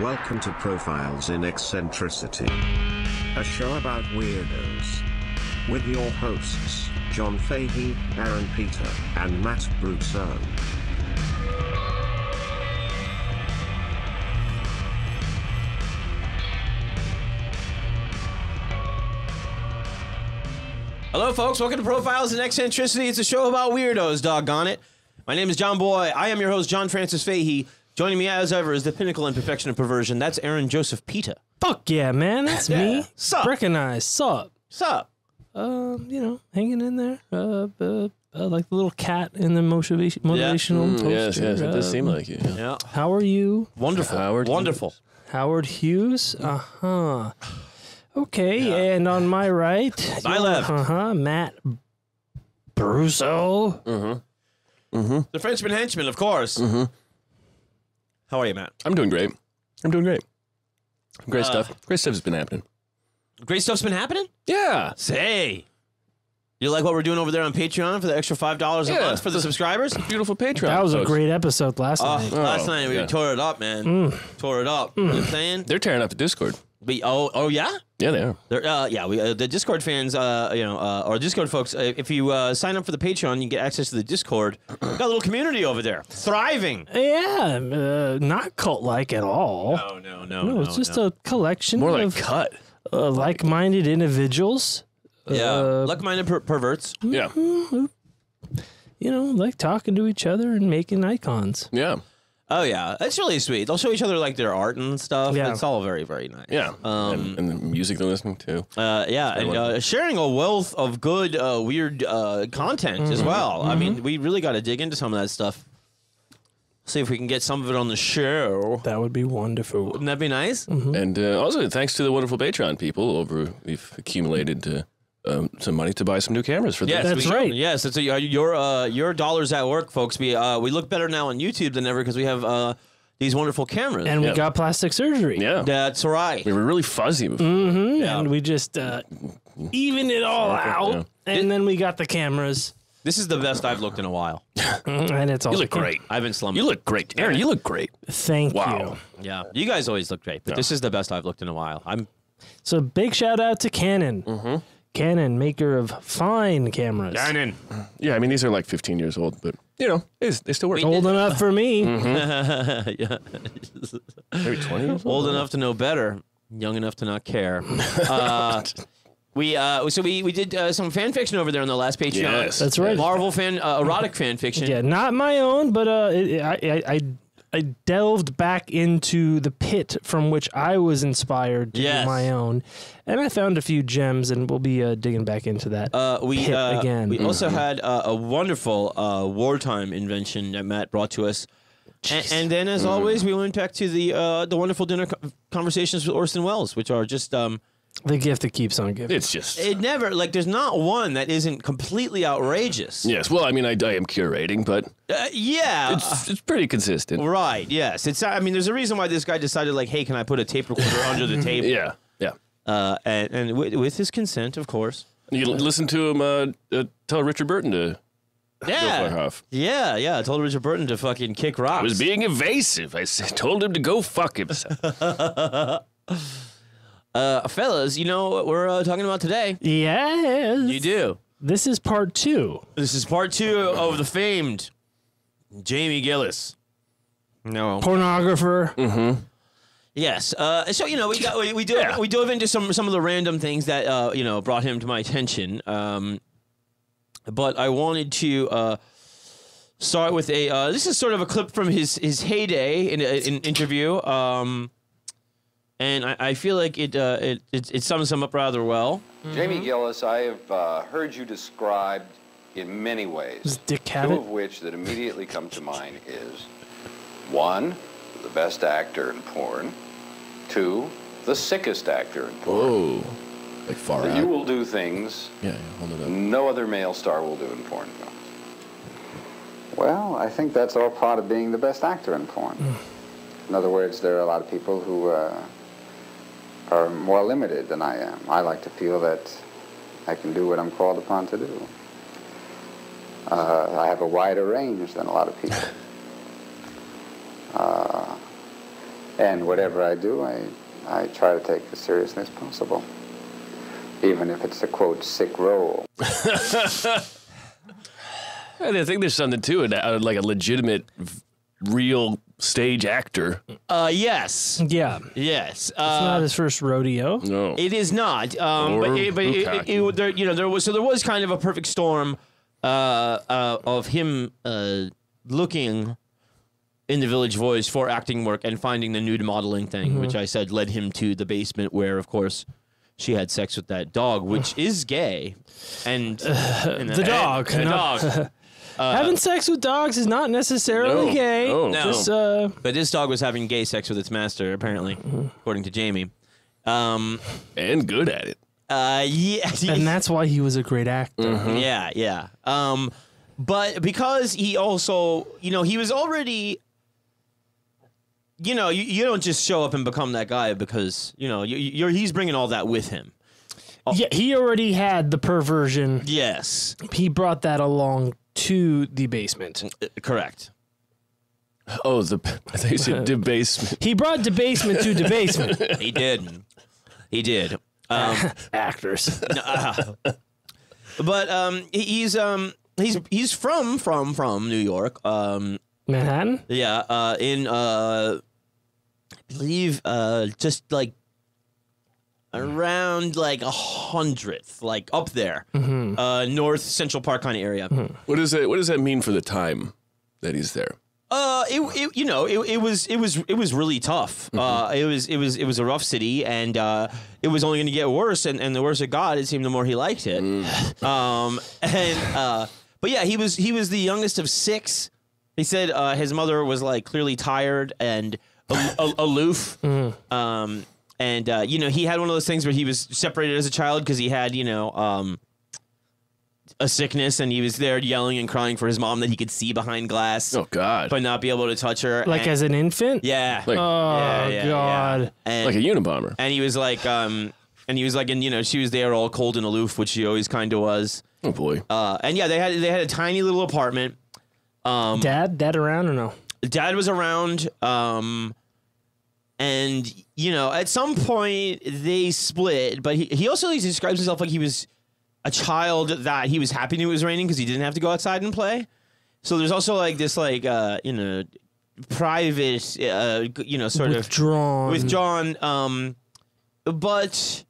Welcome to Profiles in Eccentricity, a show about weirdos. With your hosts, John Fahey, Aaron Peter, and Matt Brousseau. Hello, folks. Welcome to Profiles in Eccentricity. It's a show about weirdos, doggone it. My name is John Boy. I am your host, John Francis Fahey. Joining me as ever is the pinnacle and perfection of perversion. That's Aaron Joseph Pita. Fuck yeah, man. That's me. Sup? Recognize. Sup. Sup? Um, you know, hanging in there. Uh, uh, uh like the little cat in the motivation, motivational Mm, yes, poster. yes, it does seem like you. yeah. Yeah. How are you? Wonderful. Howard Wonderful. Howard Hughes? Uh huh. Okay, and on my right, My left. Uh huh. Matt Brousseau. The Frenchman henchman, of course. How are you, Matt? I'm doing great. I'm doing great. Great Uh, stuff. Great stuff has been happening. Great stuff's been happening? Yeah. Say. You like what we're doing over there on Patreon for the extra $5 a Yeah. month for the subscribers? Beautiful Patreon. That was a great episode last Oh, night. last night we yeah. tore it up, man. Mm. Tore it up. You know what I'm saying? They're tearing up the Discord. We, oh, oh, yeah? Yeah, they are. There, uh, yeah, we, uh, the Discord fans, uh, you know, uh, or Discord folks, uh, if you uh, sign up for the Patreon, you get access to the Discord. We've got a little community over there, thriving. Yeah, uh, not cult like at all. No, no, no, No, it's just a collection More like of cut. uh, like-minded individuals. yeah, uh, like-minded per- perverts. Yeah. You know, like talking to each other and making icons. Yeah. Oh yeah, it's really sweet. They'll show each other like their art and stuff. Yeah. It's all very, very nice. Yeah. Um, and, and the music they're listening to. Uh, yeah, and uh, sharing a wealth of good, uh, weird uh, content Mm-hmm. as well. I mean, we really got to dig into some of that stuff. See if we can get some of it on the show. That would be wonderful. Wouldn't that be nice? And uh, also, thanks to the wonderful Patreon people over, we've accumulated uh, um, some money to buy some new cameras for Yes, this. That's right. Yes, it's a, your uh, your dollars at work, folks. We uh, we look better now on YouTube than ever because we have uh, these wonderful cameras. And Yeah. we got plastic surgery. Yeah. that's right. We were really fuzzy before. hmm Yeah. And we just uh, even it all out. yeah. And then we got the cameras. This is the best I've looked in a while. And it's all You look great. I've been slumming. You look great. Aaron, you look great. Thank Wow. you. yeah. You guys always look great, but Yeah. this is the best I've looked in a while. I'm So big shout out to Canon. Mm-hmm. Canon, maker of fine cameras. Canon. Yeah, I mean, these are like 15 years old, but, you know, they, they still work. We- Old enough for me. Mm-hmm. yeah. Maybe 20 years old. Old enough to know better, young enough to not care. Uh, we uh, so we we did uh, some fan fiction over there on the last Patreon. Yes. That's right. Marvel fan, uh, erotic fan fiction. Yeah, not my own, but uh, it, I, I, I, I delved back into the pit from which I was inspired to Yes. do my own, and I found a few gems, and we'll be uh, digging back into that. Uh, we Pit uh, again. We also had uh, a wonderful uh, wartime invention that Matt brought to us. And, and then, as always, we went back to the uh, the wonderful dinner co- conversations with Orson Welles, which are just um, the gift that keeps on giving. It's just. it never like there's not one that isn't completely outrageous. yes, well, I mean, I, I am curating, but Uh, yeah, it's, it's pretty consistent. right. Yes, it's. I mean, there's a reason why this guy decided like, hey, can I put a tape recorder under the table? Yeah, yeah. Uh, and and with, with his consent, of course. You l- listen to him uh, uh, tell Richard Burton to go fuck Yeah, off. yeah, yeah. I told Richard Burton to fucking kick rocks. I was being evasive. I said, told him to go fuck himself. uh, fellas, you know what we're uh, talking about today? yes, You do. This is part two. This is part two of the famed Jamie Gillis. No. Pornographer. Mm-hmm. Yes. Uh, so you know we got we, we dove we dove into some some of the random things that uh, you know brought him to my attention. Um, but I wanted to uh, start with a. Uh, this is sort of a clip from his his heyday in an interview. Um, and I, I feel like it, uh, it it it sums him up rather well. Jamie Gillis, I have uh, heard you described in many ways. Does Dick Two of which that immediately come to mind is one, the best actor in porn. Two, the sickest actor in porn. Whoa. Like far That out. you will do things yeah, yeah, hold it up. no other male star will do in porn films. Well, I think that's all part of being the best actor in porn. In other words, there are a lot of people who uh, are more limited than I am. I like to feel that I can do what I'm called upon to do. Uh, I have a wider range than a lot of people. Uh, And whatever I do, I, I try to take as seriously as possible. Even if it's a quote, sick role. I think there's something to it, uh, like a legitimate, real stage actor. Uh, yes, Yeah. yes. It's Uh, not his first rodeo. No. It is not. Um, but Or it, but it, it, Bukkake. it- there, you know, there was so there was kind of a perfect storm uh, uh, of him uh, looking in the Village Voice for acting work and finding the nude modeling thing, which I said led him to the basement where, of course. She had sex with that dog, which is gay, and, and the dog, and the no. dog. Having sex with dogs is not necessarily No, gay. no. No. Just uh, But this dog was having gay sex with its master, apparently, according to Jamie. Um, and good at it. uh, yeah, and that's why he was a great actor. Yeah, yeah. Um, but because he also, you know, he was already, you know, you, you don't just show up and become that guy because you know you, you're he's bringing all that with him. Yeah, he already had the perversion. Yes, He brought that along to the basement. uh, correct. Oh, the I think you said debasement. He brought debasement to debasement. He did. he did. Um, Actors. but um, he's um, he's he's from from from New York. Um, Manhattan? Yeah, uh, in uh, I believe uh, just like around like a hundredth, like up there, uh, North Central Park kind of area. What does that What does that mean for the time that he's there? Uh, it, it you know it, it was it was it was really tough. Uh, it was it was it was a rough city, and uh, it was only going to get worse. And, and the worse it got, it seemed the more he liked it. Um, and uh, but yeah, he was he was the youngest of six. He said uh, his mother was like clearly tired and al- al- aloof. Um, and uh, you know he had one of those things where he was separated as a child because he had you know um, a sickness, and he was there yelling and crying for his mom that he could see behind glass Oh God, but not be able to touch her. Like and- as an infant? yeah, like Oh, Yeah, yeah, God. yeah. and like a Unabomber. and he was like, um, and he was like, and you know, she was there all cold and aloof, which she always kind of was. Oh boy. Uh, and yeah, they had they had a tiny little apartment. Um, Dad? Dad around or no? Dad was around, um, and you know, at some point they split. But he he also describes himself like he was a child that he was happy when it was raining because he didn't have to go outside and play. So there's also like this like uh, you know private uh, you know sort of Withdrawn. with John, um, but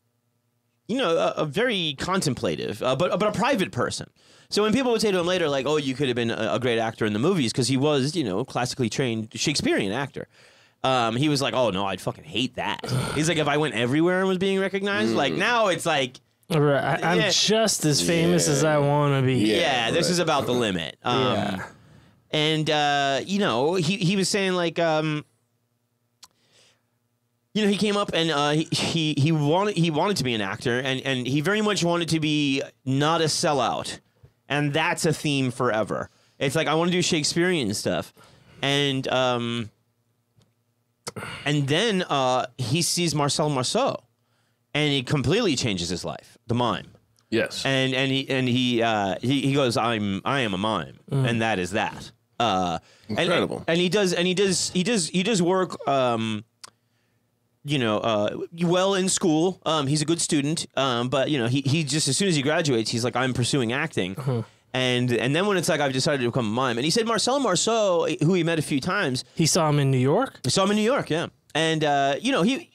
you know, a, a very contemplative, uh, but but a private person. So when people would say to him later, like, "Oh, you could have been a, a great actor in the movies," because he was, you know, classically trained Shakespearean actor. Um, he was like, "Oh no, I'd fucking hate that." He's like, if I went everywhere and was being recognized, like now it's like, Right, I, I'm Yeah. just as famous as I want to be. yeah, this right. is about the limit. Um, Yeah. and uh, you know, he he was saying like, um, you know, he came up and uh, he, he he wanted he wanted to be an actor, and and he very much wanted to be not a sellout, and that's a theme forever. It's like I want to do Shakespearean stuff, and um, and then uh, he sees Marcel Marceau, and he completely changes his life. The mime Yes. and and he and he uh, he, he goes, I'm I am a mime, and that is that. Uh, and- Incredible. And, he does and he does he does he does work. Um, you know, uh, well in school. Um, he's a good student. Um, but you know, he he just as soon as he graduates, he's like, I'm pursuing acting. And and then when it's like I've decided to become a mime, and he said Marcel Marceau, who he met a few times, He saw him in New York. He saw him in New York, yeah. And uh, you know, he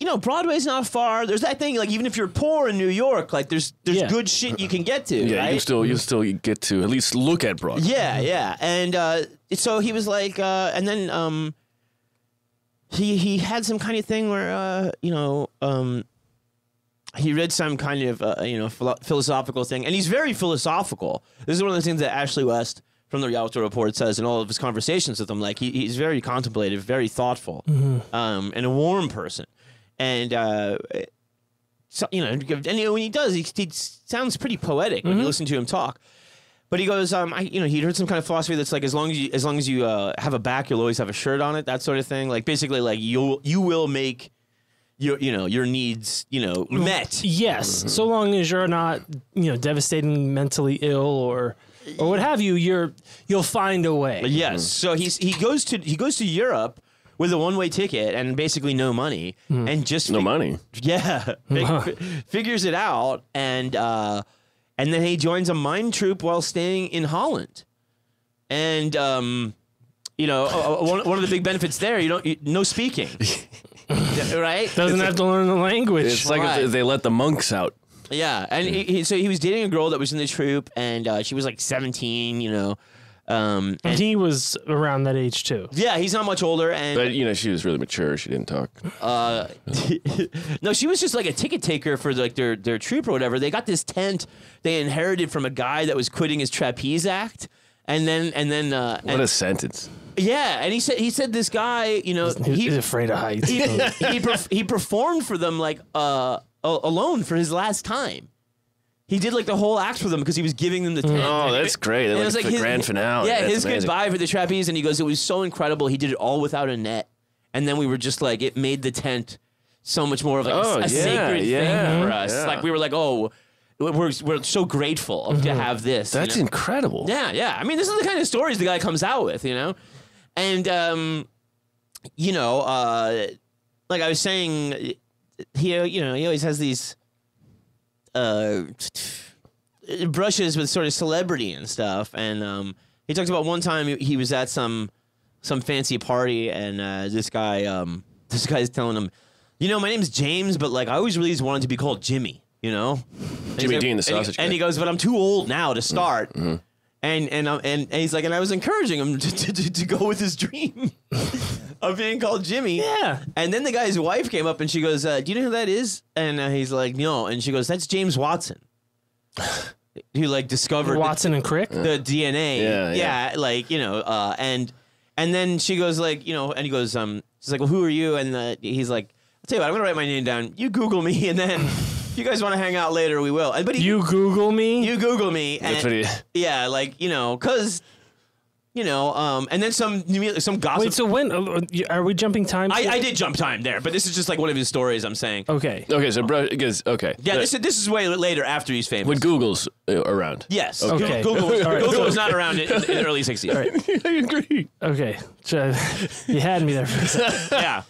you know, Broadway's not far. There's that thing, like even if you're poor in New York, like there's there's Yeah. good shit you can get to. yeah, right? you still you still get to at least look at Broadway. Yeah, yeah. And uh, so he was like, uh, and then um, he he had some kind of thing where uh, you know um, he read some kind of uh, you know philo- philosophical thing, and he's very philosophical. This is one of the things that Ashley West from the Rialto Report says in all of his conversations with him. Like he, he's very contemplative, very thoughtful, um, and a warm person. And uh, so, you know, and when he does, he, he sounds pretty poetic when you listen to him talk. But he goes, um, I, you know, he heard some kind of philosophy that's like, as long as you, as long as you uh, have a back, you'll always have a shirt on it, that sort of thing. Like basically, like you you will make your you know your needs you know met. Yes, so long as you're not, you know, devastating mentally ill or or what have you, you're you'll find a way. Yes. So he's he goes to he goes to Europe with a one way ticket and basically no money, and just No fig- money. Yeah, fig- figures it out, and uh, and then he joins a mine troupe while staying in Holland, and um, you know, one, one of the big benefits there, you don't you, no speaking, Yeah, right? Doesn't have to learn the language. It's like Right. if they let the monks out. Yeah, and he, he, so he was dating a girl that was in the troupe, and uh, she was like seventeen, you know. Um, and he was around that age too. yeah, he's not much older, and But you know, she was really mature. She didn't talk. Uh, no, she was just like a ticket taker for like their their troupe or whatever. They got this tent they inherited from a guy that was quitting his trapeze act, and then and then uh, What and- a sentence. Yeah, and he said he said this guy, you know, He, he he's afraid of heights. he he, perf- he performed for them like uh a- alone for his last time. He did like the whole act for them because he was giving them the tent. Oh, that's great. And it was like the his, grand finale. Yeah, That's his amazing. goodbye for the trapeze, and he goes, "It was so incredible. He did it all without a net." And then we were just like, it made the tent so much more of like a- Oh, a, yeah, sacred yeah, thing for us. yeah. Like we were like, "Oh, we're we're so grateful to have this." you That's know? incredible. Yeah, yeah. I mean, this is the kind of stories the guy comes out with, you know? And, um, you know, uh, like I was saying, he, you know, he always has these uh, brushes with sort of celebrity and stuff. And um, he talks about one time he- was at some some fancy party, and uh, this guy, um, this guy's telling him, you know, my name's James, but like I always really just wanted to be called Jimmy, you know? Jimmy he's Dean, the and he- sausage And he goes, but I'm too old now to start. And and, um, and and he's like, and I was encouraging him to, to, to, to go with his dream of being called Jimmy. Yeah. And then the guy's wife came up and she goes, uh, "Do you know who that is?" And uh, he's like, "No." And she goes, "That's James Watson." Who like discovered the- Watson and Crick. the DNA. Yeah, yeah. like you know, uh, and and then she goes like, you know, and he goes, um, she's like, well, who are you? And uh, he's like, I'll tell you what, I'm gonna write my name down. You Google me, and then if you guys want to hang out later, we will. But he, You Google me. you Google me, and That's what he. yeah, like you know, cause you know, um, and then some some gossip. Wait. So when uh, are we jumping time? I, I did jump time there, but this is just like one of his stories. I'm saying. Okay. Okay, so bro, because okay, Yeah, Uh, this is this is way later after he's famous. when Google's uh, around. yes. Okay. Google, was, All right. Google was not around in, in the early 60s. I agree. Okay. So, you had me there. For a second. Yeah.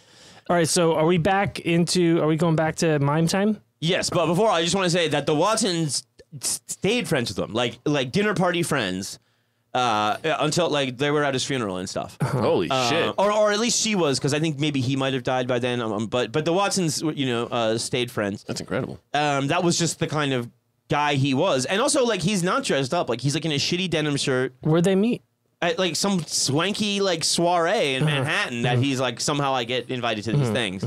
All right. So are we back into? Are we going back to mime time? Yes, but before I just want to say that the Watsons stayed friends with him, like like dinner party friends, uh, until like they were at his funeral and stuff. Holy Uh, shit! or, or at least she was, because I think maybe he might have died by then. Um, but but the Watsons, you know, uh, stayed friends. That's incredible. Um, that was just the kind of guy he was, and also like he's not dressed up. Like he's like in a shitty denim shirt Where'd they meet? at like some swanky like soiree in Manhattan that he's like somehow I get invited to these things.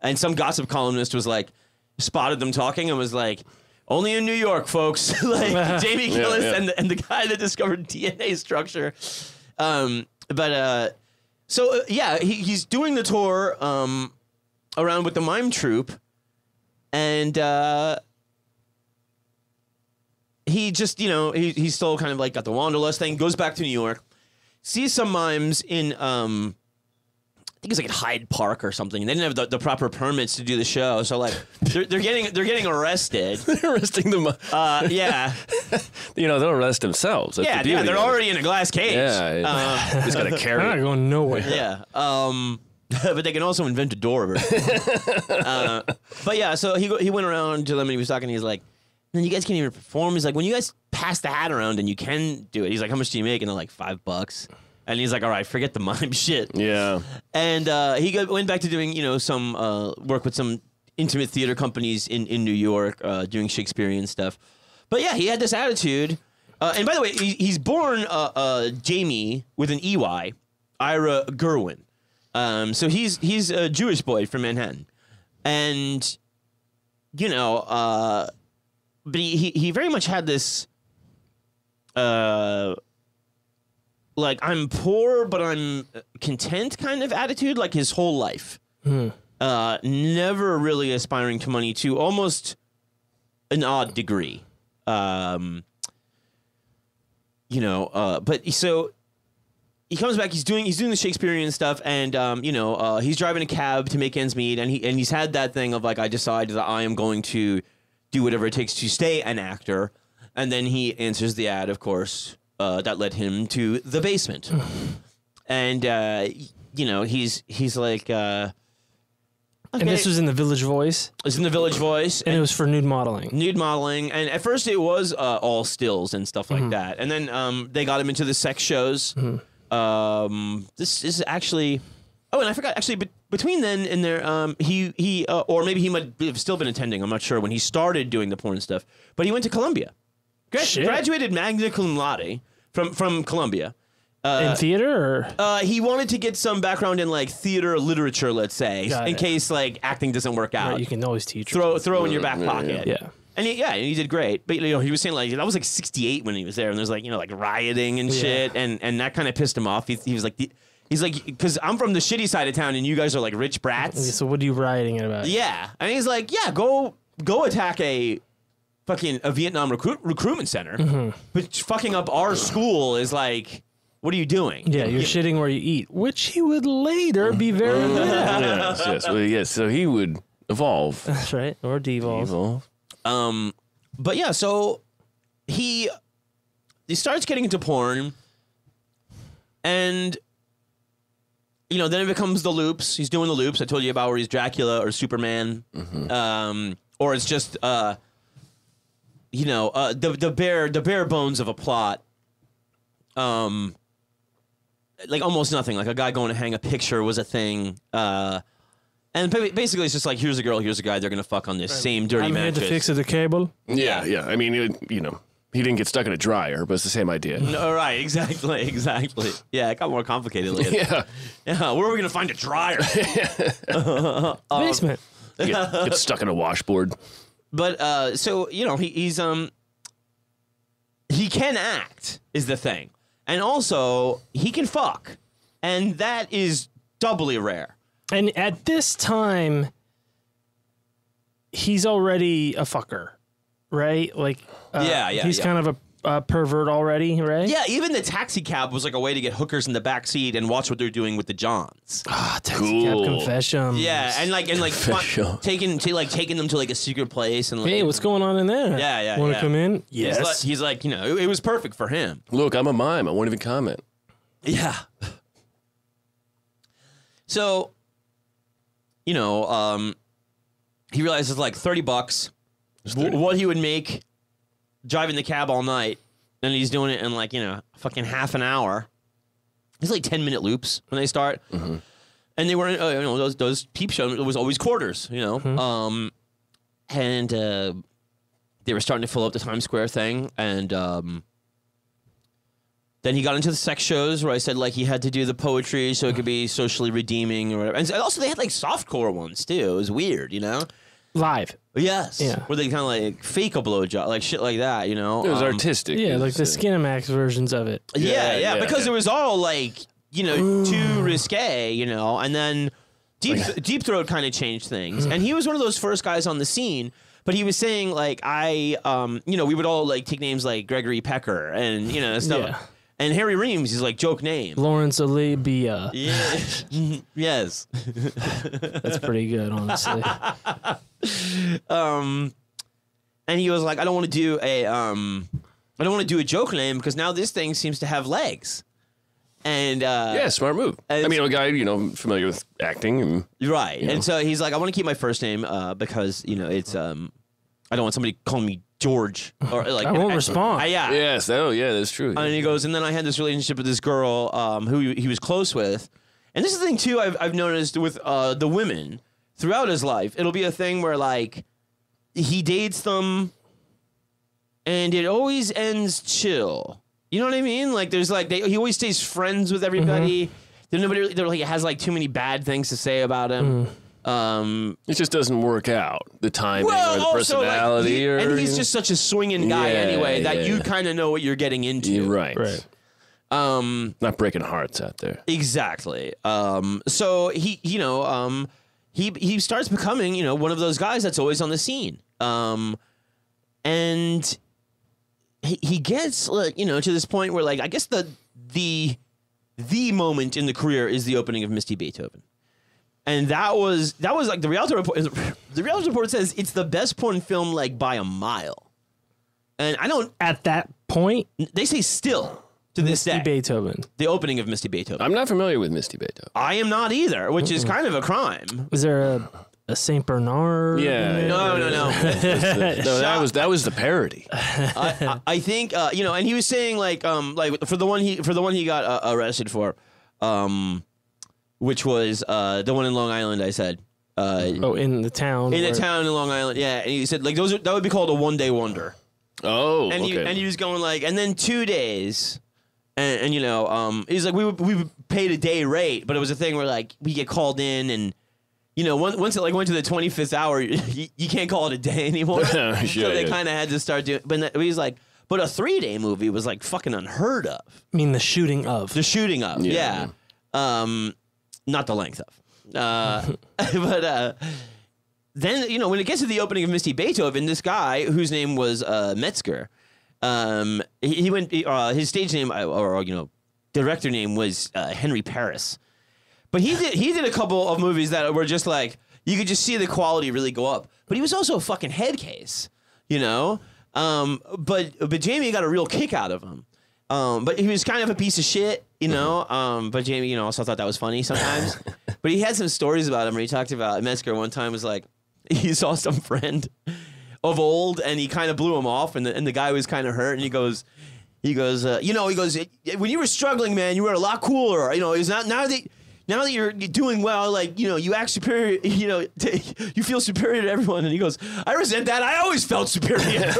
And some gossip columnist was like spotted them talking and was like, only in New York, folks. like Jamie Gillis yeah. and the, and the guy that discovered DNA structure. Um, but uh, so uh, yeah, he, he's doing the tour um, around with the mime troupe, and uh, he just you know he he's still kind of like got the wanderlust thing. Goes back to New York, sees some mimes in um. I think it's like at Hyde Park or something. They didn't have the, the proper permits to do the show, so like they're, they're getting they're getting arrested. arresting them. Uh, yeah, you know, they'll arrest themselves. That's yeah, the yeah. They're of it. already in a glass cage. Yeah, Um, just gotta carry. I'm not going nowhere. yeah. Um, but they can also invent a door. uh, but yeah, so he he went around to them and he was talking. He's like, "Then you guys can't even perform." He's like, "When you guys pass the hat around and you can do it," he's like, "How much do you make?" And they're like, five bucks." And he's like, "All right, forget the mime shit." Yeah. And uh, he go, went back to doing, you know, some uh, work with some intimate theater companies in, in New York, uh, doing Shakespearean stuff. But yeah, he had this attitude. Uh, and by the way, he, he's born uh, uh, Jamie with an EY, Ira Gurman. Um, so he's he's a Jewish boy from Manhattan, and you know, uh, but he, he he very much had this. Like I'm poor but I'm content kind of attitude like his whole life. Uh, never really aspiring to money to almost an odd degree. Um, you know, uh, but so he comes back. He's doing he's doing the Shakespearean stuff, and um, you know, uh, he's driving a cab to make ends meet, and he and he's had that thing of like I decided that I am going to do whatever it takes to stay an actor, and then he answers the ad, of course, uh, that led him to the basement, and uh, you know, he's he's like, uh, And this was in the Village Voice, it's in the Village Voice, and it was for nude modeling. nude modeling, and at first it was uh, all stills and stuff Mm-hmm. like that, and then um, they got him into the sex shows. Um, this is actually, oh, and I forgot actually, but between then and there, um, he he uh, or maybe he might have still been attending. I'm not sure when he started doing the porn stuff, but he went to Columbia, Gra- graduated magna cum laude from from Columbia. in theater, or Uh, he wanted to get some background in like theater literature, let's say, Got in it. case like acting doesn't work out. Right, you can always teach. throw throw in your back pocket. Yeah. And he, yeah, and he did great. But you know, he was saying like that was like '68 when he was there, and there's like you know like rioting and shit, and and that kind of pissed him off. He, he was like, the, he's like, because I'm from the shitty side of town, and you guys are like rich brats. So what are you rioting about? Yeah, and he's like, yeah, go go attack a fucking a Vietnam recruit, recruitment center, Mm-hmm. but fucking up our school is like, what are you doing? Yeah, you're shitting where you eat, which he would later be very good at. yes, yes, well, yes. So he would evolve. That's right. Or devolve. evolve. Um, but yeah, so he he starts getting into porn, and you know, then it becomes the loops. He's doing the loops. I told you about where he's Dracula or Superman, um, or it's just uh, you know, uh, the the bare the bare bones of a plot. Um, like almost nothing. Like a guy going to hang a picture was a thing. Uh. And basically, it's just like here's a girl, here's a guy. They're gonna fuck on this same dirty I'm here mattress. to fix the cable. Yeah, yeah. I mean, it, you know, he didn't get stuck in a dryer, but it's the same idea. No, right, exactly, exactly. Yeah, it got more complicated later. Yeah, Yeah, where are we gonna find a dryer? Basement. get, get stuck in a washboard. But uh, so you know, he, he's um, he can act is the thing, and also he can fuck, and that is doubly rare. And at this time, he's already a fucker, right? Like, uh, Yeah, yeah, He's yeah. kind of a, a pervert already, right? Yeah, even the taxi cab was like a way to get hookers in the back seat and watch what they're doing with the Johns. Ah, taxi cab confession. Yeah, and like and like fi- taking to like taking them to like a secret place and like Hey, what's going on in there? Yeah, yeah, Want to yeah. come in? He's Yes. like, he's like, you know, it, it was perfect for him. Look, I'm a mime. I won't even comment. Yeah. So, you know, um, he realizes like thirty bucks, w- what he would make driving the cab all night, and he's doing it in like you know fucking half an hour. It's like ten minute loops when they start, and they were uh, you know those those peep shows. It was always quarters, you know, um, and uh, they were starting to fill up the Times Square thing, and um, then he got into the sex shows where I said like he had to do the poetry so it could be socially redeeming or whatever. And also they had like softcore ones too. It was weird, you know. Live. Yes. Yeah. Where they kind of like fake a blowjob, like shit like that, you know. It was Um, artistic. Yeah, like the was, Skinamax versions of it. Yeah, yeah, Yeah, yeah, because yeah. it was all like you know too risque, you know, and then deep deep throat kind of changed things, and he was one of those first guys on the scene. But he was saying like I, um, you know, we would all like take names like Gregory Pecker and you know stuff, Yeah. And Harry Reams he's like joke name. Lawrence Olivia. Yeah. yes. That's pretty good, honestly. Um, and he was like, I don't want to do a um, I don't want to do a joke name because now this thing seems to have legs. And uh, Yeah, smart move. I mean, a guy you know familiar with acting and right. know? And so he's like, I want to keep my first name uh, because you know it's um, I don't want somebody calling me George or like I won't respond. I, yeah. yes, oh yeah, that's true. And he goes, and then I had this relationship with this girl um, who he, he was close with. And this is the thing too I've I've noticed with uh, the women throughout his life. It'll be a thing where like he dates them, and it always ends chill. You know what I mean? Like there's like they, he always stays friends with everybody. There's nobody really, there like has like too many bad things to say about him. Um, it just doesn't work out. The timing well, or the also like, personality, he- or and he's you know? just such a swinging guy Yeah, anyway that you kind of know what you're getting into. You're right. right. Um, Not breaking hearts out there. Exactly. Um, so he, you know, um, he he starts becoming, you know, one of those guys that's always on the scene. Um, and he, he gets like, you know, to this point where like I guess the the the moment in the career is the opening of Misty Beethoven. And that was that was like the Rialto Report the Rialto Report says it's the best porn film like by a mile. And I don't At that point, they say still to this Misty day. Beethoven. the opening of Misty Beethoven. I'm not familiar with Misty Beethoven. I am not either, which is kind of a crime. Was there a, a Saint Bernard? Yeah, in there? No, no, no. No, that was that was the parody. I, I, I think uh, you know, and he was saying like, um, like for the one he for the one he got uh, arrested for, um, which was uh the one in Long Island. I said, uh, Oh, in the town. in a where- town in Long Island, yeah, and he said like those are, that would be called a one day wonder. Oh, and okay. he and he was going like, and then two days, and, and you know, um, he's like, we would- we would paid a day rate, but it was a thing where like we get called in, and you know, once once it like went to the twenty fifth hour, you, you can't call it a day anymore. Sure, so they yeah. kind of had to start doing. But he's like, but a three day movie was like fucking unheard of. I mean, the shooting of. The shooting of, yeah, Yeah. um, not the length of, uh, but uh, then you know when it gets to the opening of Misty Beethoven, this guy whose name was uh, Metzger, um, he, he went uh, his stage name uh, or you know director name was uh, Henry Paris, but he did he did a couple of movies that were just like you could just see the quality really go up. But he was also a fucking head case, you know. Um, but but Jamie got a real kick out of him. Um, but he was kind of a piece of shit, you know. Um, but Jamie, you know, also thought that was funny sometimes. but he had some stories about him where he talked about Metzger one time was like he saw some friend of old and he kind of blew him off and the, and the guy was kind of hurt and he goes he goes uh, you know he goes when you were struggling man you were a lot cooler you know it's not now that now that you're doing well like you know you act superior you know to, you feel superior to everyone and he goes I resent that I always felt superior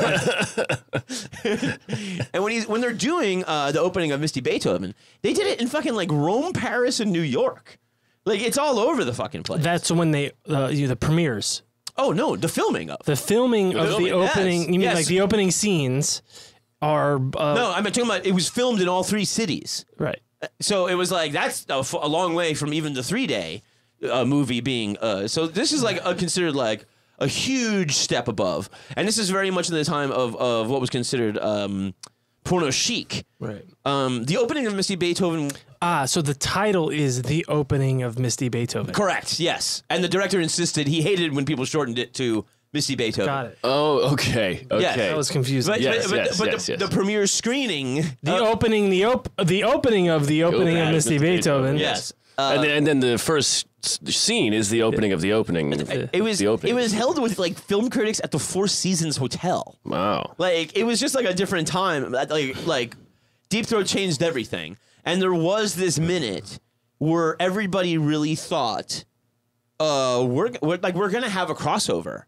and when he's when they're doing uh, the opening of Misty Beethoven they did it in fucking like Rome Paris and New York like it's all over the fucking place That's when they uh, you- the premieres. oh no the filming of The filming of filming, the opening. yes, You mean yes. like the opening scenes are uh, no I'm talking about it was filmed in all three cities right. So it was like that's a, f- a long way from even the three day uh, movie being. Uh, so this is like a, considered like a huge step above, and this is very much in the time of of what was considered um, porno chic. Right. Um, the opening of Misty Beethoven, Ah, so the title is the opening of Misty Beethoven. correct? Yes, and the director insisted he hated when people shortened it to Misty Beethoven. Got it. oh, okay. Okay. Yes, That was confusing. But, Yes, but, but, yes, but yes, the, yes. the premiere screening, the uh, opening, the op- the opening of the opening of opening of Misty Misty Beethoven. Beethoven, yes. Uh, and, then, and then the first scene is the opening of the opening. it was the opening. it was held with like film critics at the Four Seasons Hotel. wow. Like it was just like a different time. Like like Deep Throat changed everything, and there was this minute where everybody really thought, uh, we're, we're like we're gonna have a crossover.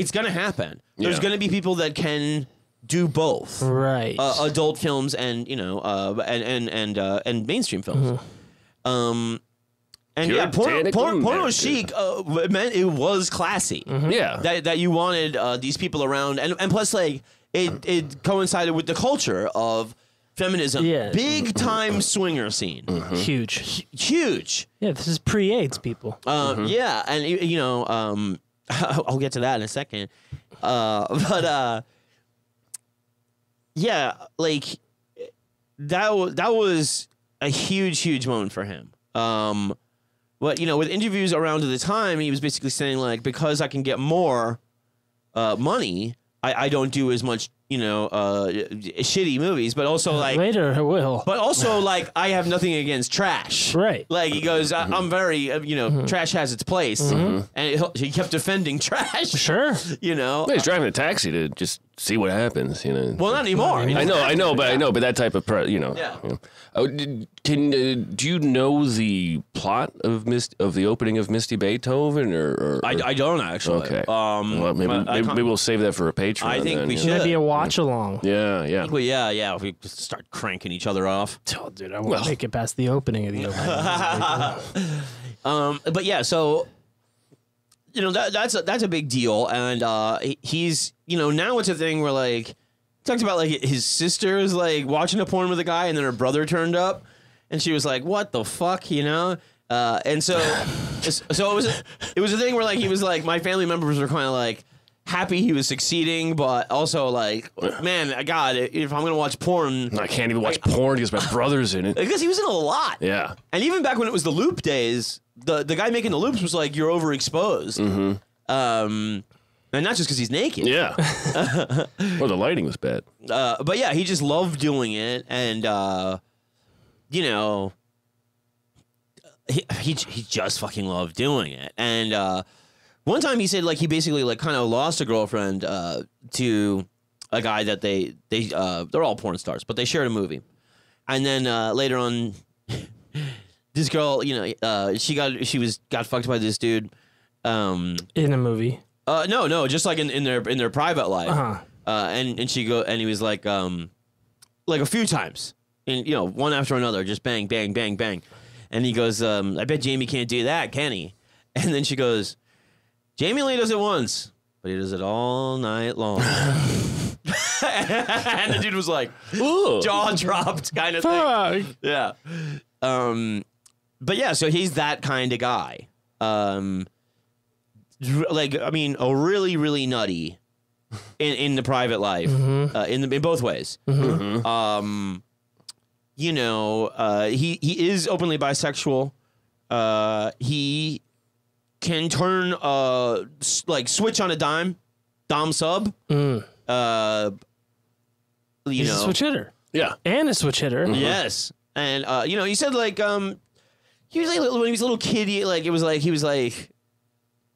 It's gonna happen. There's Yeah. gonna be people that can do both. Right. Uh, adult films and you know uh, and and and uh, and mainstream films. Um, and yeah, porno, Puritanical porno, porno America. chic uh, it meant it was classy Yeah. that that you wanted uh, these people around, and and plus like it it coincided with the culture of feminism. Yeah. big time swinger scene, Huge. huge. Yeah, this is pre-AIDS, people. Um, Yeah, and y- you know, um, I'll get to that in a second. Uh, but uh, yeah, like that. wa- That was a huge, huge moment for him. Um, but you know, with interviews around at the time, he was basically saying like, because I can get more uh, money, I, I don't do as much, you know, uh, shitty movies. But also like, Later, it will. but also like, I have nothing against trash. right. Like he goes, I, I'm very, uh, you know, trash has its place, and he- he kept defending trash. Sure. You know, Well, he's driving a taxi to just see what happens. You know. well, not anymore. I know, I know, but I know, but that type of, pre- you know. Yeah. you know. Oh, did, can uh, do you know the plot of Mist of the opening of Misty Beethoven, or, or, I, or- I don't actually. okay? Um, well, maybe, I- I maybe, maybe we'll save that for a Patreon. I think then, we yeah. should. Maybe a watch along. Yeah, yeah. Well, yeah, yeah. If we start cranking each other off. Oh, dude, I won't make it past the opening of the opening. Um, but yeah, so you know that that's a, that's a big deal, and uh, he's you know now it's a thing where like talked about like his sister is like watching a porn with a guy, and then her brother turned up, and she was like, "What the fuck," you know. Uh, and so, so it was it was a thing where like he was like my family members were kind of like happy he was succeeding, but also like, man, God, if I'm gonna watch porn, I can't even watch porn because my brother's in it. because he was in a lot. Yeah. And even back when it was the loop days, the the guy making the loops was like, "You're overexposed." Um, and not just because he's naked. Yeah. well, the lighting was bad. Uh, but yeah, he just loved doing it, and uh, you know, he, he he just fucking loved doing it. And uh, one time he said like he basically like kind of lost a girlfriend uh, to a guy that they they uh, they're all porn stars, but they shared a movie. And then uh, later on, this girl, you know, uh, she got she was got fucked by this dude. Um, In a movie. uh, no, no, just like in, in their in their private life. Uh-huh. Uh, and and she go and he was like um, like a few times, and you know, one after another, just bang, bang, bang, bang. And he goes, um, I bet Jamie can't do that, can he? And then she goes, Jamie Lee does it once, but he does it all night long. and the dude was like, Ooh. jaw dropped kind of thing. Fuck. Yeah. Um, but yeah, so he's that kind of guy. Um, like I mean, a really, really nutty in in the private life, uh, in the, in both ways. Um, you know, uh, he he is openly bisexual. Uh, he can turn uh like switch on a dime, dom sub. Uh, you He's know, a switch hitter. Yeah. And a switch hitter. Yes, and uh, you know, he said like um, he was like when he was a little kid, he, like it was like he was like,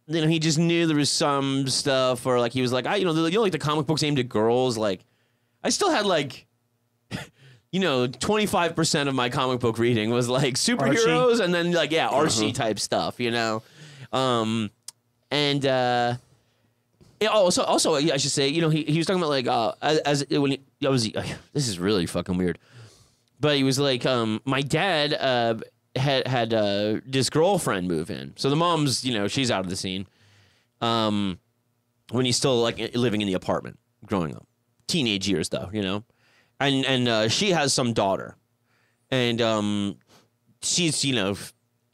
you know, he just knew there was some stuff, or like he was like, I, you know, the, you know, like the comic books aimed at girls. Like, I still had like, you know, twenty five percent of my comic book reading was like superheroes, and then like yeah, Archie type stuff, you know, um, and. uh yeah, also, also, I should say, you know, he, he was talking about like uh, as, as when he, I was, this is really fucking weird, but he was like, um, my dad uh, had had uh, this girlfriend move in, so the mom's, you know, she's out of the scene, um, when he's still like living in the apartment, growing up, teenage years though, you know, and and uh, she has some daughter, and um, she's you know,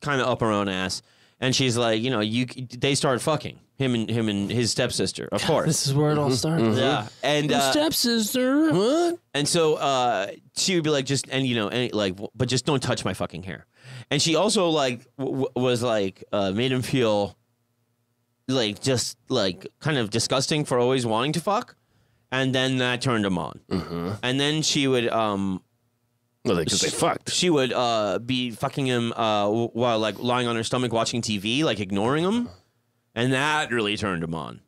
kind of up her own ass, and she's like, you know, you they start fucking him and him and his stepsister, of course. This is where it all started. Yeah, and uh, Stepsister. What? and so uh, she would be like, just and you know, and like, but just don't touch my fucking hair. And she also like w- w- was like uh, made him feel like just like kind of disgusting for always wanting to fuck, and then that turned him on. And then she would um Well, because they fucked. she would uh be fucking him uh while like lying on her stomach watching TV, like ignoring him, and that really turned him on.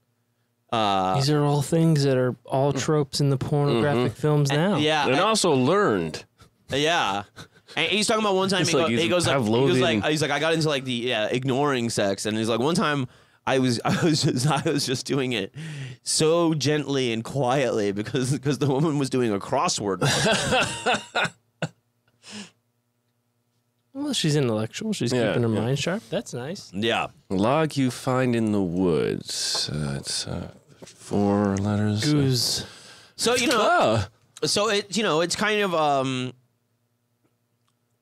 Uh, These are all things that are all tropes in the pornographic films now. yeah, And also learned. Yeah. And he's talking about one time he, like go- he's he goes like, he goes like he's like I got into like the yeah ignoring sex and he's like one time I was I was just I was just doing it so gently and quietly because because the woman was doing a crossword. Well, she's intellectual. She's Yeah, keeping her yeah. mind sharp. That's nice. yeah. Log you find in the woods. Uh, it's uh, four letters. Goose. So you know Ah, so it you know it's kind of um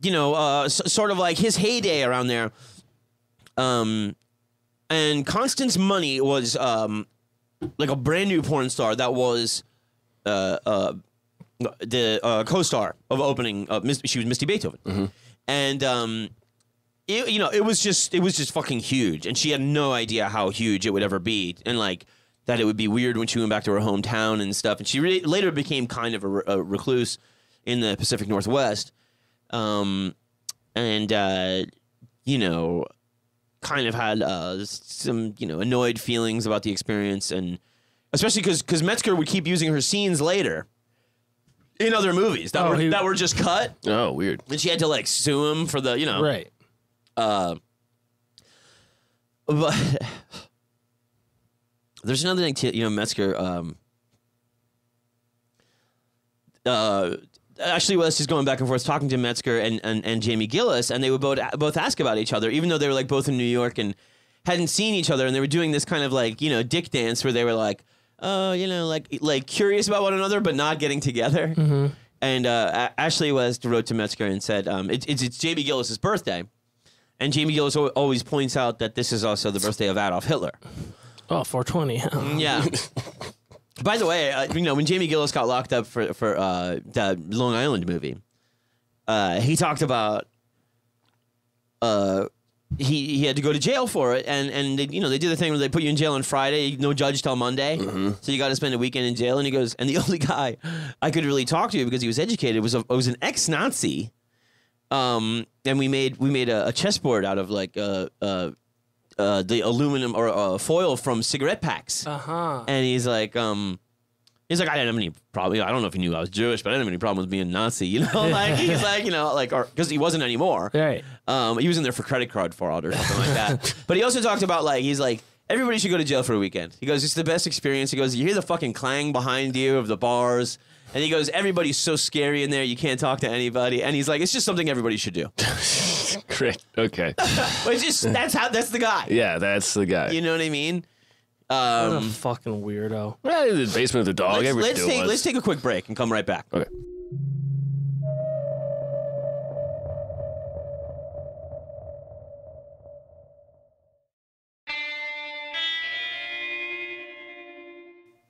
you know uh s- sort of like his heyday around there. Um and constance money was um like a brand new porn star that was uh uh the uh, co-star of opening uh, Mis- she was misty beethoven. And um it, you know it was just it was just fucking huge. And she had no idea how huge it would ever be. And like that it would be weird when she went back to her hometown and stuff. And she re- later became kind of a, re- a recluse in the pacific northwest um and uh you know kind of had uh some you know annoyed feelings about the experience and especially because because metzger would keep using her scenes later in other movies that Oh, were he- that were just cut oh, weird. and she had to like sue him for the you know Right. uh, but there's another thing too, you know, Metzger. Um, uh, Ashley West is going back and forth talking to Metzger and, and, and Jamie Gillis, and they would both both ask about each other, even though they were like both in New York and hadn't seen each other, and they were doing this kind of like you know dick dance where they were like, oh, you know, like like curious about one another but not getting together. And uh, A- Ashley West wrote to Metzger and said, um, it, it's, it's Jamie Gillis's birthday. And Jamie Gillis al- always points out that this is also the birthday of Adolf Hitler. Oh, 420. Yeah. By the way, uh, you know when Jamie Gillis got locked up for for uh, the Long Island movie, uh, he talked about uh, he he had to go to jail for it, and and they, you know they do the thing where they put you in jail on Friday, no judge till Monday, so you got to spend a weekend in jail. And he goes, and the only guy I could really talk to because he was educated was a, was an ex Nazi Um, and we made we made a, a chessboard out of like uh uh. Uh, the aluminum or uh, foil from cigarette packs, Uh huh. and he's like, um, he's like, I didn't have any problem. I don't know if he knew I was Jewish, but I didn't have any problem with being Nazi. You know, like he's like, you know, like, or because he wasn't anymore. Right. Um, he was in there for credit card fraud or something like that. But he also talked about like he's like everybody should go to jail for a weekend. He goes, it's the best experience. He goes, you hear the fucking clang behind you of the bars, and he goes, everybody's so scary in there, you can't talk to anybody. And he's like, it's just something everybody should do. Great. Okay. But it's just that's how that's the guy. Yeah, that's the guy. You know what I mean? What a Um, fucking weirdo. Well, in the basement of the dog. let's, everybody let's still take was. let's take a quick break and come right back. Okay.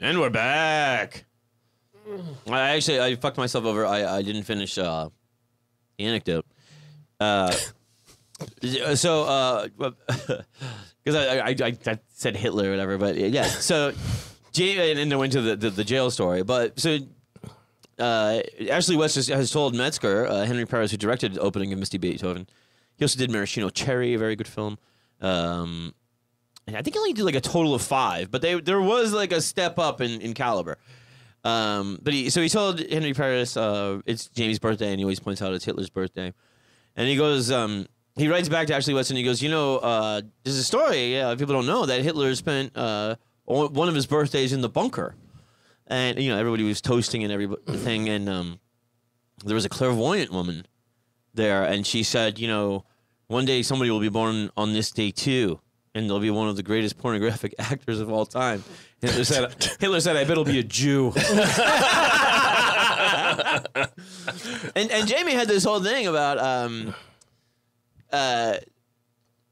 And we're back. I actually I fucked myself over. I, I didn't finish uh, the anecdote. Uh, so uh, because I, I, I I said Hitler or whatever, but yeah. So Jay and then I went to the, the, the jail story, but so. Uh, Ashley West has, has told Metzger, uh, Henry Paris, who directed the opening of Misty Beethoven. He also did Maraschino Cherry, a very good film. Um, and I think he only did like a total of five, but they there was like a step up in, in caliber. Um, but he so he told Henry Paris uh, it's Jamie's birthday, and he always points out it's Hitler's birthday, and he goes um, he writes back to Ashley Weston. and he goes, you know, uh, there's a story yeah, people don't know that Hitler spent uh, one of his birthdays in the bunker, and you know everybody was toasting and everything, and um, there was a clairvoyant woman there, and she said, you know, one day somebody will be born on this day too, and they'll be one of the greatest pornographic actors of all time. Hitler said, Hitler said, I bet it'll be a Jew. and and Jamie had this whole thing about um uh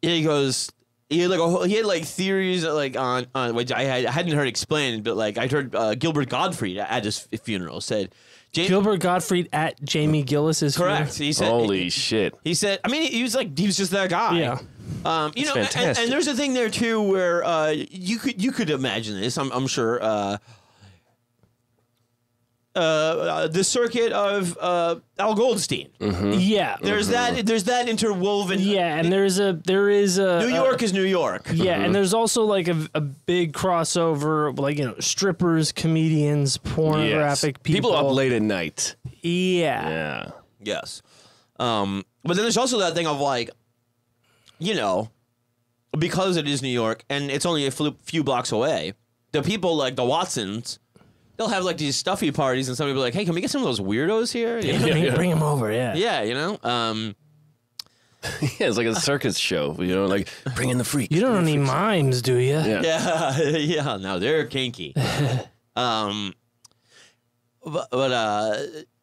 he goes he had like a whole, he had like theories like on on which I, had, I hadn't heard explained, but like I heard uh, Gilbert Gottfried at his funeral said. Jamie, Gilbert Gottfried at Jamie Gillis's correct. He said, Holy shit. he said, I mean, he was like, he was just that guy. Yeah. Um, you know, and, fantastic. and there's a thing there too where uh, you could you could imagine this. I'm, I'm sure. Uh, uh, uh, the circuit of uh, Al Goldstein. Yeah. There's that. There's that interwoven. Yeah, and there's a there is a New a- York is New York. yeah, and there's also like a, a big crossover, like you know, strippers, comedians, pornographic people. People up late at night. Yeah. Yeah. Yes. Um, but then there's also that thing of like, you know, because it is New York and it's only a few blocks away, the people like the Watsons, they'll have like these stuffy parties and somebody will be like, hey, can we get some of those weirdos here? You know? Bring, bring him over, yeah. Yeah, you know? Um, Yeah, it's like a circus show. You know, like bring in the freak. You don't know any mimes, do you? Yeah. yeah, yeah, now they're kinky. um, but, but uh,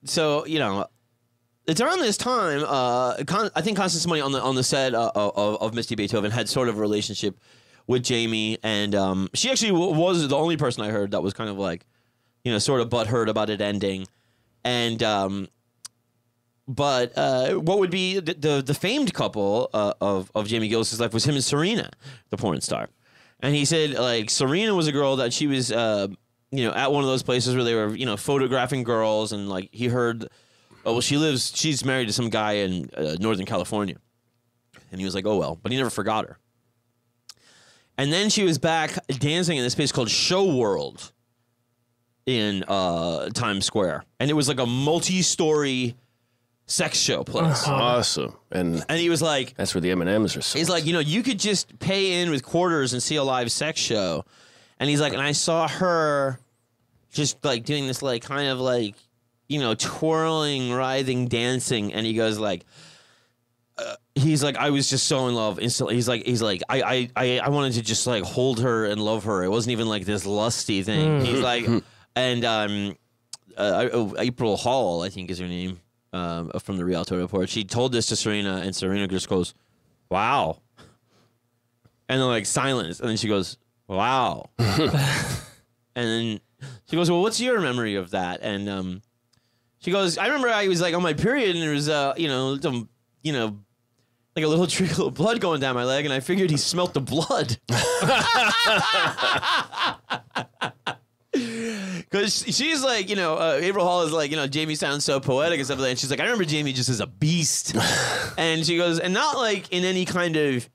so, you know, it's around this time. Uh, Con- I think Constance Money on the on the set uh, of, of Misty Beethoven had sort of a relationship with Jamie, and um, she actually w- was the only person I heard that was kind of like, you know, sort of butthurt about it ending, and um, but uh, what would be the the, the famed couple uh, of of Jamie Gillis's life was him and Serena, the porn star, and he said like Serena was a girl that she was. Uh, you know, at one of those places where they were, you know, photographing girls, and like he heard oh well she lives she's married to some guy in uh, northern california and he was like oh well but he never forgot her and then she was back dancing in this place called show world in uh, times square and it was like a multi-story sex show place Awesome. And and he was like that's where the M&Ms are sold. He's like, you know, you could just pay in with quarters and see a live sex show. And he's like, and I saw her just like doing this, like, kind of like, you know, twirling, writhing, dancing. And he goes, like, uh, he's like, I was just so in love instantly. He's like, he's like, I, I, I, I wanted to just like hold her and love her. It wasn't even like this lusty thing. He's like, and, um, uh, oh, April Hall, I think is her name, um, from the Rialto Report. She told this to Serena, and Serena just goes, "Wow," and then like silence, and then she goes, "Wow," and then she goes, "Well, what's your memory of that?" And um, she goes, "I remember I was like on my period, and there was uh, you know, some, you know." Like a little trickle of blood going down my leg, and I figured he smelt the blood. Because she's like, you know, uh, April Hall is like, you know, Jamie sounds so poetic and stuff like that. And she's like, I remember Jamie just as a beast. and she goes, and not like in any kind of,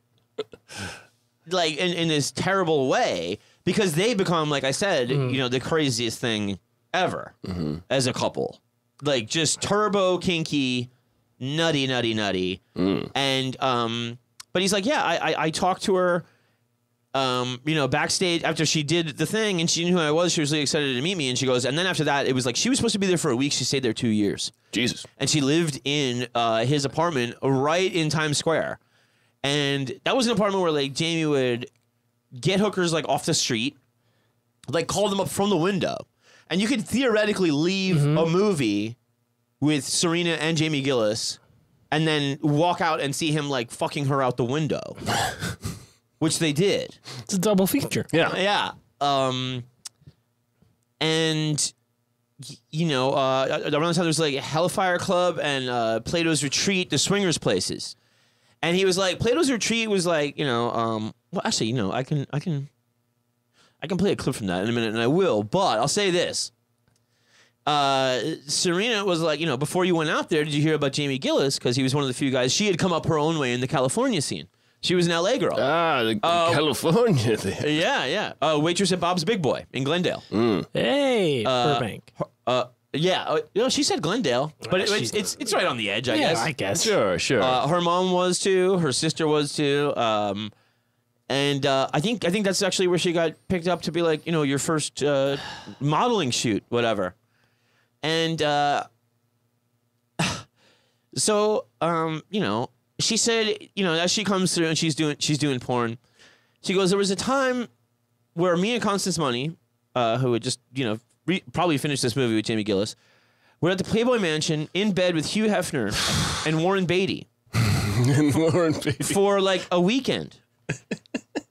like in, in this terrible way, because they become, like I said, you know, the craziest thing ever as a couple. Like just turbo kinky, nutty, nutty, nutty. And, um, but he's like, yeah, I, I, I talked to her um, you know, backstage after she did the thing and she knew who I was, she was really excited to meet me. And she goes, and then after that, it was like she was supposed to be there for a week. She stayed there two years, Jesus. and she lived in uh, his apartment right in Times Square. And that was an apartment where like Jamie would get hookers like off the street, like call them up from the window, and you could theoretically leave a movie with Serena and Jamie Gillis, and then walk out and see him like fucking her out the window, which they did. It's a double feature. Yeah. Yeah. Um, and you know, uh, around the time there was like Hellfire Club and uh, Plato's Retreat, the swingers places. And he was like, Plato's Retreat was like, you know, um, well, actually, you know, I can, I can, I can play a clip from that in a minute, and I will. But I'll say this: uh, Serena was like, you know, before you went out there, did you hear about Jamie Gillis? Because he was one of the few guys. She had come up her own way in the California scene. She was an LA girl. Ah, the Oh. California thing. Yeah, yeah. Uh, waitress at Bob's Big Boy in Glendale. Hey, Burbank. Uh, yeah. Uh, you know, she said Glendale, but it, it's, it's it's right on the edge, I yeah, guess. I guess. Sure, sure. Uh, her mom was too. Her sister was too. Um, and uh, I think I think that's actually where she got picked up to be like you know your first uh, modeling shoot, whatever. And uh, so um, you know, she said you know as she comes through and she's doing she's doing porn, she goes there was a time where me and Constance Money, uh, who had just you know re- probably finished this movie with Jamie Gillis, were at the Playboy Mansion in bed with Hugh Hefner and Warren Beatty Lauren Beatty. for like a weekend,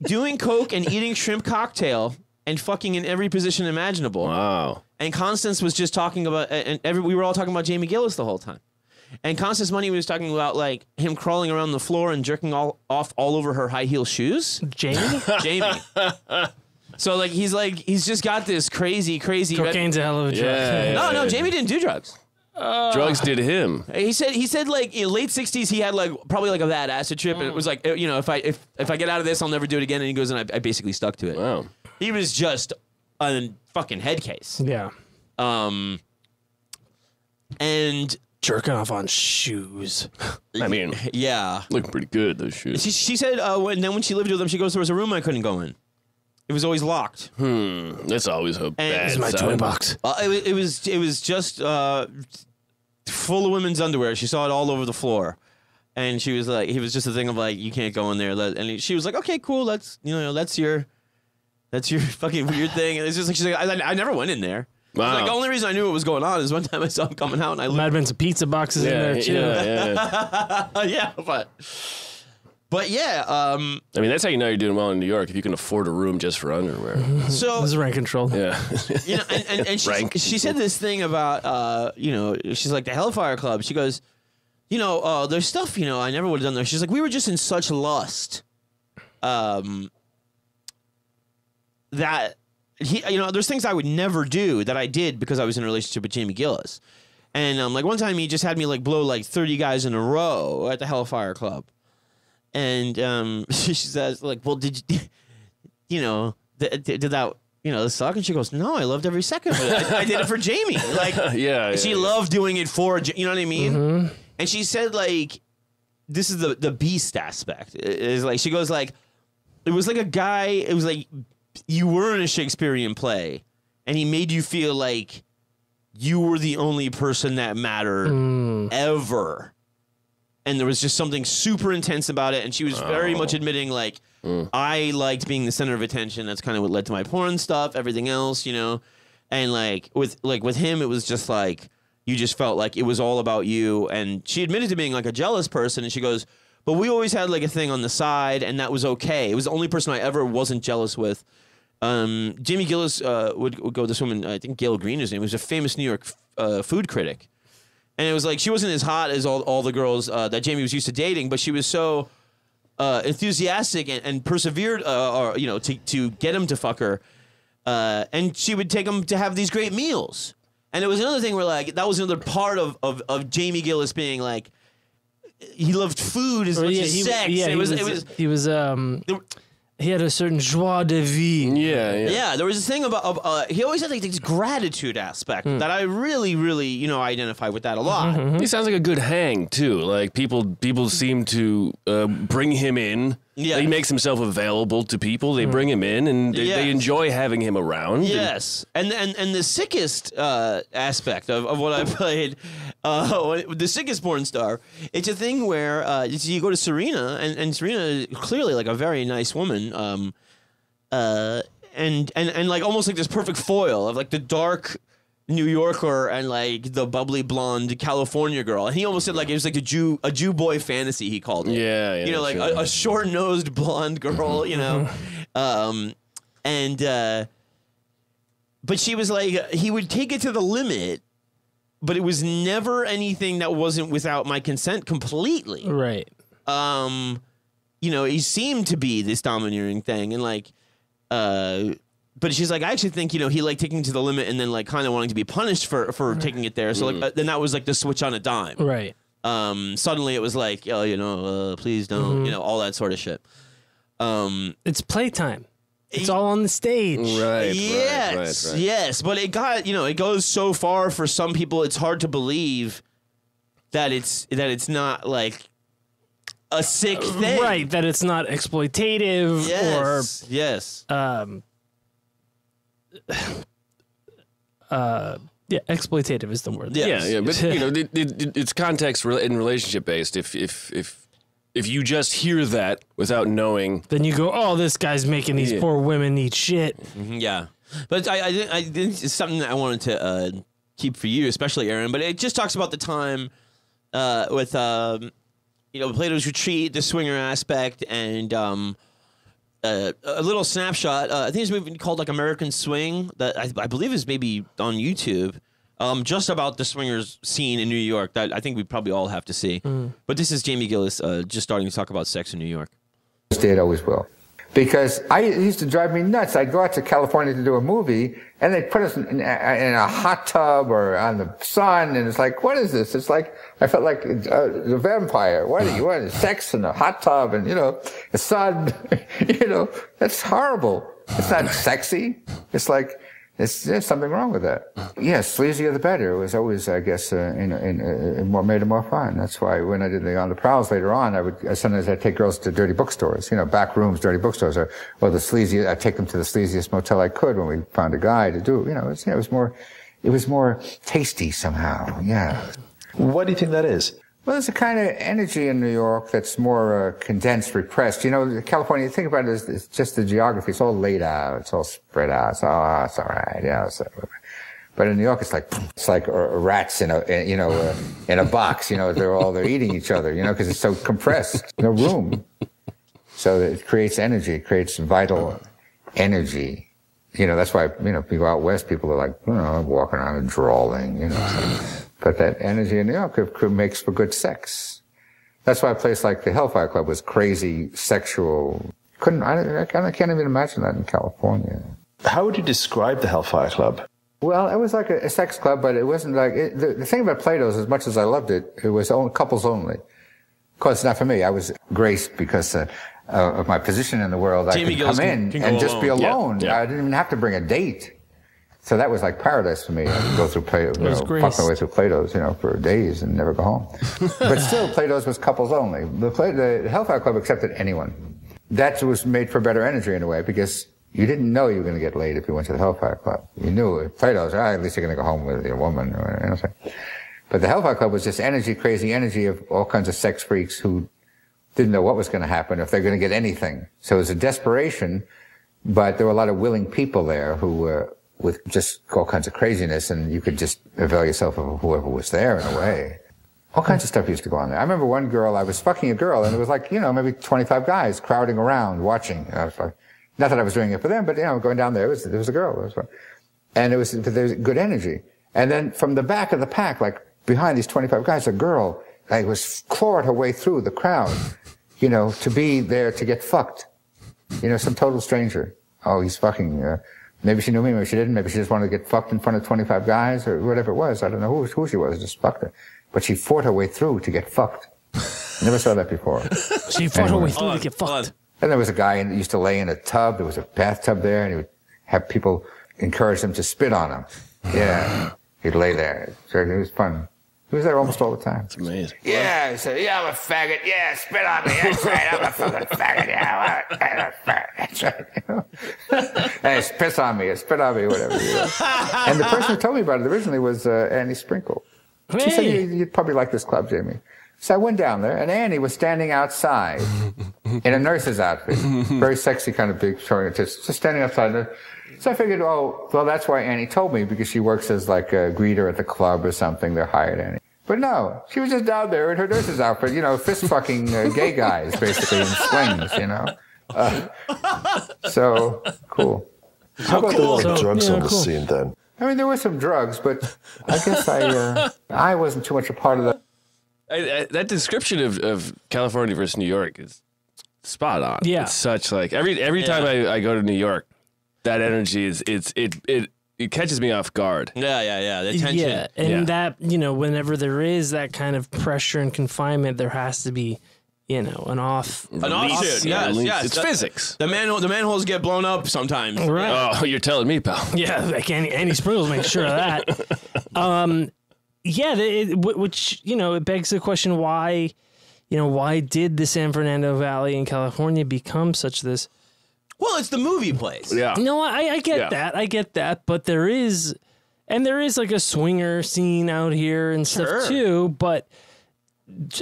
doing coke and eating shrimp cocktail and fucking in every position imaginable. Wow. And Constance was just talking about, and every, we were all talking about Jamie Gillis the whole time. And Constance Money was talking about like him crawling around the floor and jerking all off all over her high heel shoes. Jamie? Jamie. so like he's like he's just got this crazy crazy. Cocaine's a hell of a drug. Yeah. no, no, Jamie didn't do drugs. Drugs did him. He said he said like in late sixties he had like probably like a bad acid trip and it was like uh, you know if I if if I get out of this I'll never do it again and he goes and I, I basically stuck to it. Wow. He was just a fucking head case. Yeah. Um, and Jerking off on shoes. I mean, yeah, looking pretty good, those shoes. she she said uh, when then when she lived with him she goes there was a room I couldn't go in. It was always locked. That's always a bad This is my sign. toy box. Uh, it, wa- it was it was just uh, full of women's underwear. She saw it all over the floor, and she was like, he was just a thing of like, you can't go in there. Let, and she was like, okay, cool. That's you know that's your that's your fucking weird thing. And it's just like she's like, I, I never went in there. Wow. Like the only reason I knew what was going on is one time I saw him coming out and I Might looked. have been some pizza boxes in Yeah, there too. yeah, yeah. yeah, but but yeah. Um. I mean, that's how you know you're doing well in New York if you can afford a room just for underwear. So This is rent control. Yeah. you know, and, and, and she, she said this thing about, uh, you know, she's like the Hellfire Club. She goes, you know, uh, there's stuff, you know, I never would have done there. She's like, we were just in such lust, um, that he, you know, there's things I would never do that I did because I was in a relationship with Jamie Gillis. And um, like one time he just had me like blow like 30 guys in a row at the Hellfire Club. And um, she says like, well, did you, you know, th- th- did that, you know, suck? And she goes, no, I loved every second of it. I, I did it for Jamie. Like, yeah. she yeah. loved doing it for, you know what I mean? And she said like, this is the the beast aspect. Is like she goes like, it was like a guy. It was like you were in a Shakespearean play, and he made you feel like you were the only person that mattered ever. And there was just something super intense about it, and she was very much admitting like, I liked being the center of attention. That's kind of what led to my porn stuff. Everything else, you know, and like with like with him, it was just like you just felt like it was all about you. And she admitted to being like a jealous person, and she goes, "But we always had like a thing on the side, and that was okay. It was the only person I ever wasn't jealous with." Um, Jamie Gillis uh, would, would go this woman. I think Gail Green, his name was a famous New York uh, food critic, and it was like she wasn't as hot as all all the girls uh, that Jamie was used to dating, but she was so uh, enthusiastic and, and persevered, uh, or you know, to to get him to fuck her. uh, and she would take him to have these great meals. And it was another thing where like that was another part of of, of Jamie Gillis being like he loved food as Or, much yeah, as he, sex. yeah, it he was, was, it was he was um there- he had a certain joie de vivre. Yeah, yeah. yeah, there was this thing about of, uh, he always had like this gratitude aspect Hmm. that I really, really, you know, identify with that a lot. Mm-hmm. He sounds like a good hang too. Like people, people seem to uh, bring him in. Yeah. he makes himself available to people. They bring him in, and they, they enjoy having him around. And- Yes, and and and the sickest uh, aspect of, of what I played, uh, when- the sickest porn star. It's a thing where uh, you see- you go to Serena, and, and Serena is clearly like a very nice woman, um, uh, and and and like almost like this perfect foil of like the dark. New Yorker and like the bubbly blonde California girl, and he almost said like it was like a Jew a Jew boy fantasy. He called it. Yeah, yeah, You know, like sure. a, a short nosed blonde girl. You know, um, and uh, but she was like he would take it to the limit but it was never anything that wasn't without my consent completely Right. um you know he seemed to be this domineering thing and like uh but she's like i actually think you know he like taking it to the limit and then like kind of wanting to be punished for for taking it there so like uh, then that was like the switch on a dime Right. um suddenly it was like oh you know uh, please don't you know all that sort of shit um It's playtime. It's all on the stage. Right, yes, right, right, right. yes, but it got you know it goes so far for some people. It's hard to believe that it's that it's not like a sick thing, Right. That it's not exploitative Yes, yes, or um uh yeah, exploitative is the word. Yes. Yeah, yeah, but you know, it, it, it's context and relationship based. If if if if you just hear that without knowing, Then you go, oh, this guy's making these Yeah. poor women eat shit. Mhm, yeah. But I, I, didn't- I it's something that I wanted to uh, keep for you, especially Aaron. But it just talks about the time uh, with um, you know Plato's retreat, the swinger aspect, and um, uh, a little snapshot. Uh, I think it's a movie called like American Swing that I, I believe is maybe on YouTube. Um, just about the swingers scene in New York that I think we probably all have to see. But this is Jamie Gillis uh, just starting to talk about sex in New York. It always will. Because I used to drive me nuts. I'd go out to California to do a movie, and they'd put us in, in, a- a hot tub or on the sun, and it's like, what is this? It's like I felt like uh, a vampire. What are you? What is sex in a hot tub and you know the sun? you know that's horrible. It's not sexy. It's like it's, there's something wrong with that. Yes, sleazier the better. It was always, I guess, uh, in, in, uh, more made it more fun. That's why when I did the on the prowls later on, I would uh, sometimes I'd take girls to dirty bookstores, you know, back rooms, dirty bookstores, or, or the sleaziest. I'd take them to the sleaziest motel I could when we found a guy to do. You know, you know, it was more, it was more tasty somehow. Yeah. What do you think that is? Well, there's a kind of energy in New York that's more uh, condensed, repressed. You know, California, you think about it as it's just the geography. It's all laid out. It's all spread out. It's, oh, it's all right. Yeah. It's, uh, but in New York, it's like, it's like uh, rats in a, you know, uh, in a box. You know, they're all, they're eating each other, you know, because it's so compressed. No room. So it creates energy. It creates vital energy. You know, that's why, you know, people out west, people are like, you know, walking around and drawling, you know. But that energy in New York could, could makes for good sex. That's why a place like the Hellfire Club was crazy, sexual. Couldn't, I, I can't I can't even imagine that in California. How would you describe the Hellfire Club? Well, it was like a, a sex club, but it wasn't like, it, the, the thing about Plato's, as much as I loved it, it was only couples only. Of course, not for me. I was graced because uh, uh, of my position in the world. Jamie I could Gillis come can- in can go and just be alone. Yeah, yeah. I didn't even have to bring a date. So that was like paradise for me. I could go through Plato, you know, fuck my way through Plato's, you know, for days and never go home. but still, Plato's was couples only. The, the Hellfire Club accepted anyone. That was made for better energy in a way because you didn't know you were going to get laid if you went to the Hellfire Club. You knew. Plato's, ah, at least you're going to go home with your woman. Or, so. But the Hellfire Club was just energy, crazy energy of all kinds of sex freaks who didn't know what was going to happen if they're going to get anything. So it was a desperation, but there were a lot of willing people there who were with just all kinds of craziness, and you could just avail yourself of whoever was there in a way. All kinds of stuff used to go on there. I remember one girl, I was fucking a girl, and it was like, you know, maybe 25 guys crowding around watching. Like, not that I was doing it for them, but, you know, going down there, it was, there was a girl. It was. And it was, there was good energy. And then from the back of the pack, like behind these 25 guys, a girl, like, was clawed her way through the crowd, you know, to be there to get fucked. You know, some total stranger. Oh, he's fucking, uh, Maybe she knew me, maybe she didn't. Maybe she just wanted to get fucked in front of 25 guys or whatever it was. I don't know who, who she was. Just fucked her. But she fought her way through to get fucked. Never saw that before. She fought her way Anyway. through to get Hold on. fucked. And there was a guy in, used to lay in a tub. There was a bathtub there, and he would have people encourage him to spit on him. Yeah, he'd lay there. So it was fun. He was there almost all the time. It's amazing. Yeah, he said, "Yeah, I'm a faggot. Yeah, spit on me. That's right. I'm a fucking faggot. Yeah, I'm a, I'm a faggot. That's right." You know? hey, piss on me. Spit on me. Whatever. You know? And the person who told me about it originally was uh, Annie Sprinkle. She said you, you'd probably like this club, Jamie. So I went down there, and Annie was standing outside in a nurse's outfit, very sexy, kind of big, showing her tits, just standing outside there. So I figured, oh, well, that's why Annie told me because she works as like a greeter at the club or something. They're hired Annie. But no, she was just down there in her nurse's outfit, you know, fist fucking uh, gay guys basically in swings, you know. Uh, so cool. How about cool. the- So- drugs yeah, on the cool. scene then. I mean, there were some drugs, but I guess I uh, I wasn't too much a part of that. I, I, that description of, of California versus New York is spot on. Yeah. it's such like every every time I, I go to New York, that energy is it's it it it catches me off guard. Yeah, yeah, yeah. The tension. Yeah, and Yeah. that you know, whenever there is that kind of pressure and confinement, there has to be, you know, an off. An offshoot. Yes, Release. yes. It's That- physics. The man, the manholes get blown up sometimes. Right. Oh, you're telling me, pal. Yeah, like Annie, Annie Sprinkles makes sure of that. Um, yeah, the, it, which you know, it begs the question why, you know, why did the San Fernando Valley in California become such this? Well, it's the movie place. Yeah. No, I, I get Yeah. that, I get that, but there is, and there is like a swinger scene out here and Sure. stuff too. But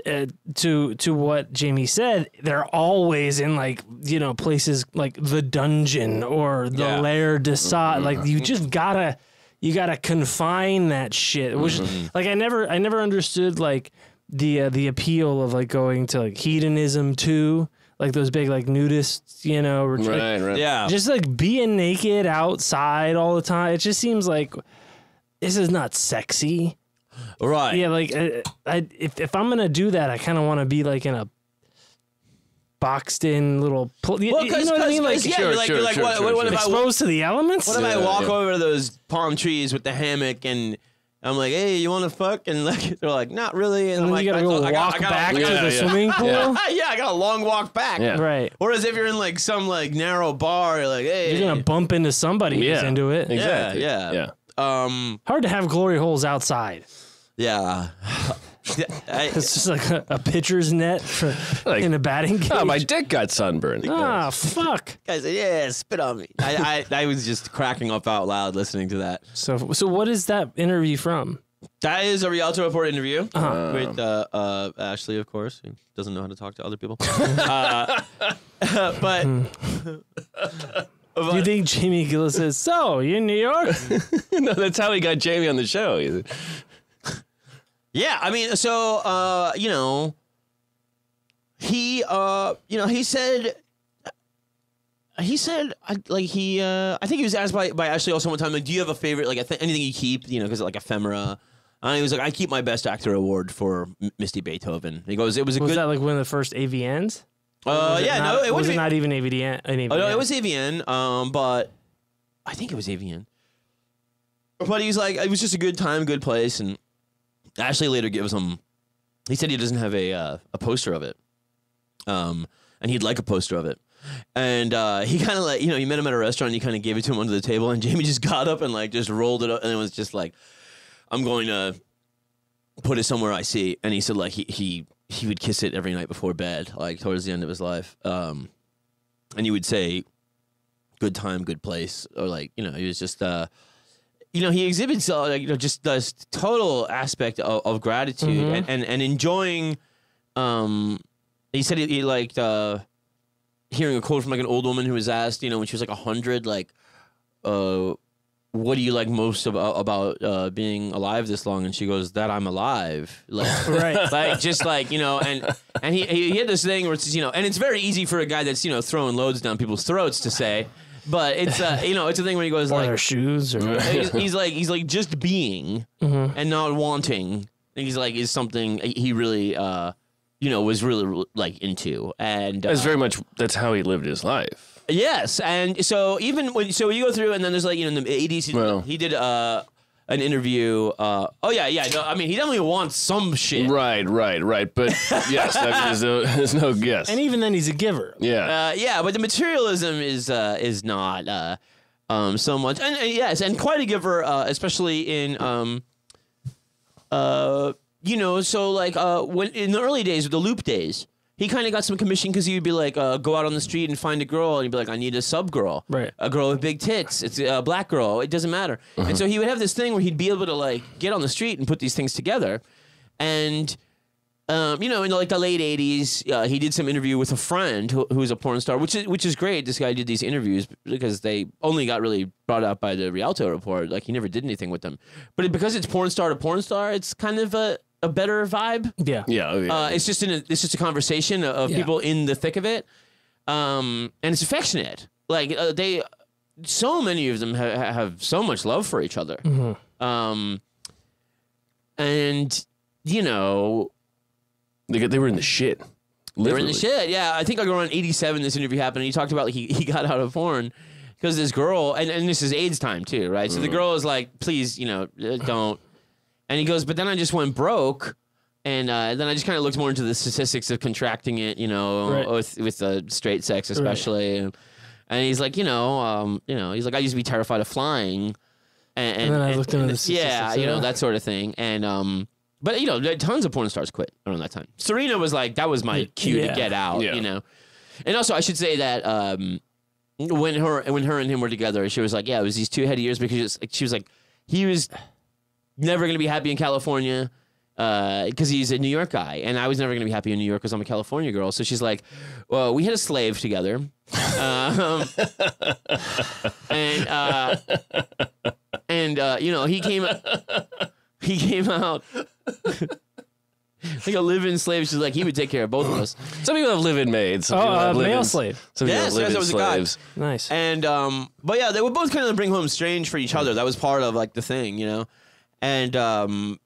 uh, to to what Jamie said, they're always in like you know places like the dungeon or the Yeah. Lair de Sade. Like you just gotta you gotta confine that shit. Which like I never I never understood like the uh, the appeal of like going to like hedonism too. Like those big like nudists, you know, retreat- Right, right. Yeah. just like being naked outside all the time. It just seems like this is not sexy. right. Yeah, like I, I if if I'm gonna do that, I kind of want to be like in a boxed in little. Pl- you, Well, you know what I mean? Like yeah, Sure, you're like, sure, you're like, sure, what, sure, what, what sure. if I exposed to the elements. What if I walk yeah. over those palm trees with the hammock and I'm like, hey, you want to fuck? And like, they're like, not really. And, and I'm then like, you gotta I go thought- I got- walk I got- back I to got- the yeah. swimming pool. yeah, I got a long walk back. Yeah. Right. Whereas if you're in like some like narrow bar, you're like, hey, You're gonna bump into somebody who's Yeah. into it. Exactly. Yeah, yeah. um, Hard to have glory holes outside. yeah. I, It's just like a, a pitcher's net for, Like, in a batting cage. Oh, my dick got sunburned. ah, fuck. guys, yeah, spit on me. I, I, I was just cracking up out loud listening to that. So, so what is that interview from? That is a Rialto Report interview Uh-huh. with uh, uh, Ashley, of course, who doesn't know how to talk to other people. uh, but Do you think Jamie Gillis says, "So you in New York"? no, that's how he got Jamie on the show. Yeah, I mean, so uh, you know, he, uh, you know, he said. He said, like he, uh, I think he was asked by, by Ashley also one time, like, do you have a favorite, like, anything you keep, you know, because like ephemera. And he was like, I keep my best actor award for M- Misty Beethoven. He goes, it was a Was good. that like one of the first AVNs? uh, yeah, not, no, it was wasn't. it not even AVN? AVN? Oh no, it was AVN. Um, but I think it was AVN. But he was like, it was just a good time, good place, and Ashley later gives him. He said he doesn't have a uh, a poster of it, um, and he'd like a poster of it. And uh, he kind of like, you know, he met him at a restaurant. and He kind of gave it to him under the table, and Jamie just got up and like just rolled it up, and it was just like, I'm going to put it somewhere I see. And he said like he he he would kiss it every night before bed, like towards the end of his life. Um, and you would say good time good place or like you know he was just uh you know he exhibits uh, like, you know just this total aspect of, of gratitude Mhm. and, and and enjoying um he said he, he liked uh hearing a quote from like an old woman who was asked you know when she was like a hundred like uh what do you like most about about uh, being alive this long? And she goes, "That I'm alive." Like, Right. like just like you know, and and he he he had this thing where it's you know, and it's very easy for a guy that's you know throwing loads down people's throats to say, but it's uh you know it's a thing where he goes or like their shoes or he's, he's like he's like just being and not wanting. He's like is something he really uh you know, was really like into. And That's uh, very much that's how he lived his life. yes, and so even when so you go through, and then there's like you know in the eighties, he, Well- he did uh an interview. Uh, oh yeah, yeah. No, I mean he definitely wants some shit. Right, right, right. But yes, I mean, there's no, there's no guess. And even then, he's a giver. yeah. Uh, yeah, but the materialism is uh, is not uh, um, so much, and, and yes, and quite a giver, uh, especially in um, uh, you know, so like uh, when in the early days, of the loop days, he kind of got some commission because he would be like, uh, go out on the street and find a girl, and he'd be like, I need a sub girl, Right. A girl with big tits, it's a black girl, it doesn't matter, and so he would have this thing where he'd be able to like get on the street and put these things together, and um, you know, in like the late '80s, uh, he did some interview with a friend who, who was a porn star, which is which is great. This guy did these interviews because they only got really brought up by the Rialto report. Like he never did anything with them, but it, because it's porn star to porn star, it's kind of a, a better vibe. Yeah. yeah. oh, yeah. Uh, it's just in a, it's just a conversation of Yeah. people in the thick of it, um, and it's affectionate. Like uh, they, so many of them ha- have so much love for each other, um, and you know they, got- they were in the shit. Literally. they were in the shit. Yeah, I think like around '87, this interview happened. And he talked about like he, he got out of porn because this girl, and, and this is AIDS time too, right? So the girl is like, "Please, you know, uh, don't." And he goes, "But then I just went broke." And uh, then I just kind of looked more into the statistics of contracting it, you know, Right. with with uh, straight sex especially. And, and he's like, you know, um, you know, he's like, I used to be terrified of flying. And, And then I looked into the yeah, you know, that sort of thing. And um, but you know, tons of porn stars quit around that time. Serena was like, that was my cue Yeah. to get out, Yeah. you know. And also, I should say that um, when her when her and him were together, she was like, yeah, it was these two heady years because it's like, she was like, he was never gonna be happy in California because he's a New York guy, and I was never gonna be happy in New York because I'm a California girl. So she's like, well, we had a slave together, um, and uh, and uh, you know he came he came out. like a live-in slave. She's like he would take care of both of us. Some people have live-in maids. Some Oh, people uh, have male live-in- slave. Some people Yes, have yes, live-in that was a guy. slaves. Nice. And um, but yeah, they would both kind of bring home strange for each other. That was part of like the thing, you know. And um,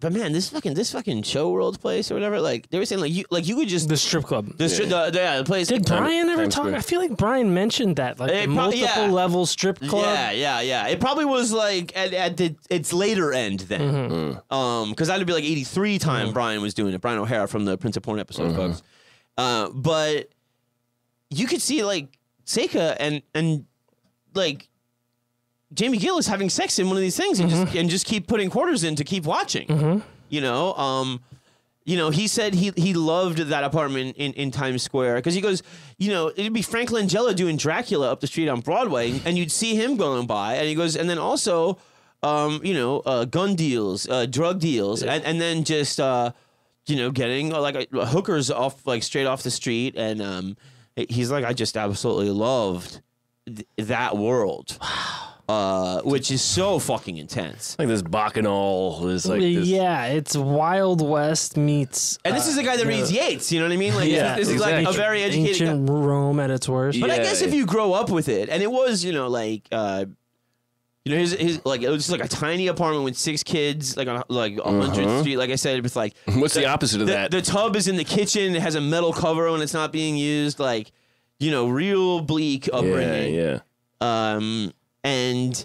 but man, this fucking this fucking show world place or whatever, like they were saying, like you like you could just the strip club. this the, the, yeah, the place. Did Brian ever Times talk? Square. I feel like Brian mentioned that, like It the prob- multiple yeah. level strip club. Yeah, yeah, yeah. It probably was like at, at the, its later end then. Mm-hmm. Um, because that'd be like 83 time Brian was doing it. Brian O'Hara from the Prince of Porn episode, Mm-hmm. folks. Uh, but you could see like Seka and and like Jamie Gillis having sex in one of these things and Mm-hmm. just and just keep putting quarters in to keep watching. You know, um, you know, he said he he loved that apartment in, in Times Square because he goes, you know, it'd be Frank Langella doing Dracula up the street on Broadway, and you'd see him going by, and he goes, and then also, um, you know, uh, gun deals, uh, drug deals, and, and then just, uh, you know, getting uh, like uh, hookers off like straight off the street, and um, he's like, I just absolutely loved th- that world. Uh, which is so fucking intense. Like this bacchanal, this like this, yeah, it's Wild West meets. And this is the guy that reads Yeats. You know what I mean? Like, Yeah, this is like a very educated guy. ancient Rome at its worst. But I Yeah. guess if you grow up with it, and it was, you know, like, uh, you know, his, his like it was just like a tiny apartment with six kids, like on a- like a 100th Street. Like I said, with like What's the opposite of the, that? the tub is in the kitchen. It has a metal cover when it's not being used. Like, you know, real bleak yeah, upbringing. yeah. Um, and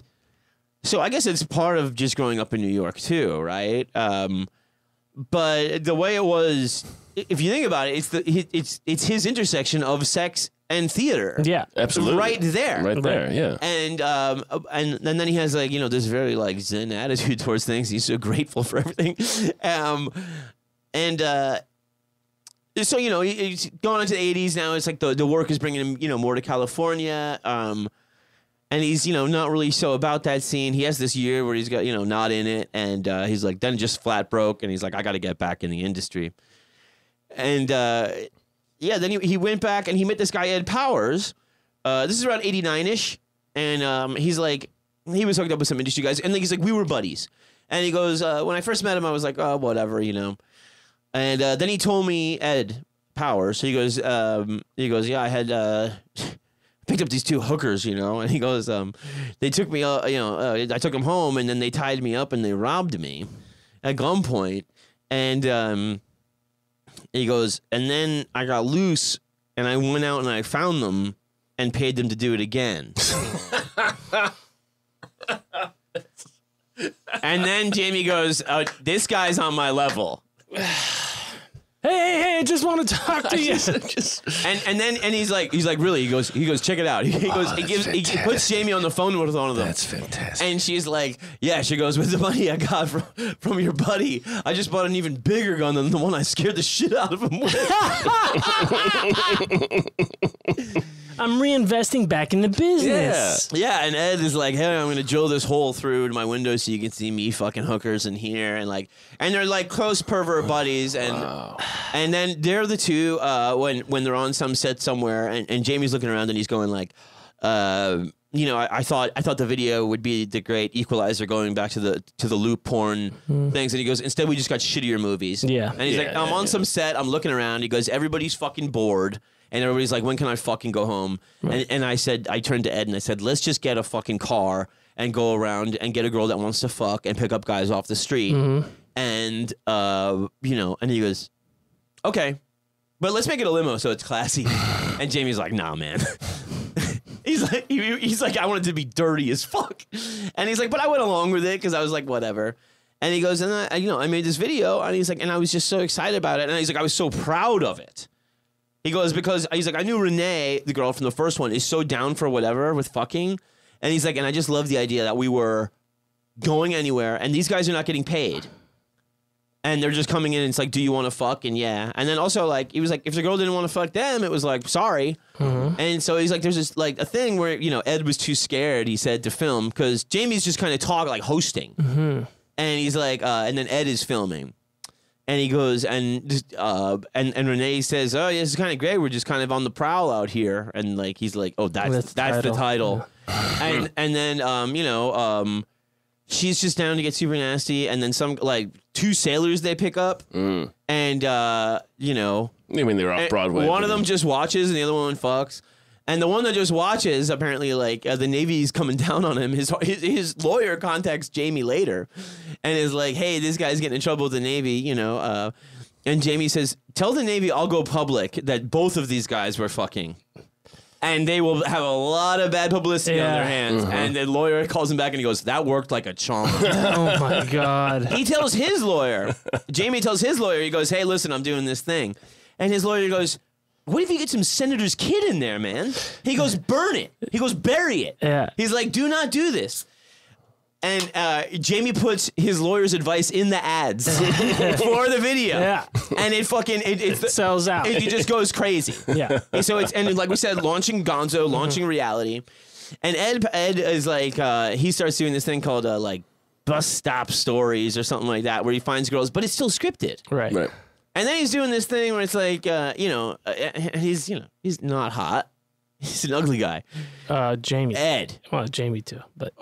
so I guess it's part of just growing up in New York too, right? Um, but the way it was, if you think about it, it's the it's it's his intersection of sex and theater. Yeah. Absolutely. right there. Right there, yeah. And um and and then he has like you know this very like zen attitude towards things. He's so grateful for everything, um, and uh, so you know he- he's going into the eighties now. It's like the the work is bringing him you know more to California. Um, and he's you know not really so about that scene. He has this year where he's got you know not in it, and uh, he's like then just flat broke, and he's like I got to get back in the industry. And uh, yeah, then he, he went back and he met this guy Ed Powers. Uh, this is around eighty nine ish, and um, he's like he was hooked up with some industry guys, and like, he's like we were buddies. And he goes uh, when I first met him, I was like oh whatever you know. And uh, then he told me Ed Powers. He goes um, he goes yeah I had. Uh, picked up these two hookers, you know, and he goes, um, they took me, uh, you know, uh, I took them home, and then they tied me up and they robbed me at gunpoint, and um, He goes, and then I got loose and I went out and I found them and paid them to do it again. and then Jamie goes, uh, "This guy's on my level." Hey, hey, hey! I just want to talk to you. And and then and he's like he's like really he goes he goes check it out he, ah, goes he gives he puts Jamie on the phone with one of them That's fantastic. and she's like yeah she goes with the money I got from from your buddy I just bought an even bigger gun than the one I scared the shit out of him with I'm reinvesting back in the business. yeah Yeah. and Ed is like hey I'm gonna drill this hole through my window so you can see me fucking hookers in here and like and they're like close pervert buddies and and then they're the two uh, when when they're on some set somewhere and, and Jamie's looking around and he's going like uh, you know, I, I thought I thought the video would be the great equalizer going back to the to the loop porn things, and he goes, instead we just got shittier movies. Yeah. and he's like, I'm yeah, on yeah. some set, I'm looking around. He goes, everybody's fucking bored, and everybody's like, when can I fucking go home? And, and I said, I turned to Ed and I said, let's just get a fucking car and go around and get a girl that wants to fuck and pick up guys off the street, and uh, you know, and he goes, okay, but let's make it a limo so it's classy. and Jamie's like, nah, man. He's like, he- he's like, I wanted to be dirty as fuck, and he's like, but I went along with it because I was like, whatever. And he goes, and I, you know, I made this video, and he's like, and I was just so excited about it, and he's like, I was so proud of it. He goes because he's like, I knew Renee, the girl from the first one, is so down for whatever with fucking, and he's like, and I just love the idea that we were going anywhere, and these guys are not getting paid. And they're just coming in and it's like, do you want to fuck? And yeah. And then also like he was like, if the girl didn't want to fuck them, it was like, sorry. And so he's like, there's this like a thing where, you know, Ed was too scared, he said, to film because Jamie's just kind of talk like hosting. And he's like, uh, and then Ed is filming. And he goes and uh and, and Renee says, Oh, yeah, this is kind of great. We're just kind of on the prowl out here. And like he's like, Oh, that's That's that's, the the title. title. and and then um, you know, um she's just down to get super nasty and then some like two sailors they pick up and uh you know I mean, they're off Broadway. one of them just watches and the other one fucks and the one that just watches apparently like uh, the navy's coming down on him his, his his lawyer contacts jamie later and is like hey this guy's getting in trouble with the navy you know uh and jamie says tell the navy i'll go public that both of these guys were fucking and they will have a lot of bad publicity on their hands. Mm-hmm. And the lawyer calls him back and he goes, "That worked like a charm." Oh my god. he tells his lawyer, Jamie tells his lawyer, he goes, "Hey, listen, I'm doing this thing," and his lawyer goes, "What if you get some senator's kid in there, man?" He goes, "Burn it." He goes, "Bury it." Yeah. He's like, "Do not do this." And uh, Jamie puts his lawyer's advice in the ads for the video. Yeah. and it fucking it, it, Sells out. It, just goes crazy. Yeah. And so it's and like we said, launching Gonzo, launching reality, and Ed Ed is like uh, he starts doing this thing called uh, like bus stop stories or something like that, where he finds girls, but it's still scripted. Right. Right. And then he's doing this thing where it's like uh, you know uh, he's you know he's not hot, he's an ugly guy. Uh, Jamie. Ed, Well, Jamie too, but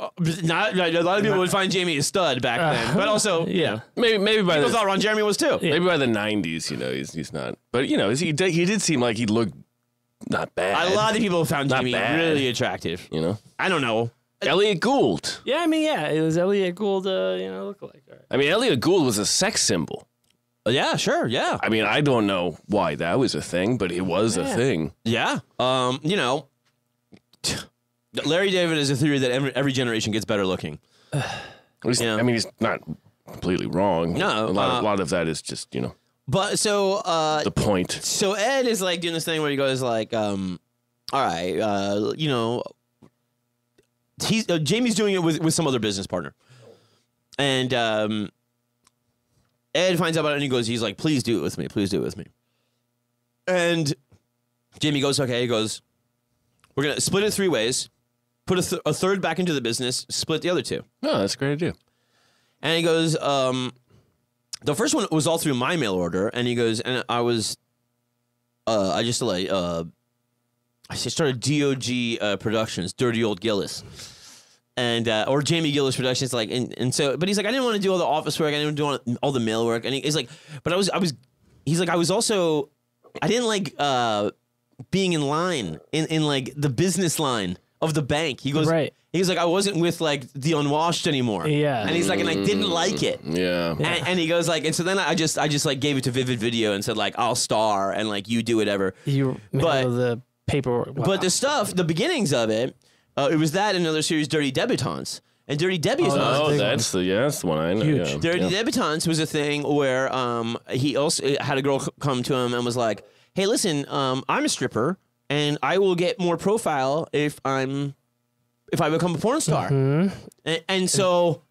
not, not- a lot of people would find Jamie a stud back then, but also you yeah. know, Maybe maybe by people the, thought Ron Jeremy was too. maybe by the '90s, you know, he's he's not. But you know, he did, he did seem like he looked not bad. A lot of people found Not Jamie bad. really attractive. you know, I don't know. Elliott Gould. Yeah, I mean, yeah, it was Elliott Gould, uh, you know, look like. All right. I mean, Elliott Gould was a sex symbol. Yeah, sure, yeah. I mean, I don't know why that was a thing, but it was a thing. Yeah. Um, you know, Larry David has a theory that every, every generation gets better looking. He's- Yeah. I mean, he's not completely wrong. No, a lot, uh, of, a lot of that is just you know But so uh the point. so Ed is like doing this thing where he goes like um all right, uh you know he's uh, Jamie's doing it with with some other business partner. And um Ed finds out about it and he goes he's like please do it with me. Please do it with me. And Jamie goes okay, he goes we're going to split it three ways. Put a, th- a third back into the business, split the other two. No, that's a great idea. And he goes, um, the first one was all through my mail order. And he goes, and I was, uh, I just like, uh, I started DOG uh, Productions, Dirty Old Gillis. And, uh, or Jamie Gillis Productions, like, and, and so, but he's like, I didn't want to do all the office work. I didn't want to do all, all the mail work. And he, he's like, but I was, I was, he's like, I was also, I didn't like, uh, being in line, in, in like the business line of the bank. He goes, Right. He was like, I wasn't with like the unwashed anymore. Yeah. and he's like, and I didn't like it. Yeah. And, and he goes like, and so then I just, I just like gave it to Vivid Video and said like, I'll star and like you do whatever. You But- the paperwork. Wow. But the stuff, the beginnings of it, uh, it was that and another series, Dirty Debutantes. And Dirty Debutantes. Oh, big that's the yeah, that's the one I know. Huge. Yeah. Dirty yeah. Debutantes was a thing where um, he also had a girl come to him and was like, "Hey, listen, um, I'm a stripper, and I will get more profile if I'm if I become a porn star." And, and so.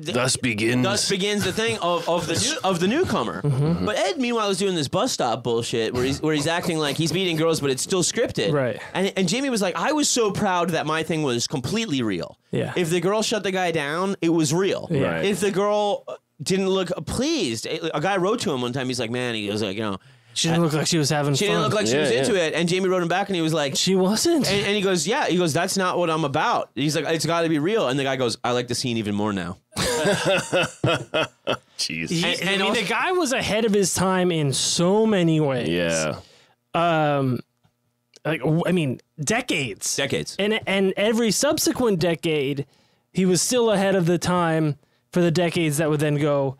Th- Thus begins. Thus begins the thing of, of the new, of the newcomer. Mm-hmm. Mm-hmm. But Ed, meanwhile, is doing this bus stop bullshit where he's where he's acting like he's meeting girls, but it's still scripted. Right. And and Jamie was like, I was so proud that my thing was completely real. Yeah. If the girl shut the guy down, it was real. Yeah. Right. If the girl didn't look pleased, a guy wrote to him one time. He's like, man, he was like, you know, she didn't look like she was having she fun. didn't look like she Yeah, was into it. And Jamie wrote him back, and he was like. she wasn't. And, and he goes, yeah. He goes, that's not what I'm about. He's like, it's got to be real. And the guy goes, I like the scene even more now. Jeez. He- and- I mean, also- the guy was ahead of his time in so many ways. yeah. Um, like w- I mean, decades. Decades. and and every subsequent decade, he was still ahead of the time for the decades that would then go,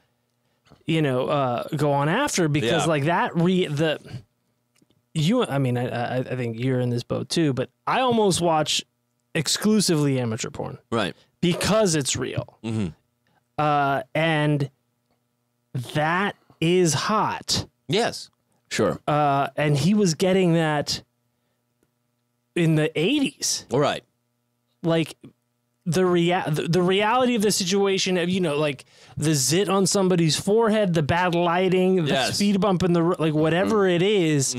you know, uh, go on after because Yeah. like that re the you. I mean, I, I think you're in this boat too, but I almost watch exclusively amateur porn Right. because it's real, Mm-hmm. uh, and that is hot Yes. Sure. uh, and he was getting that in the 80s All right. like the rea- the, the reality of the situation of you know like the zit on somebody's forehead the bad lighting the Yes. speed bump in the like whatever it is,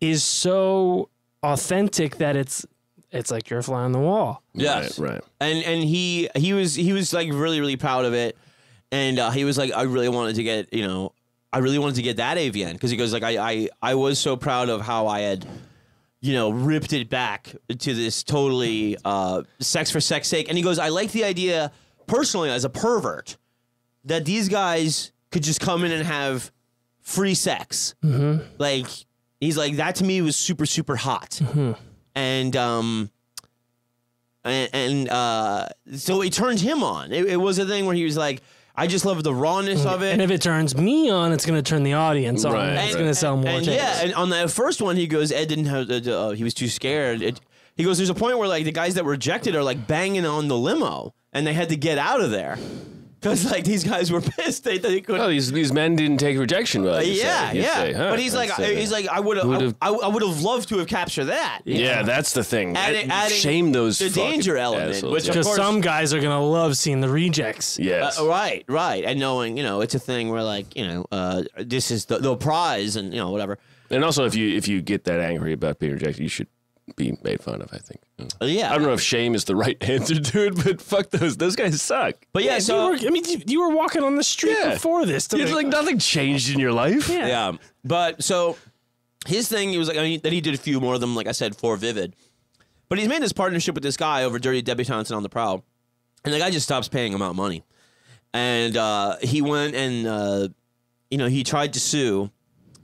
is so authentic that it's it's like you're a fly on the wall Yes. Right. Right. and and he he was he was like really really proud of it and uh, he was like i really wanted to get you know i really wanted to get that avn because he goes like I, I i was so proud of how i had you know ripped it back to this totally uh sex for sex sake and he goes i like the idea personally as a pervert that these guys could just come in and have free sex like he's like that to me was super super hot and um and, and uh, so it turned him on. It, it was a thing where he was like, I just love the rawness of it. and if it turns me on it's going to turn the audience on Right, it's going to sell more and tickets. yeah, and on that first one, he goes, Ed didn't have, the, uh, he was too scared. It, he goes, there's a point where like the guys that were rejected are like banging on the limo, and they had to get out of there because like these guys were pissed. They, they couldn't. Oh, these these men didn't take rejection well. you yeah, say. You'd yeah. say, huh, but he's like, that's, he's like, I would have, I, I would have loved to have captured that. yeah, that's the thing. Adding- I- adding Shame those the danger element, assholes, which because course- some guys are going to love seeing the rejects yes. Uh, right, right, and knowing you know it's a thing where like you know uh, this is the, the prize and you know whatever. And also, if you if you get that angry about being rejected, you should be made fun of. I think. Uh, yeah, I don't know if shame is the right answer to it, but fuck those. Those guys suck. but yeah, you so were, I mean, you, you were walking on the street Yeah. before this. To It's like nothing changed in your life. Yeah. yeah, but so his thing he was like I mean, then he did a few more of them like I said for Vivid, but he's made this partnership with this guy over Dirty Debutantes and on the Prowl, and the guy just stops paying him out money, and uh, he went and uh, you know he tried to sue.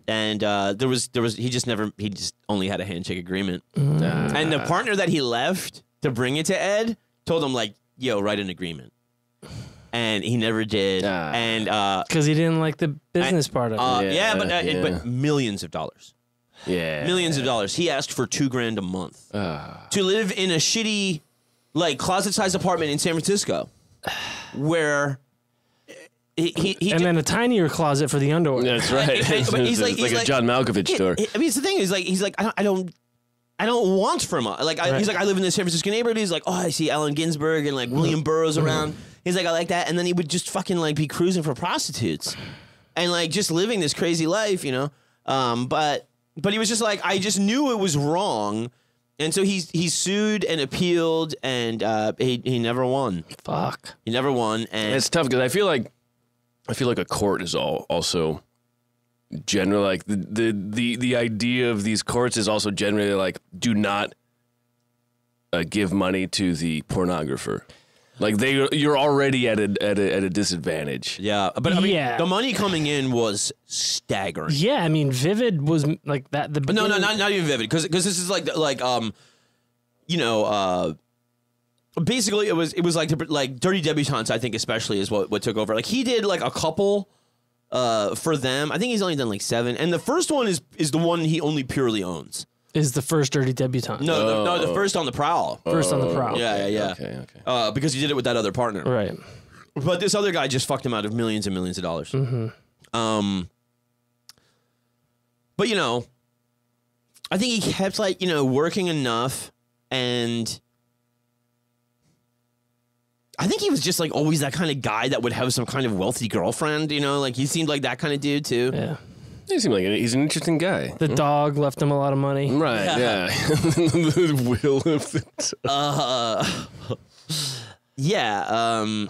And uh, there was there was he just never he just only had a handshake agreement. And the partner that he left to bring it to Ed told him like, "Yo, write an agreement." And he never did. Ah. And uh, because he didn't like the business part of it. uh, yeah, Yeah, but uh, yeah. but millions of dollars, Yeah. millions of dollars. He asked for two grand a month to live in a shitty, like closet-sized apartment in San Francisco, where he he, he and then a tinier closet for the underwear. That's right. And- and- but he's like- like, he's a like- John Malkovich He- store. he- I mean, it's the thing is like he's like I don't I don't, I don't want from a, like I, he's like I live in the San Francisco neighborhood. He's like oh I see Allen Ginsberg and like William Burroughs around. He's like I like that, and then he would just fucking like be cruising for prostitutes, and like just living this crazy life, you know. Um, but but he was just like I just knew it was wrong. And so he's he sued and appealed and uh, he he never won. Fuck. He never won. And It's tough because I feel like I feel like a court is all also general like the, the the the idea of these courts is also generally like do not uh, give money to the pornographer. Like they you're already at a at a, at a disadvantage. yeah, but I mean Yeah. the money coming in was staggering. Yeah, I mean, Vivid was like that. The But no, no, not not even vivid because because this is like like um, you know, uh, basically it was it was like the- like Dirty Debutantes. I think especially is what what took over. Like he did like a couple uh for them. I think he's only done like seven, and the first one is is the one he only purely owns. Is the first Dirty Debutante. No, the, no, the first on the prowl. First on the prowl. Yeah, yeah, yeah. Okay, okay. Uh, because he did it with that other partner. Right. But this other guy just fucked him out of millions and millions of dollars. Hmm. Um, but you know, I think he kept like you know working enough, and I think he was just like always that kind of guy that would have some kind of wealthy girlfriend. You know, like he seemed like that kind of dude too. Yeah. He seemed like an, he's an interesting guy. The dog left him a lot of money. Right, yeah. the will of the Uh, yeah. Um,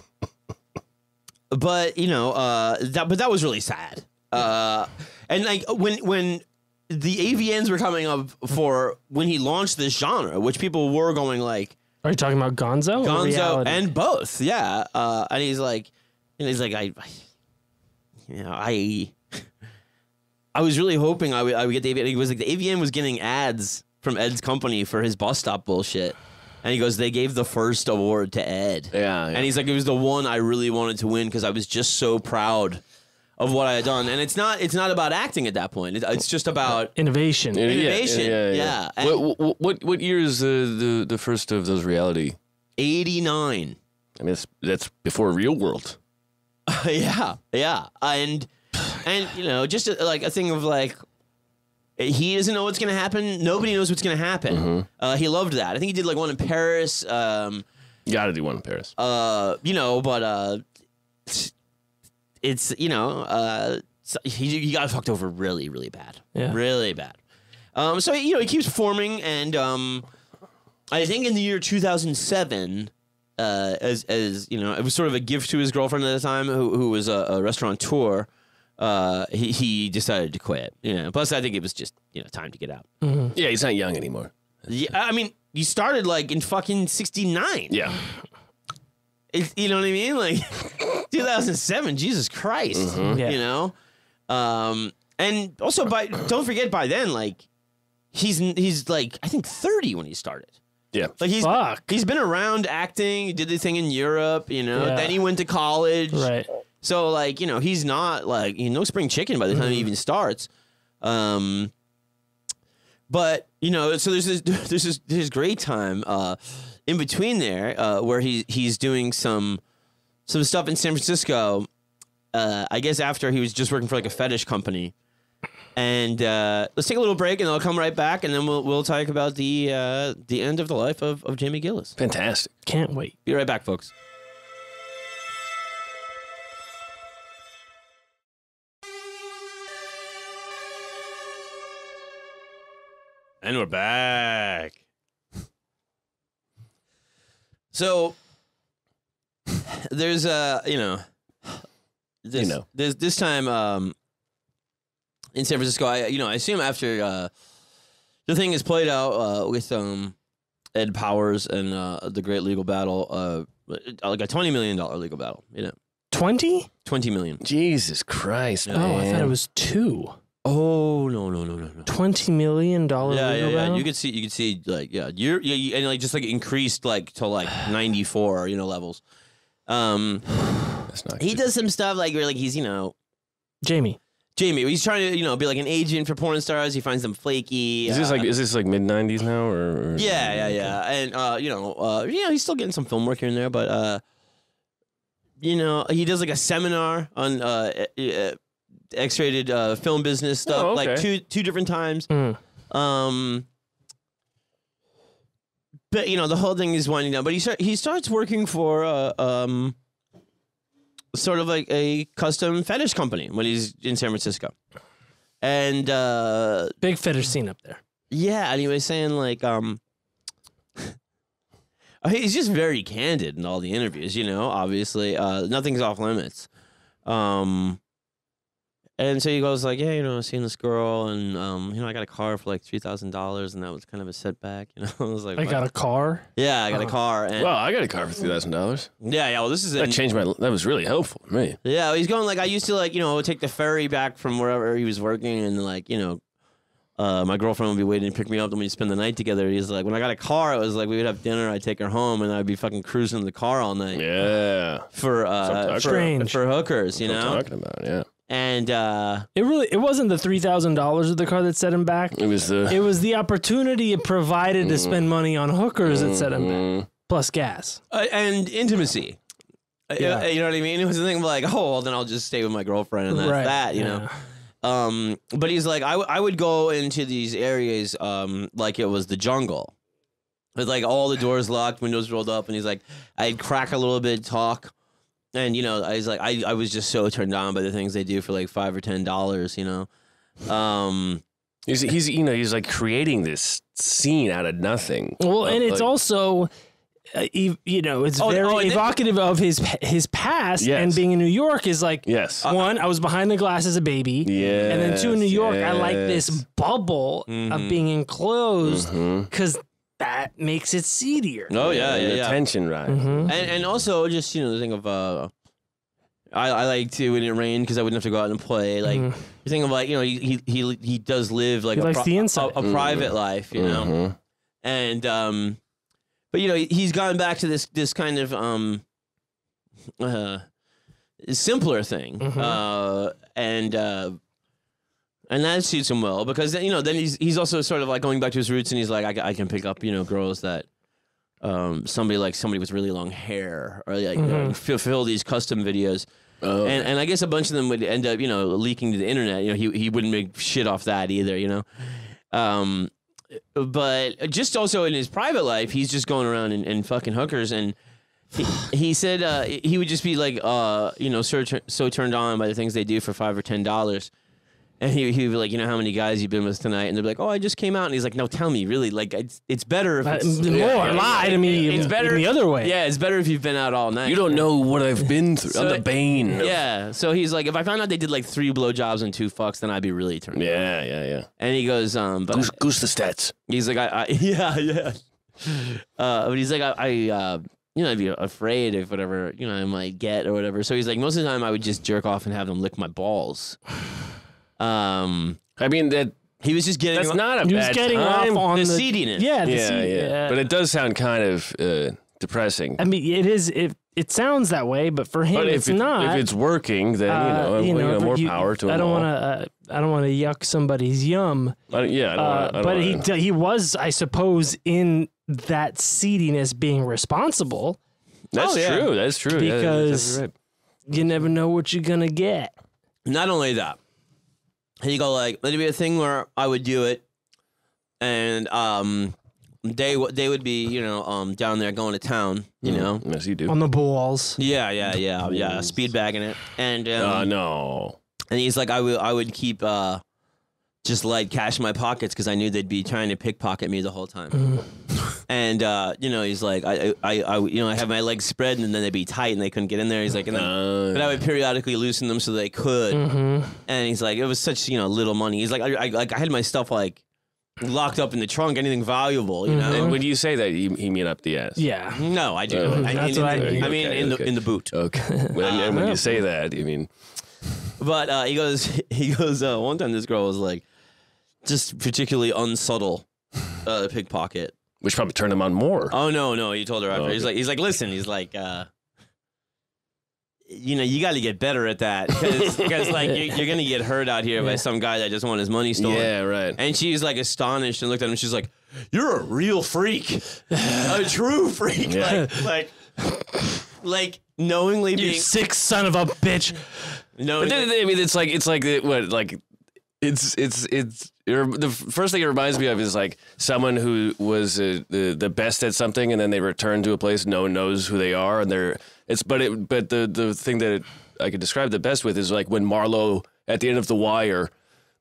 but you know, uh, that but that was really sad. Uh, and like when when the AVNs were coming up for when he launched this genre, which people were going like Are you talking about Gonzo? Gonzo reality? and both, yeah. Uh, and he's like, and he's like, I, I you know, I, I was really hoping I would, I would get the AVN. He was like, the AVN was getting ads from Ed's company for his bus stop bullshit. And he goes, they gave the first award to Ed. Yeah, yeah. And he's like, it was the one I really wanted to win because I was just so proud of what I had done. And it's not, it's not about acting at that point. It, it's just about Innovation. Yeah, yeah, Innovation, Yeah, yeah, yeah. What, what what what year is the, the the first of those reality? 89. I mean, that's that's before real world. yeah, yeah, and and you know, just a, like a thing of like, he doesn't know what's gonna happen. Nobody knows what's gonna happen. Uh, he loved that. I think he did like one in Paris. Um, Got to do one in Paris. uh, you know, but uh, it's you know, uh, so he he got fucked over really, really bad. Yeah. really bad. Um, so you know, he keeps forming, and um, I think in the year 2007, uh, as as you know, it was sort of a gift to his girlfriend at the time, who who was a, a restaurateur. Uh, he he decided to quit. You know, plus I think it was just you know time to get out. yeah, he's not young anymore. Yeah, I mean, you started like in fucking '69. Yeah, It- you know what I mean? Like 2007, Jesus Christ. Yeah. You know? Um and also by don't forget by then like he's he's like I think 30 when he started. yeah. Like he's Fuck. he's been around acting, he did the thing in Europe, you know. Yeah. Then he went to college. Right. So like, you know, he's not like you know spring chicken by the time he even starts. Um but you know, so there's this there's this, this great time uh in between there uh where he he's doing some some stuff in San Francisco. Uh I guess after he was just working for like a fetish company. And uh, let's take a little break, and I'll come right back, and then we'll we'll talk about the uh, the end of the life of, of Jamie Gillis. Fantastic. Can't wait. Be right back, folks. And we're back. So there's uh you know this, You know. this this time um in San Francisco I you know I assume after uh the thing is played out uh with um Ed Powers and uh the great legal battle uh like a 20 million dollar legal battle you know 20? 20 million Jesus Christ, Oh, I thought it was two. oh no no no no no $20 million yeah, yeah, legal yeah. battle? You could see, you could see, like, yeah, you're, yeah, you, and like just like increased like to like 94, you know, levels. Um, That's not he good. does some stuff like where like he's, you know, Jamie. Jamie. He's trying to, you know, be like an agent for porn stars. He finds them flaky. Is this uh, like is this like mid nineties now or, or? yeah, yeah, yeah, and uh, you know, uh, you know, he's still getting some film work here and there, but uh, you know, he does like a seminar on uh, X-rated uh, film business stuff, Oh, like two two different times. Mm. Um, but you know, the whole thing is winding down. But he start, he starts working for uh, um, sort of like a custom fetish company when he's in San Francisco, and uh, Big fetish scene up there. yeah, and he was saying like um he's just very candid in all the interviews, you know, obviously. Uh nothing's off limits. Um and so he goes like, Yeah, you know, I've seen this girl and um, you know, I got a car for like three thousand dollars and that was kind of a setback, you know. I was like I "What?" got a car. Yeah, I got a Uh-huh. car and Well, I got a car for three thousand dollars. Yeah, yeah, well this is That in, changed my. That was really helpful to me. Yeah, he's going like I used to like you know take the ferry back from wherever he was working and like you know uh, my girlfriend would be waiting to pick me up, and we'd spend the night together. He's like, when I got a car, it was like we would have dinner, I'd take her home, and I'd be fucking cruising in the car all night Yeah. for uh, for, for hookers, you I'm know. talking about, yeah. And uh, It really it wasn't the three thousand dollars of the car that set him back. It was the It was the opportunity it provided Mm. to spend money on hookers that set him back. Mm, Plus gas. uh, and intimacy. Uh, Yeah. You know what I mean? It was the thing of like, oh, well, then I'll just stay with my girlfriend, and that's Right, that, you know. Um, but he's like, I, w- I would go into these areas um, like it was the jungle. With like all the doors locked, windows rolled up, and he's like, I'd crack a little bit, talk, and you know, I was like, I, I was just so turned on by the things they do for like five or ten dollars, you know. Um, he's he's you know he's like creating this scene out of nothing. Well, Of, and it's like- also, uh, you know, it's Oh, very oh, and then- evocative of his his past. Yes. And being in New York is like, yes. one, I was behind the glass as a baby. yeah. And then two, in New York, I like this bubble Mhm. of being enclosed because that makes it seedier. oh yeah, yeah, the yeah. tension right. Mhm. and and also just you know the thing of uh I, I like to when it rained because I wouldn't have to go out and play. Like Mhm. the thing of like you know he he he, he does live like He a, likes the a, inside. a private life, you know, Mhm. and um, but you know he's gone back to this this kind of um uh simpler thing, Mhm. uh and uh. And that suits him well because you know then he's he's also sort of like going back to his roots and he's like I, I can pick up you know girls that um, somebody like somebody with really long hair or like Mhm. uh, fulfill these custom videos. Oh, And and I guess a bunch of them would end up, you know, leaking to the internet. You know, he he wouldn't make shit off that either, you know. Um but just also in his private life, he's just going around and, and fucking hookers and he, he said uh, he would just be like uh you know so, so turned on by the things they do for five or ten dollars and he, he would be like you know how many guys you've been with tonight and they'd be like oh I just came out and he's like no tell me really like it's, it's better if Uh, it's more yeah, lie to me. it's in better the other way. yeah it's better if you've been out all night you don't know what I've been through. I'm the bane. Yeah. So he's like, if I found out they did like three blowjobs and two fucks, then I'd be really turned. on. Yeah, yeah, yeah. And he goes, um, but Goose, goose the stats. he's like, I, I yeah, yeah. Uh, but he's like, I, I uh, you know, I'd be afraid of whatever you know I might get or whatever. So he's like, most of the time I would just jerk off and have them lick my balls. Um, I mean that he was just getting that's not a He was getting time. off on the the, seediness. Yeah, the yeah, seed- yeah, But it does sound kind of uh, depressing. I mean, it is. It it sounds that way, but for him, But it's if, it- not. if it's working, then Uh, you know, you know, more you- power to I him. don't want to. Uh, I don't want to yuck somebody's yum. I yeah, I don't Uh, wanna, I don't but he wanna- d- he was, I suppose, in that seediness being responsible. That's Oh, yeah. true. That's true. Yeah, that's Because- right. You never know what you're gonna get. Not only that, and you go like, there'd be a thing where I would do it, and um, they w- they would be you know um down there going to town, you know. Yes, you do. on the balls. Yeah, yeah, yeah, yeah. Speed bagging it, and um, Oh no. and he's like, I would I would keep uh, just like cash in my pockets because I knew they'd be trying to pickpocket me the whole time. and uh, you know, he's like, I, I, I, you know, I have my legs spread and then they'd be tight and they couldn't get in there. He's like, and then, Uh, but I would periodically loosen them so they could. Mm-hmm. And he's like, it was such you know little money. He's like, I, I like I had my stuff like locked up in the trunk, anything valuable, you know. and when you say that, you, you mean up the ass. Yeah. No, I do. Oh, I, that's mean, what I in the- mean. I mean, Okay, in the in the boot. Okay. When, and when you say that, you mean But uh, he goes, he goes. Uh, one time, this girl was like, just particularly unsubtle, uh, pickpocket. which probably turned him on more. Oh no, no. He told her after. Oh, He's like, he's like, listen. He's like, uh, you know, you got to get better at that because like you, you're gonna get hurt out here by some guy that just want his money stolen. yeah, right. And she's like astonished and looked at him. She's like, "You're a real freak, a true freak." Yeah. Like, like, like knowingly You being sick son of a bitch. But then, I mean, it's like it's like what like it's it's it's it- the first thing it reminds me of is like someone who was uh, the the best at something and then they return to a place no one knows who they are and they're it's but it but the the thing that I could describe the best with is like when Marlo at the end of the wire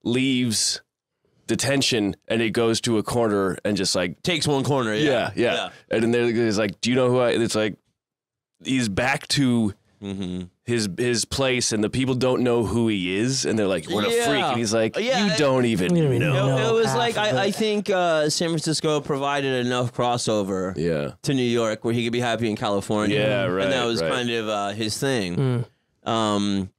leaves detention and he goes to a corner and just like takes one corner. yeah yeah yeah, and then there's like do you know who I it's like he's back to Mm-hmm. his his place and the people don't know who he is and they're like what a freak and he's like Yeah. you don't even You know know. It, it was like I, I think uh, San Francisco provided enough crossover yeah to New York where he could be happy in California. Yeah, right, And that was right. kind of uh, his thing. Mm. Um,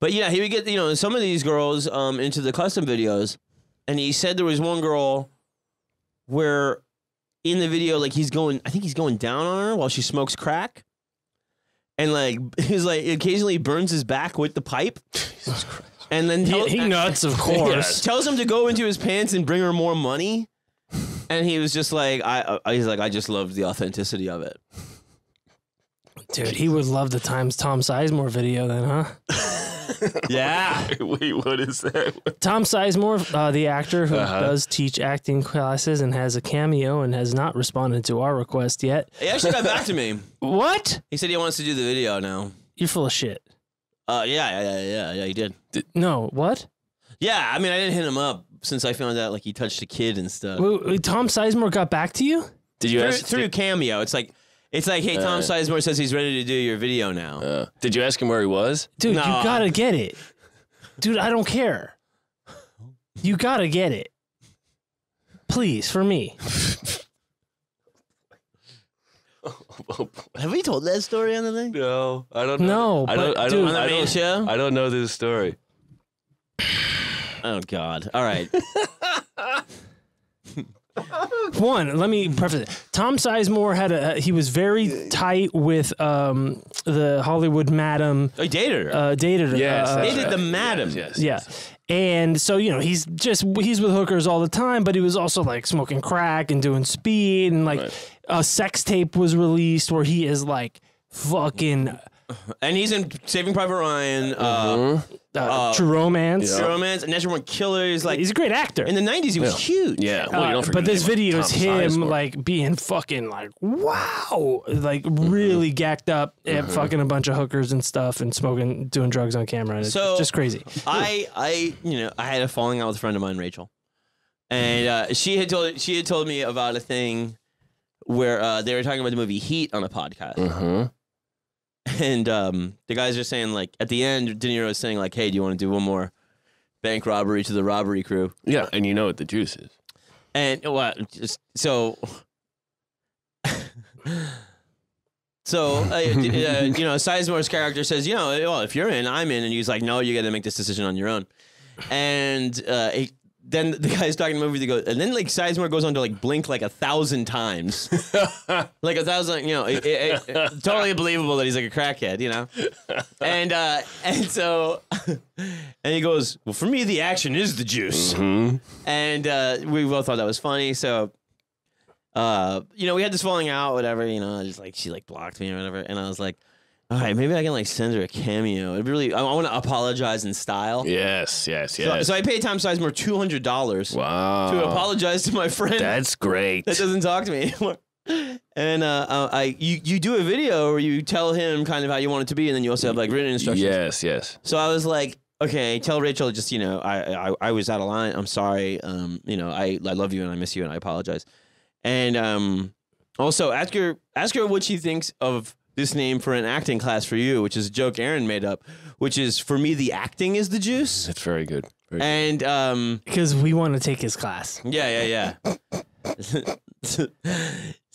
but yeah, he would get you know some of these girls um, into the custom videos, and he said there was one girl where in the video, like he's going, I think he's going down on her while she smokes crack, and like he's like occasionally burns his back with the pipe, and then tell- He, he nuts, of course. tells him to go into his pants and bring her more money. And he was just like, I, I he's like, I just loved the authenticity of it. Dude, he would love the Times Tom Sizemore video then, huh? Yeah. Wait, what is that? Tom Sizemore, uh, the actor who Uh-huh. does teach acting classes and has a cameo and has not responded to our request yet. He actually got back to me. What? He said he wants to do the video now. You're full of shit. Uh, yeah, yeah, yeah, yeah, yeah, he did. No, what? Yeah, I mean, I didn't hit him up since I found out like he touched a kid and stuff. Wait, wait, Tom Sizemore got back to you? Did you through, ask? through Cameo, it's like, it's like, hey, Tom Uh, Sizemore says he's ready to do your video now. uh, did you ask him where he was? Dude, No. you gotta get it. Dude, I don't care. You gotta get it. Please, for me. Have we told that story on the thing? No, I don't. know. I No, don't. but I dude- don't. On the I main don't. show? I don't know this story. Oh God! All right. One, let me preface it. Tom Sizemore had a he was very tight with um the Hollywood madam Oh, he dated her. uh dated her. Yes, uh, that's They did right. the madam. Yes. Yeah. And so, you know, he's just he's with hookers all the time, but he was also like smoking crack and doing speed and like Right. a sex tape was released where he is like fucking and he's in Saving Private Ryan, uh, uh, true romance. True Romance, Natural Born Killers. Like He's a great actor. in the '90s, he was huge. Yeah. Well, you Uh, don't forget but this about video is Tom him Sizemore. like being fucking like wow, like really gacked up and fucking a bunch of hookers and stuff and smoking, doing drugs on camera. And it's So- just crazy. I, I, you know, I had a falling out with a friend of mine, Rachel, and uh, she had told she had told me about a thing where uh, they were talking about the movie Heat on a podcast, Mhm. and um, the guys are saying like at the end, De Niro was saying like, "Hey, do you want to do one more bank robbery to the robbery crew?" Yeah, and you know what the juice is. And what? Just so. So, uh, d- uh, you know, Sizemore's character says, you know, well, if you're in, I'm in. And he's like, no, you got to make this decision on your own. And uh, he, then the guy's talking to the movie, they go, and then like Sizemore goes on to like blink like a thousand times. like a thousand, you know, it, it- it- totally believable that he's like a crackhead, you know? And, uh, and so, and he goes, well, for me, the action is the juice Hmm. and uh, we both thought that was funny. So, uh, you know, we had this falling out, whatever. You know, just like she like blocked me or whatever, and I was like, all right, maybe I can like send her a cameo. It really, I, want to apologize in style. Yes. Yes. So, Yes. so I paid Tom Sizemore two hundred dollars wow. to apologize to my friend That's great. that doesn't talk to me anymore. And uh, uh, I, you, you do a video where you tell him kind of how you want it to be, and then you also have like written instructions. Yes. Yes. So I was like, okay, tell Rachel just you know I I, I was out of line. I'm sorry. Um, you know I I love you and I miss you and I apologize. And um, also ask her ask her what she thinks of this name for an acting class for you, which is a joke Aaron made up, which is for me the acting is the juice. That's very good. Very good. And um, Because we want to take his class. yeah, yeah, yeah.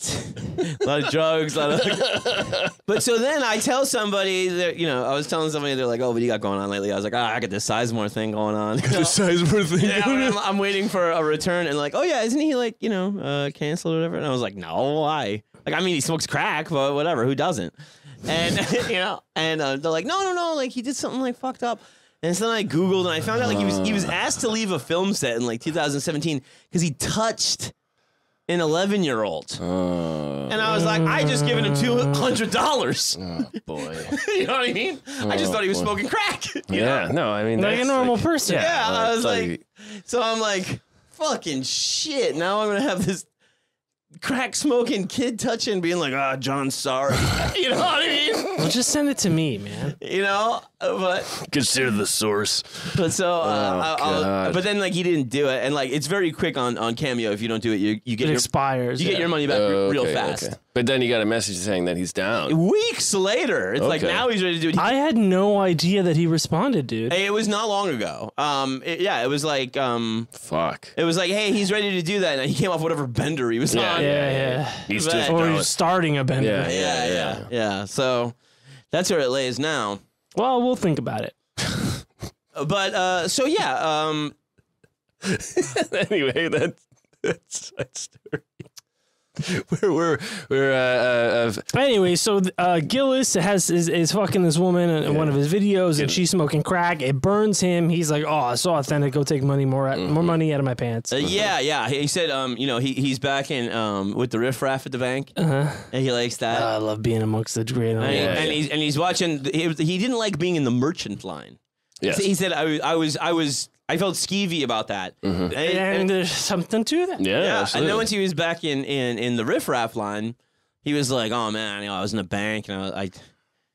a lot of drugs, a lot of. but so then I tell somebody that you know I was telling somebody they're like, oh, what do you got going on lately? I was like, oh, I got this Sizemore thing going on. the Sizemore thing. yeah, I'm, I'm waiting for a return and like, oh yeah, isn't he like you know uh, canceled or whatever? And I was like, no, why? Like, I mean, he smokes crack, but whatever, who doesn't? And you know, and uh, they're like, no, no, no, like he did something like fucked up. And so then I googled and I found out like he was he was asked to leave a film set in like 2017 because he touched an 11 year old. Uh, And I was like, I just given him two hundred dollars. oh boy. you know what I mean? I just thought he was boy. smoking crack. you know? yeah. No. I mean, Like a normal like- person. Yeah, I was it's like, so I'm like, fucking shit. Now I'm gonna have this crack smoking kid touching, being like, ah, John, sorry. you know what I mean? Well, just send it to me, man. You know, but consider the source. but so, uh, Oh, I- I'll- but then like he didn't do it, and like it's very quick on on Cameo. If you don't do it, you you It get your expires. you get your money back re- Oh, real fast. okay. But then he got a message saying that he's down. Weeks later, it's like Okay. now he's ready to do it. He- I had no idea that he responded, dude. Hey, it was not long ago. Um, it- yeah, it was like um, Fuck. it was like, hey, he's ready to do that, and he came off whatever bender he was Yeah, on. yeah, yeah. He's But- just Or going. he's starting a bender. Yeah. yeah, yeah, yeah. So that's where it lays now. Well, we'll think about it. But uh, so yeah, um, anyway, that's that's side story. We're we're we're uh, uh, But anyway, so uh, Gillis has is, is fucking this woman in one of his videos, and she's smoking crack. It burns him. He's like, "Oh, it's so authentic. Go take money more out, more money out of my pants." Uh, yeah, yeah. He said, um, you know, he he's back in um with the riffraff at the bank, Uh-huh. and he likes that. I love being amongst the great. and, he, yeah, and yeah. he's and he's watching. He, was- he didn't like being in the merchant line. yes. He said, I, was- I was I was I felt skeevy about that. And- and and- there's something to that. yeah, yeah, and then once he was back in in in the riffraff line, he was like, "Oh man, you know, I was in a bank and I,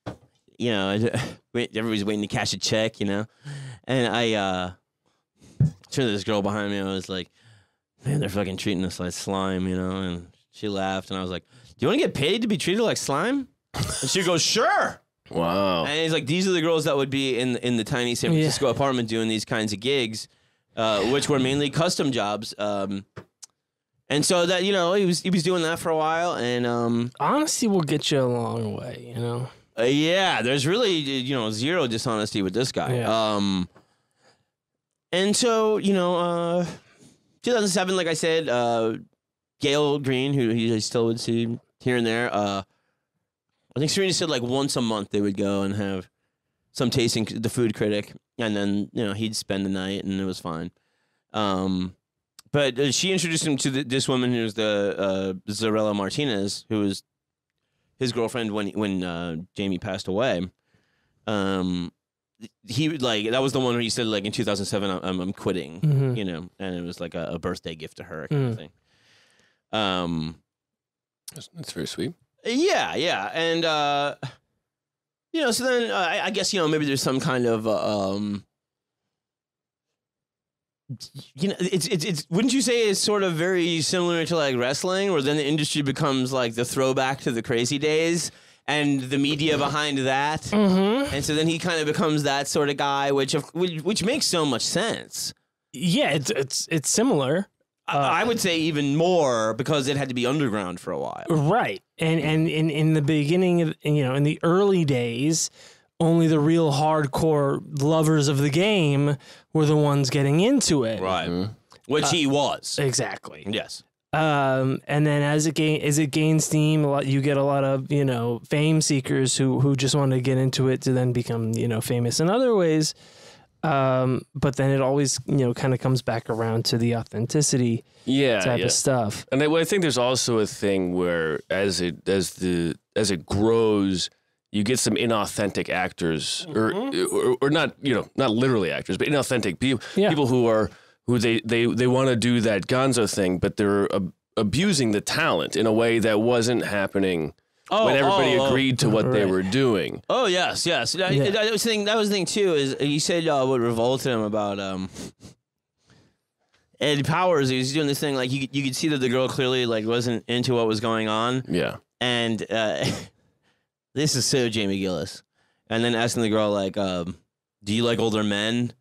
I you know, I, everybody's waiting to cash a check, you know, and I uh turned to this girl behind me. and I was like, "Man, they're fucking treating us like slime," you know, and she laughed, and I was like, "Do you want to get paid to be treated like slime?" And she goes, "Sure." Wow. And he's like, these are the girls that would be in in the tiny San Yeah. Francisco apartment doing these kinds of gigs, uh, which were mainly custom jobs. Um, and so that you know he was he was doing that for a while, and um, Honesty will get you a long way. You know. uh, yeah, there's really you know zero dishonesty with this guy. Yeah. Um, and so you know, uh, 2007, like I said, uh, Gael Greene, who he still would see here and there. Uh, I think Serena said like once a month they would go and have some tasting, the food critic, and then you know he'd spend the night and it was fine. Um, but uh, she introduced him to the, this woman who was the uh, Zarella Martinez, who was his girlfriend when when uh, Jamie passed away. Um, he would, like that was the one where he said like in 2007 I'm, I'm, I'm quitting, Mhm. you know, and it was like a, a birthday gift to her kind Mm. of thing. Um, That's, that's very sweet. Yeah, yeah, and uh, you know, so then uh, I, I guess you know maybe there's some kind of uh, um, you know, it's it's it's wouldn't you say it's sort of very similar to like wrestling, where then the industry becomes like the throwback to the crazy days. And the media behind that, Mm-hmm. and so then he kind of becomes that sort of guy, which of, which, which makes so much sense. Yeah, it's it's it's similar. I uh, I would say even more because it had to be underground for a while. Right. And and in, in the beginning of you know, in the early days, only the real hardcore lovers of the game were the ones getting into it. Right. Mm-hmm. Which he uh, was. Exactly. Yes. Um, and then as it gain as it gains steam, a lot you get a lot of you know fame seekers who who just want to get into it to then become you know famous in other ways. Um, but then it always you know kind of comes back around to the authenticity Yeah, type yeah. of stuff. And I, well, I think there's also a thing where as it as the as it grows, you get some inauthentic actors, or, or or not you know not literally actors, but inauthentic people Yeah. people who are who they they they want to do that Gonzo thing, but they're ab- abusing the talent in a way that wasn't happening Oh, when everybody oh, oh. agreed to what they were doing. Oh yes, yes. I, Yeah. I was thinking that was the thing too. Is he said uh, what revolted him about um, Ed Powers? He was doing this thing like you could- you could see that the girl clearly like wasn't into what was going on, Yeah, and uh, this is so Jamie Gillis. And then asking the girl like, um, "Do you like older men?"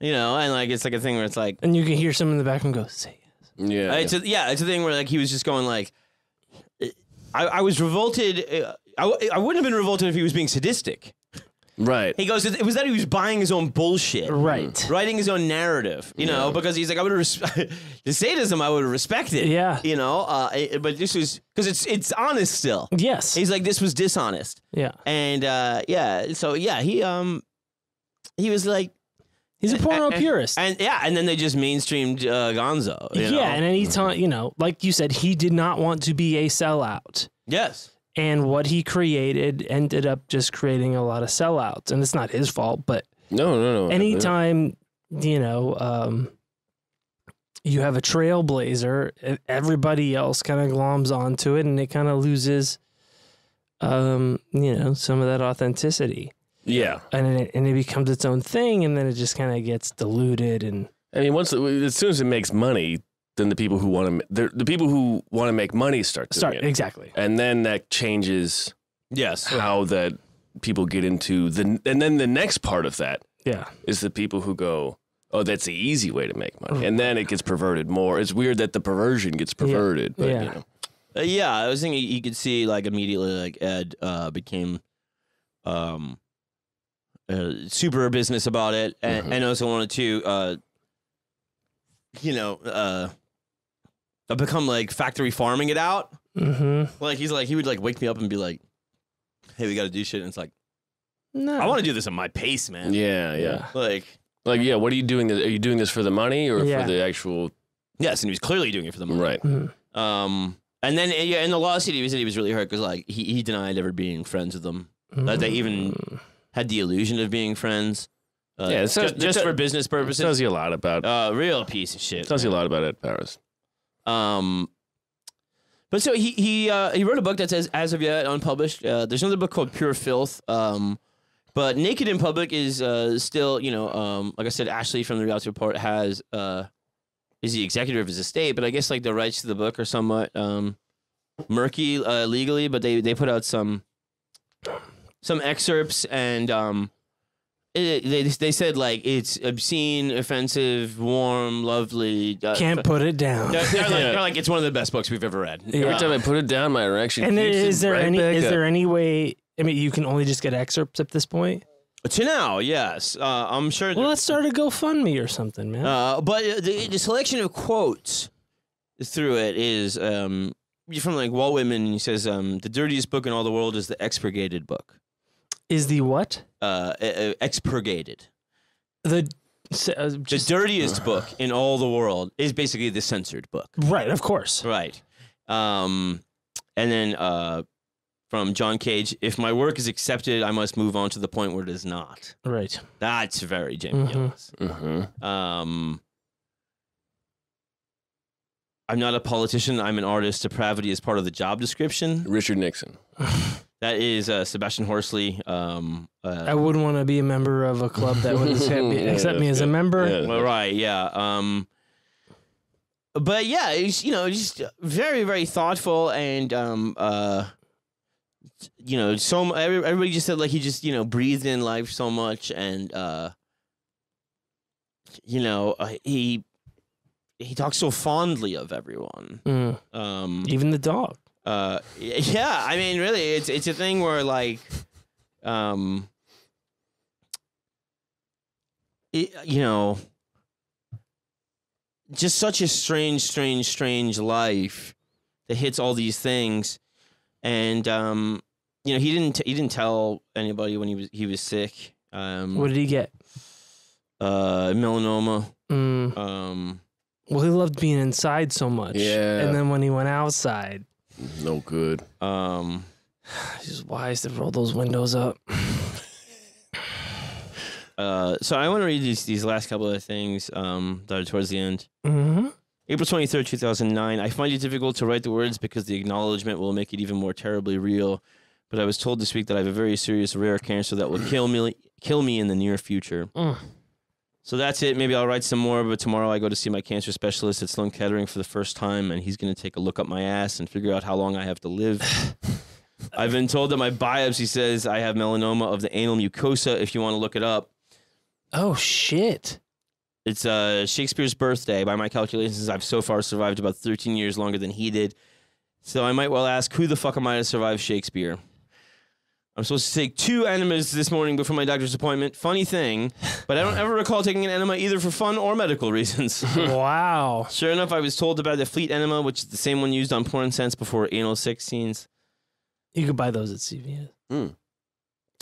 You know, and like it's like a thing where it's like And you can hear someone in the background go, "Say yes." yeah, it's a, yeah, it's a thing where like he was just going like, I, I was revolted. I, I, w- I wouldn't have been revolted if he was being sadistic. right. He goes, it was that he was buying his own bullshit, Right. writing his own narrative, you know, because he's like, I would have res- the sadism, I would have respected, Yeah. you know, uh, it- but this was because it's it's honest still. Yes. He's like, this was dishonest, yeah. and uh, yeah, so yeah, he um, he was like, He's a porno and- purist. and yeah, and then they just mainstreamed uh, Gonzo, you yeah, know? and anytime you know, like you said, he did not want to be a sellout. yes, And what he created ended up just creating a lot of sellouts. And it's not his fault, but No, no, no. anytime, you know, um, you have a trailblazer, everybody else kind of gloms onto it and it kind of loses, um, you know, some of that authenticity. Yeah, And it, and it becomes its own thing, and then it just kind of gets diluted. And I mean, once as soon as it makes money, then the people who want to the, the people who want to make money start doing start it. exactly. and then that changes yes, how that people get into the and then the next part of that Yeah, is the people who go oh that's the easy way to make money and then it gets perverted more it's weird that the perversion gets perverted but Yeah. you know Uh, yeah, I was thinking you could see like immediately like Ed uh, became um uh, super business about it and, Mhm. and also wanted to uh you know, uh, become like factory farming it out. Mm-hmm. Like he's like he would like wake me up and be like, "Hey, we got to do shit." And it's like, No. I want to do this at my pace, man. Yeah, yeah. Like, Like, yeah, what are you doing? This? Are you doing this for the money or Yeah. for the actual? yes, and he was clearly doing it for the money. Right. Mhm. Um, and then yeah, in the lawsuit, he was he was really hurt because like he, he denied ever being friends with them. That they even had the illusion of being friends. Uh, Yeah, says- just, just it- for business It purposes. tells you a lot about. Uh, real piece of shit. tells you a lot about Ed Powers. Um, but so he he uh, he wrote a book that says as of yet unpublished. Uh, there's another book called Pure Filth. Um, but Naked in Public is uh, still you know um, like I said, Ashley from the Rialto Report has uh, is the executor of his estate, but I guess like the rights to the book are somewhat um, murky uh, legally. But they they put out some some excerpts and um. It, they they said like it's obscene, offensive, warm, lovely. Uh, Can't put it down. they're, they're like, Yeah. they're like, it's one of the best books we've ever read. Yeah. Every time I put it down, my erection. And keeps is there right any is up. there any way? I mean, you can only just get excerpts at this point. To now, yes. Uh, I'm sure. Well, let's start a GoFundMe or something, man. uh, but the, the selection of quotes through it is um, from like Walt Whitman. He says, um, The dirtiest book in all the world is the expurgated book. Is the what? Uh, uh, expurgated. The uh, The just, dirtiest book in all the world is basically the censored book. right, of course. Right. Um, and then uh, from John Cage, if my work is accepted, I must move on to the point where it is not. Right. That's very Jamie Mhm. Gillis. Mhm. Um, I'm not a politician. I'm an artist. Depravity is part of the job description. Richard Nixon. That is uh, Sebastian Horsley. Um, I uh, wouldn't want to be a member of a club that would accept me, Yeah, accept me that's as a member. Yeah. well, right, yeah. Um, but yeah, it's you know just very very thoughtful and um, uh, you know so every- everybody just said like he just you know breathed in life so much and uh, you know uh, he he talks so fondly of everyone. Mm. Um, Even the dog. Uh yeah i mean really it's it's a thing where like um it, you know just such a strange strange strange life that hits all these things and um you know he didn't t- he didn't tell anybody when he was he was sick um What did he get? uh melanoma Mm. um Well, he loved being inside so much. Yeah. And then when he went outside, No good. um just wise to roll those windows up. uh so i want to read these these last couple of things um that are towards the end Mm-hmm. April 23rd, 2009. I find it difficult to write the words because the acknowledgement will make it even more terribly real. But I was told this week that I have a very serious rare cancer that will kill me kill me in the near future. Mm. So that's it. Maybe I'll write some more, but tomorrow I go to see my cancer specialist at Sloan Kettering for the first time, and he's going to take a look up my ass and figure out how long I have to live. I've been told that my biopsy says I have melanoma of the anal mucosa. If you want to look it up, Oh shit! it's uh, Shakespeare's birthday. By my calculations, I've so far survived about 13 years longer than he did. So I might well ask, who the fuck am I to survive Shakespeare? I'm supposed to take two enemas this morning before my doctor's appointment. Funny thing, but I don't ever recall taking an enema either for fun or medical reasons. wow. sure enough, I was told about the Fleet enema, which is the same one used on porn sense before anal sex scenes. You could buy those at CVS. Hmm.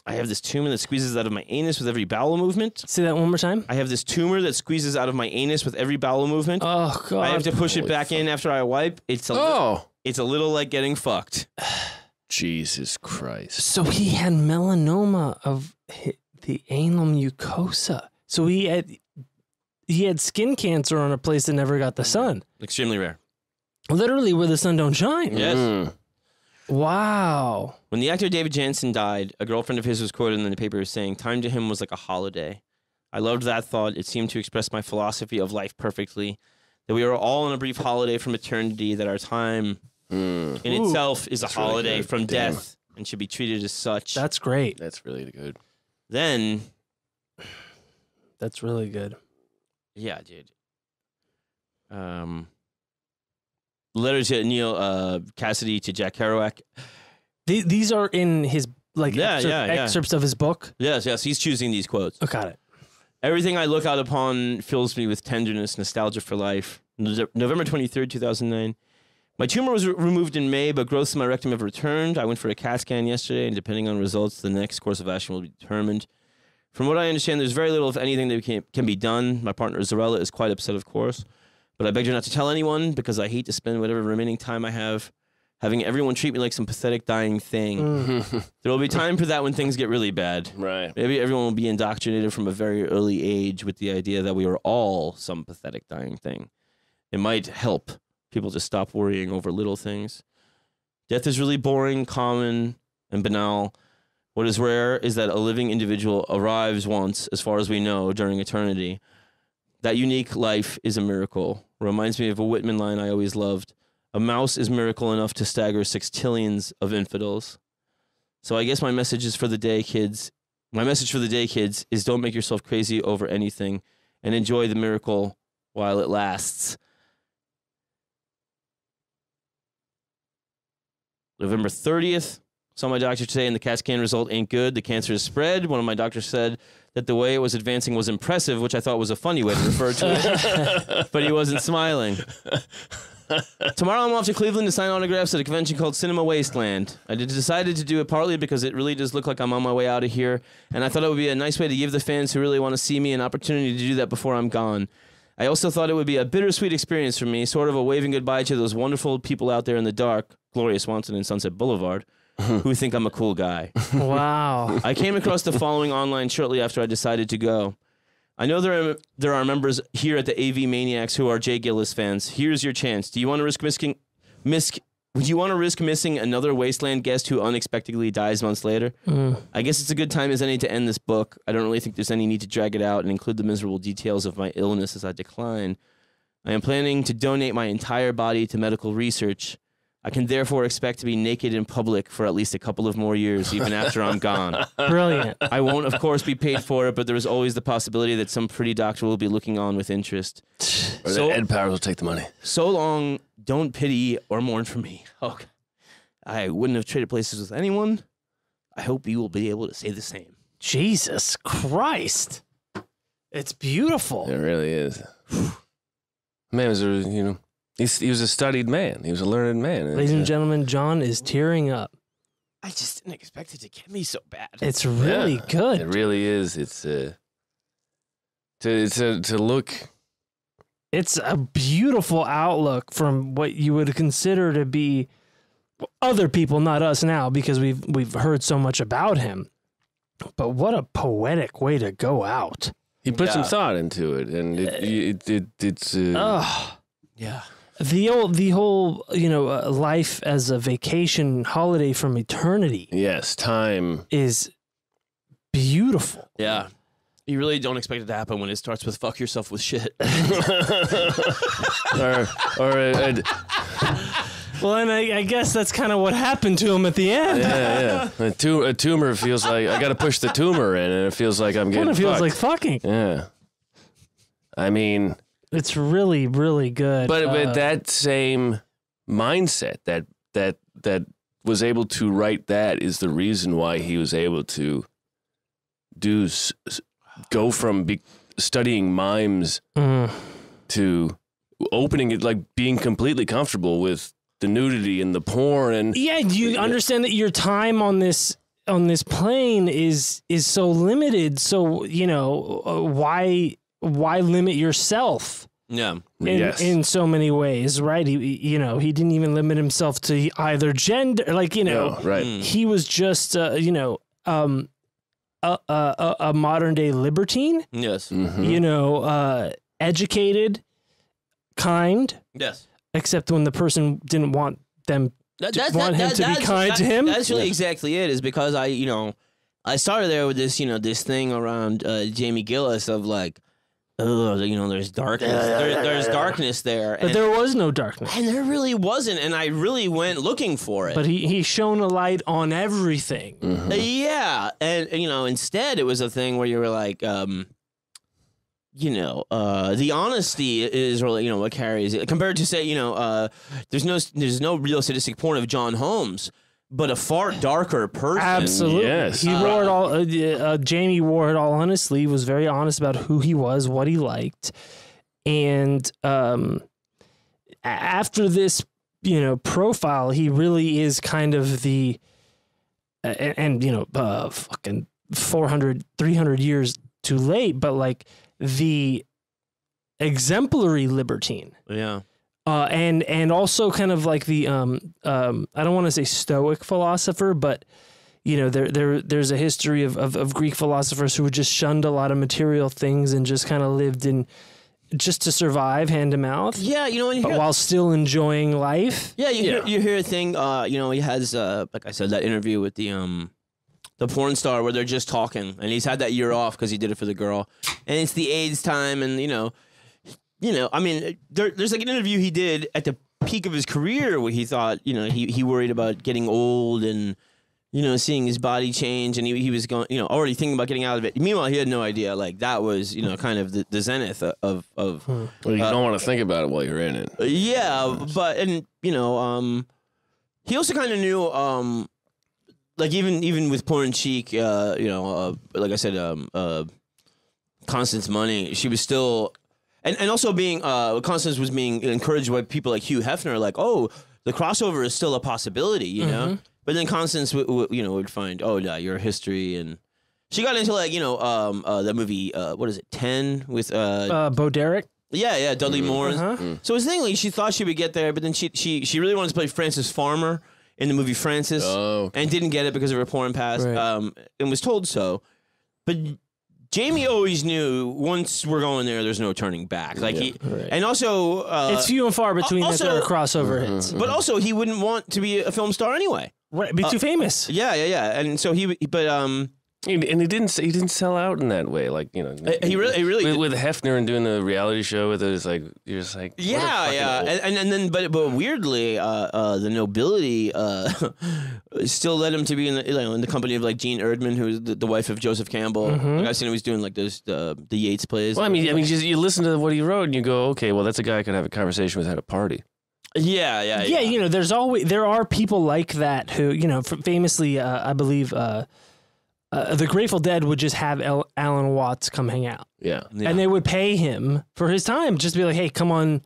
I have this tumor that squeezes out of my anus with every bowel movement. Say that one more time. I have this tumor that squeezes out of my anus with every bowel movement. Oh god. I have to push it Holy back in after I wipe. It's a li- Oh, it's a little like getting fucked. Jesus Christ. So he had melanoma of the anal mucosa. So he had he had skin cancer on a place that never got the sun. Extremely rare. Literally where the sun don't shine. Yes. Mm. Wow. When the actor David Janssen died, a girlfriend of his was quoted in the paper as saying, "Time to him was like a holiday." I loved that thought. It seemed to express my philosophy of life perfectly. That we are all on a brief holiday from eternity. That our time Mm. in Ooh. itself is a That's really holiday good. from Damn. death and should be treated as such. That's great. That's really good. then, That's really good. yeah, dude. Um, letter to Neal uh, Cassady to Jack Kerouac. The- these are in his like Yeah, excerpt- yeah, yeah. excerpts of his book. Yes, yes, he's choosing these quotes. Oh, got it. Everything I look out upon fills me with tenderness, nostalgia for life. No- November 23rd, 2009. My tumor was re- removed in May, but growths in my rectum have returned. I went for a CAT scan yesterday, and depending on results, the next course of action will be determined. From what I understand, there's very little, if anything, that can, can be done. My partner Zarella is quite upset, of course, but I begged her not to tell anyone because I hate to spend whatever remaining time I have having everyone treat me like some pathetic dying thing. Mm. there will be time for that when things get really bad. Right. Maybe everyone will be indoctrinated from a very early age with the idea that we are all some pathetic dying thing. It might help people just stop worrying over little things. Death is really boring, common, and banal. What is rare is that a living individual arrives once, as far as we know, during eternity. That unique life is a miracle. Reminds me of a Whitman line I always loved. A mouse is miracle enough to stagger sextillions of infidels. So I guess my message is for the day, kids. My message for the day, kids, is don't make yourself crazy over anything and enjoy the miracle while it lasts. November 30th, saw my doctor today, and the CAT scan result ain't good. The cancer has spread. One of my doctors said that the way it was advancing was impressive, which I thought was a funny way to refer to it. but he wasn't smiling. Tomorrow I'm off to Cleveland to sign autographs at a convention called Cinema Wasteland. I decided to do it partly because it really does look like I'm on my way out of here, and I thought it would be a nice way to give the fans who really want to see me an opportunity to do that before I'm gone. I also thought it would be a bittersweet experience for me, sort of a waving goodbye to those wonderful people out there in the dark, Gloria Swanson and Sunset Boulevard, who think I'm a cool guy. Wow. I came across the following online shortly after I decided to go. I know there are there are members here at the AV Maniacs who are Jay Gillis fans. Here's your chance. Do you want to risk missing miss would you want to risk missing another Wasteland guest who unexpectedly dies months later? Mm. I guess it's a good time as any to end this book. I don't really think there's any need to drag it out and include the miserable details of my illness as I decline. I am planning to donate my entire body to medical research. I can therefore expect to be naked in public for at least a couple of more years, even after I'm gone. Brilliant. I won't, of course, be paid for it, but there is always the possibility that some pretty doctor will be looking on with interest. Or So- Ed Powers will take the money. So long, don't pity or mourn for me. Oh, I wouldn't have traded places with anyone. I hope you will be able to say the same. Jesus Christ. It's beautiful. It really is. Man was a you know he's, he was a studied man. He was a learned man. Ladies and uh, gentlemen, John is tearing up. I just didn't expect it to get me so bad. It's really yeah, good. It really is. It's uh, to to to look. it's a beautiful outlook from what you would consider to be other people, not us now, because we've we've heard so much about him. But what a poetic way to go out. He put some thought into it, and it it, it it's uh, Ugh. yeah. The old, the whole, you know, uh, life as a vacation holiday from eternity yes, time. is beautiful. Yeah. You really don't expect it to happen when it starts with fuck yourself with shit. or or Well, and I, I guess that's kind of what happened to him at the end. yeah, yeah. A, tu- a tumor feels like I got to push the tumor in, and it feels like I'm getting. Kind of feels fucked. like fucking. Yeah. I mean, It's really, really good. but Uh, but that same mindset that that that was able to write that is the reason why he was able to do go from be, studying mimes mm, to opening it like being completely comfortable with the nudity and the porn and yeah, you understand that your time on this on this plane is is so limited. So you know uh, why why limit yourself yeah. in yes in so many ways, right? He you know he didn't even limit himself to either gender, like you know No, right Mm. he was just uh, you know um a, a a- a modern day libertine, Yes. Mhm. you know, uh, educated, kind, Yes. except when the person didn't want them That, to want him to be that's- kind to him? That's really exactly it. Is because I, you know, I started there with this, you know, this thing around uh, Jamie Gillis of like, oh, you know, there's darkness. there, there's darkness there, But and, there was no darkness. and there really wasn't. And I really went looking for it. But he, he shone a light on everything. Uh, yeah, and you know, instead it was a thing where you were like, um, you know, uh, the honesty is really, you know, what carries it compared to say, you know, uh, there's no there's no real sadistic porn of John Holmes. But a far darker person. Absolutely. Yes. He wore it all. Uh, uh, Jamie wore it all on his sleeve. Was very honest about who he was, what he liked, and um, after this, you know, profile, he really is kind of the, uh, and, and you know, uh, fucking 400, 300 years too late, but like the exemplary libertine Yeah. Uh, and and also kind of like the um, um, I don't want to say Stoic philosopher, but you know there there there's a history of, of of Greek philosophers who just shunned a lot of material things and just kind of lived in just to survive hand to mouth, Yeah, you know, when you but hear, while still enjoying life. yeah, you hear you hear a thing. Uh, you know, he has uh, like I said, that interview with the um, the porn star where they're just talking, and he's had that year off because he did it for the girl, and it's the AIDS time, and you know, you know, I mean, there, there's like an interview he did at the peak of his career where he thought, you know, he he worried about getting old and. You know, seeing his body change, and he, he was going, you know, already thinking about getting out of it. Meanwhile, he had no idea. Like that was, you know, kind of the, the zenith of of Well, you don't want to think about it while you're in it. yeah, but and you know, um, he also kind of knew, um, like even even with porn chic, uh, you know, uh, like I said, um, uh, Constance Money, she was still, and and also being, uh, Constance was being encouraged by people like Hugh Hefner, like, oh, the crossover is still a possibility, you know. But then Constance, w- w- you know, would find, oh, yeah, your history and. She got into like you know um uh that movie uh what is it ten with uh Uh, Bo Derek, yeah, yeah, Dudley Moore. Uh-huh. So his thing, like, she thought she would get there, but then she she she really wanted to play Frances Farmer in the movie Frances, Oh, and didn't get it because of her porn past, Right. um, and was told so. But Jamie always knew once we're going there, there's no turning back. Like he, and also, uh, it's few and far between also- that there are crossover hits. but also he wouldn't want to be a film star anyway. Right, be too famous. Yeah, yeah, yeah. And so he, but um, And and he didn't he didn't sell out in that way. Like you know, he really, he really with, with Hefner and doing the reality show with it, it's like you're just like Yeah, yeah, old- and, and and then but but weirdly, uh, uh, the nobility uh, still led him to be in the you know, in the company of like Jean Erdman, who's the, the wife of Joseph Campbell. Like I seen him, he's doing like those uh, the Yeats plays. Well, I mean, I mean, just, you listen to what he wrote and you go, okay, well, that's a guy I can have a conversation with at a party. yeah, yeah, yeah, you know, there's always there are people like that who, you know, f- famously, uh, I believe, uh, the Grateful Dead would just have El- Alan Watts come hang out, Yeah. Yeah. and they would pay him for his time, just to be like, hey, come on.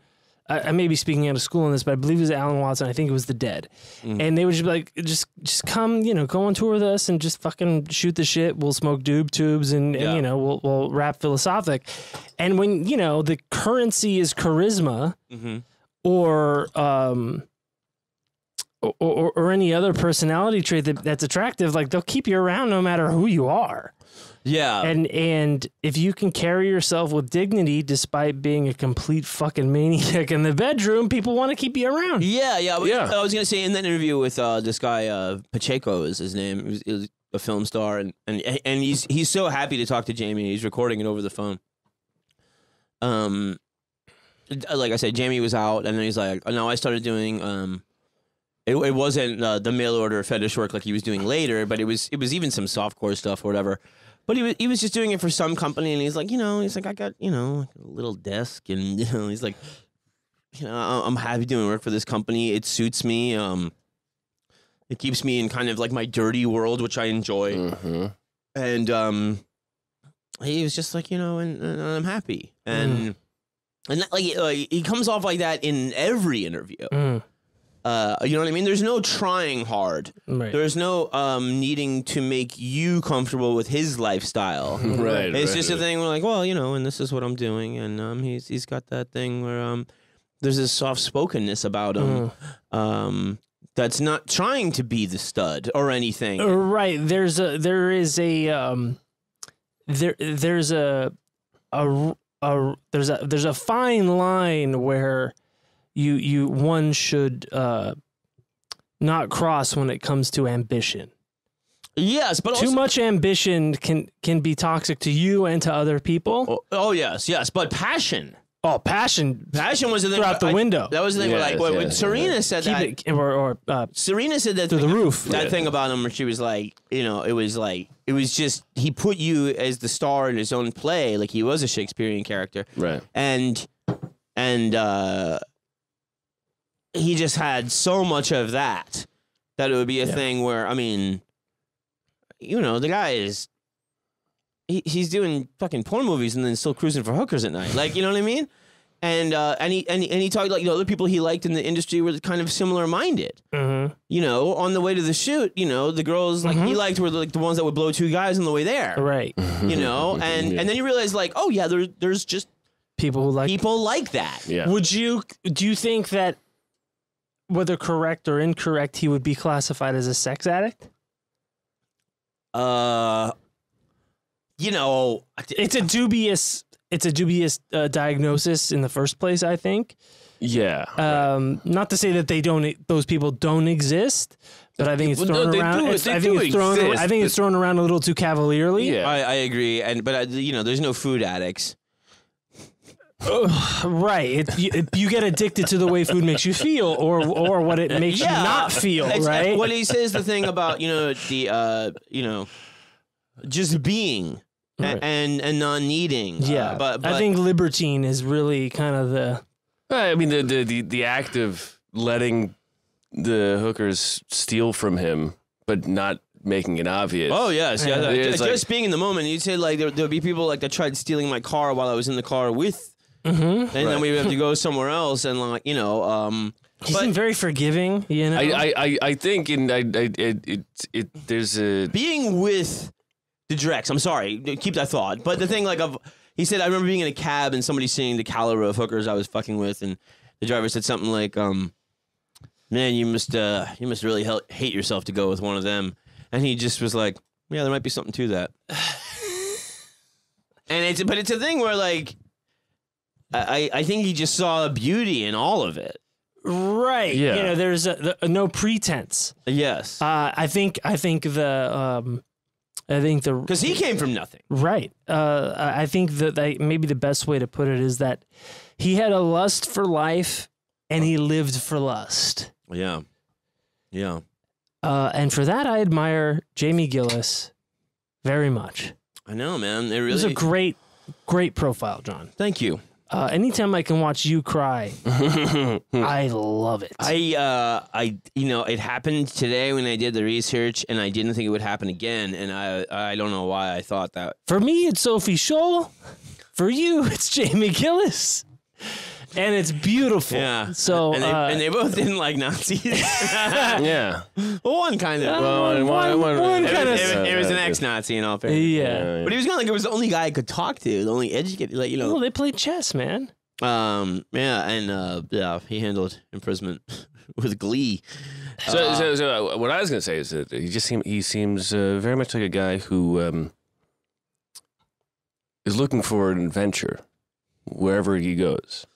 I, I may be speaking out of school on this, but I believe it was Alan Watts, and I think it was the Dead, and they would just be like, just just come, you know, go on tour with us and just fucking shoot the shit. We'll smoke doob tubes, and, and you know, we'll we'll rap philosophic, and when you know the currency is charisma or um or, or, or any other personality trait that, that's attractive, like they'll keep you around no matter who you are. yeah. And and if you can carry yourself with dignity despite being a complete fucking maniac in the bedroom, people want to keep you around. Yeah, yeah, Yeah. I was gonna say in that interview with uh, this guy uh, Pacheco is his name. He was, he was a film star, and, and and he's he's so happy to talk to Jamie. He's recording it over the phone. Um, like I said, Jamie was out, and then he's like, "No, I started doing um." It, it wasn't uh, the mail order fetish work like he was doing later, but it was it was even some softcore stuff or whatever. But he was he was just doing it for some company, and he's like, you know, he's like, I got you know a little desk, and you know, he's like, you know, I- I'm happy doing work for this company. It suits me. Um, it keeps me in kind of like my dirty world, which I enjoy. Mm-hmm. And um, he was just like, you know, and, and I'm happy. And and that, like, like he comes off like that in every interview. Mm, Uh, you know what I mean? There's no trying hard. right. There's no um needing to make you comfortable with his lifestyle. Right. It's right, just a right. thing where like, well, you know, and this is what I'm doing, and um, he's he's got that thing where um, there's this soft spokenness about him, um, that's not trying to be the stud or anything. Uh, Right. There's a there is a um there there's a a, a there's a there's a fine line where you you one should uh not cross when it comes to ambition. yes, but Too also, much ambition can can be toxic to you and to other people. Oh, oh, yes, yes, but passion. Oh, passion Passion was the thing. throughout the I- window. That was the thing. where, like Yes, when, when yes, Serena said Keep that. it or, or uh, Serena said that through the roof. That Yeah. thing about him, where she was like, you know, it was like, it was just he put you as the star in his own play, like he was a Shakespearean character, Right. and and uh he just had so much of that that it would be a Yeah. thing where I mean, you know, the guy is he, he's doing fucking porn movies and then still cruising for hookers at night. Like, you know what I mean? And uh, and he and he, and he talked like you know other people he liked in the industry were kind of similar minded. Mm-hmm. You know, on the way to the shoot, you know, the girls like he liked were like the ones that would blow two guys on the way there. Right. You know, and and then you realize like, oh yeah, there, there's just People who like. people like that. Yeah. Would you? Do you think that, whether correct or incorrect, he would be classified as a sex addict? Uh, you know, It's a dubious. It's a dubious uh, diagnosis in the first place. I think. Yeah. Um, not to say that they don't; those people don't exist, but I think it's Well, no, thrown around. do- it's- I think it's thrown. exist, I think it's thrown around a little too cavalierly. yeah. I, I agree, and but uh, you know, there's no food addicts. Right. It, you, it- you get addicted to the way food makes you feel, or or what it makes you not feel. It's- right. What he says the thing about you know the uh you know just being a- Right. and and non needing. yeah, but, but I think libertine is really kind of the. I mean, the, the, the, the act of letting the hookers steal from him, but not making it obvious. Oh yes, yeah. Yeah. that- It's just like- being in the moment. You said like there there'll be people like that tried stealing my car while I was in the car with, Mm-hmm. and then we would have to go somewhere else and like you know um. He But- seemed very forgiving. You know. I, I, I, I think in I, I it, it, it there's a being with the Drex. I'm sorry, keep that thought. But the thing, like, of he said, I remember being in a cab and somebody seeing the caliber of hookers I was fucking with, and the driver said something like, um, "Man, you must, uh, you must really hel- hate yourself to go with one of them." And he just was like, "Yeah, there might be something to that." and it's, but it's a thing where like. I, I think he just saw a beauty in all of it. right. Yeah. You know, there's a, the, no pretense. Yes, Uh, I think. I think the. Um, I think the because he came from nothing. Right. Uh, I I think that they, maybe the best way to put it is that he had a lust for life and he lived for lust. Yeah, yeah. Uh, and for that, I admire Jamie Gillis very much. I know, man. It It really. was a great, great profile, John. Thank you. Uh, anytime I can watch you cry, I love it. I uh I you know it happened today when I did the research and I didn't think it would happen again and I I don't know why I thought that. for me, it's Sophie Scholl. For you, it's Jamie Gillis. And it's beautiful. Yeah. So, and they, uh, and they both didn't like Nazis. yeah. well, one kind of. Well, one- one, one- one kind of. it was- it was an ex-Nazi in all fairness. yeah. But he was kind of like it was the only guy I could talk to, the only educated, like you know. Well, know. they played chess, man. Um, yeah, and uh, yeah, he handled imprisonment with glee. So, so, so uh, what I was gonna say is that he just seem he seems uh, very much like a guy who um, is looking for an adventure wherever he goes.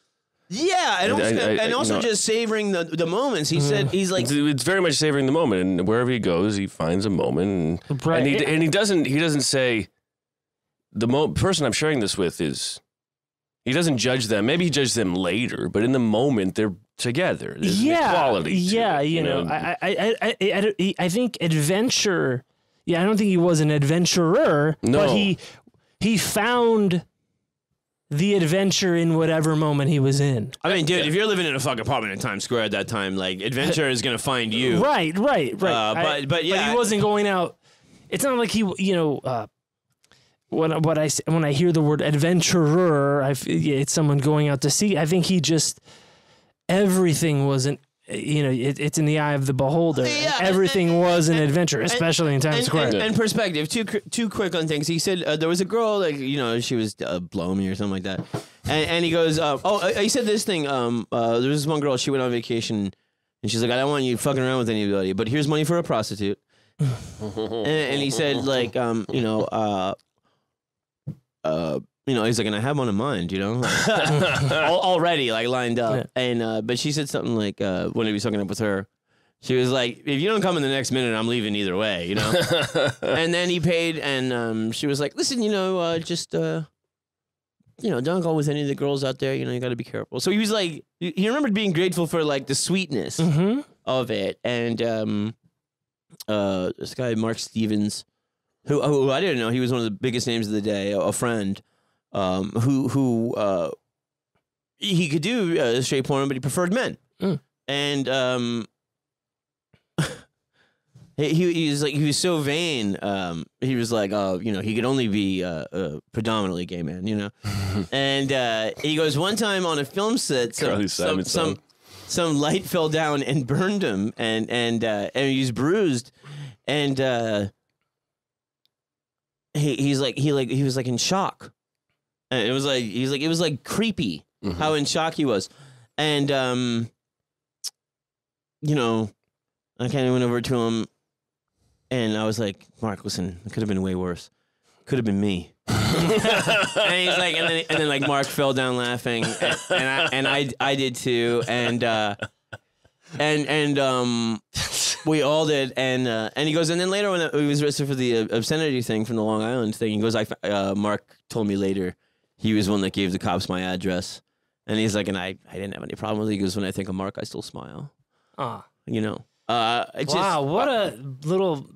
Yeah, and I- also, I- I- and also know- just savoring the the moments. He mm-hmm. said he's like It's, it's very much savoring the moment, and wherever he goes, he finds a moment, and, Right. and he and he doesn't he doesn't say the mo- person I'm sharing this with is he doesn't judge them. Maybe he judges them later, but in the moment they're together. There's an yeah, equality. to yeah, it, you know, I, I, I, I, I, I think adventure. Yeah, I don't think he was an adventurer, No. but he he found the adventure in whatever moment he was in. I mean, dude, if you're living in a fucking apartment in Times Square at that time, like adventure is gonna find you. Right, right, right. Uh, but- I- but yeah, he wasn't going out. It's not like he, you know, uh, when I when I hear the word adventurer, I f- yeah, it's someone going out to sea. I think he just everything wasn't. You know, it, it's in the eye of the beholder. and Yeah, and- everything was an adventure, and- especially in Times And, Square. and, and perspective, Too, qu- two quick on things. He said uh, there was a girl, like you know, she was uh, blowing me or something like that, and, and he goes, uh, "Oh, uh, he said this thing. Um, uh, there was this one girl. She went on vacation, and she's like, I don't want you fucking around with anybody, but here's money for a prostitute." and, and he said, like, um, you know, uh, uh, you know, he's like, and I have one in mind, you know, Al- already like lined up, Yeah. and uh, but she said something like uh, when he was hooking up with her. She was like, "If you don't come in the next minute, I'm leaving either way," you know. and then he paid, and um, she was like, "Listen, you know, uh, just uh, you know, don't go with any of the girls out there. You know, you got to be careful." So he was like, he remembered being grateful for like the sweetness hmm of it, and um, uh, this guy Marc Stevens, who, who I didn't know, he was one of the biggest names of the day, a friend, um, who who uh, he could do uh, straight porn, but he preferred men, Mm. and um, he, he was like he was so vain. Um, he was like, uh, you know, he could only be uh, a predominantly gay man, you know. and uh, he goes one time on a film set, some some, some some light fell down and burned him, and and uh, and he was bruised, and uh, he he's like he like he was like in shock, and it was like he's like it was like creepy Mm-hmm. how in shock he was, and um, you know, I kind of went over to him, and I was like, Marc, listen, it could have been way worse. Could have been me. and he's like, and then, and then like Marc fell down laughing, and, and I and I I did too, and uh, and and um, we all did, and uh, and he goes, and then later when he was arrested for the uh, obscenity thing from the Long Island thing, he goes, I uh, Marc told me later he was one that gave the cops my address, and he's like, and I I didn't have any problem with it. He goes, when I think of Marc, I still smile, Ah. you know. Uh, wow, just, what a little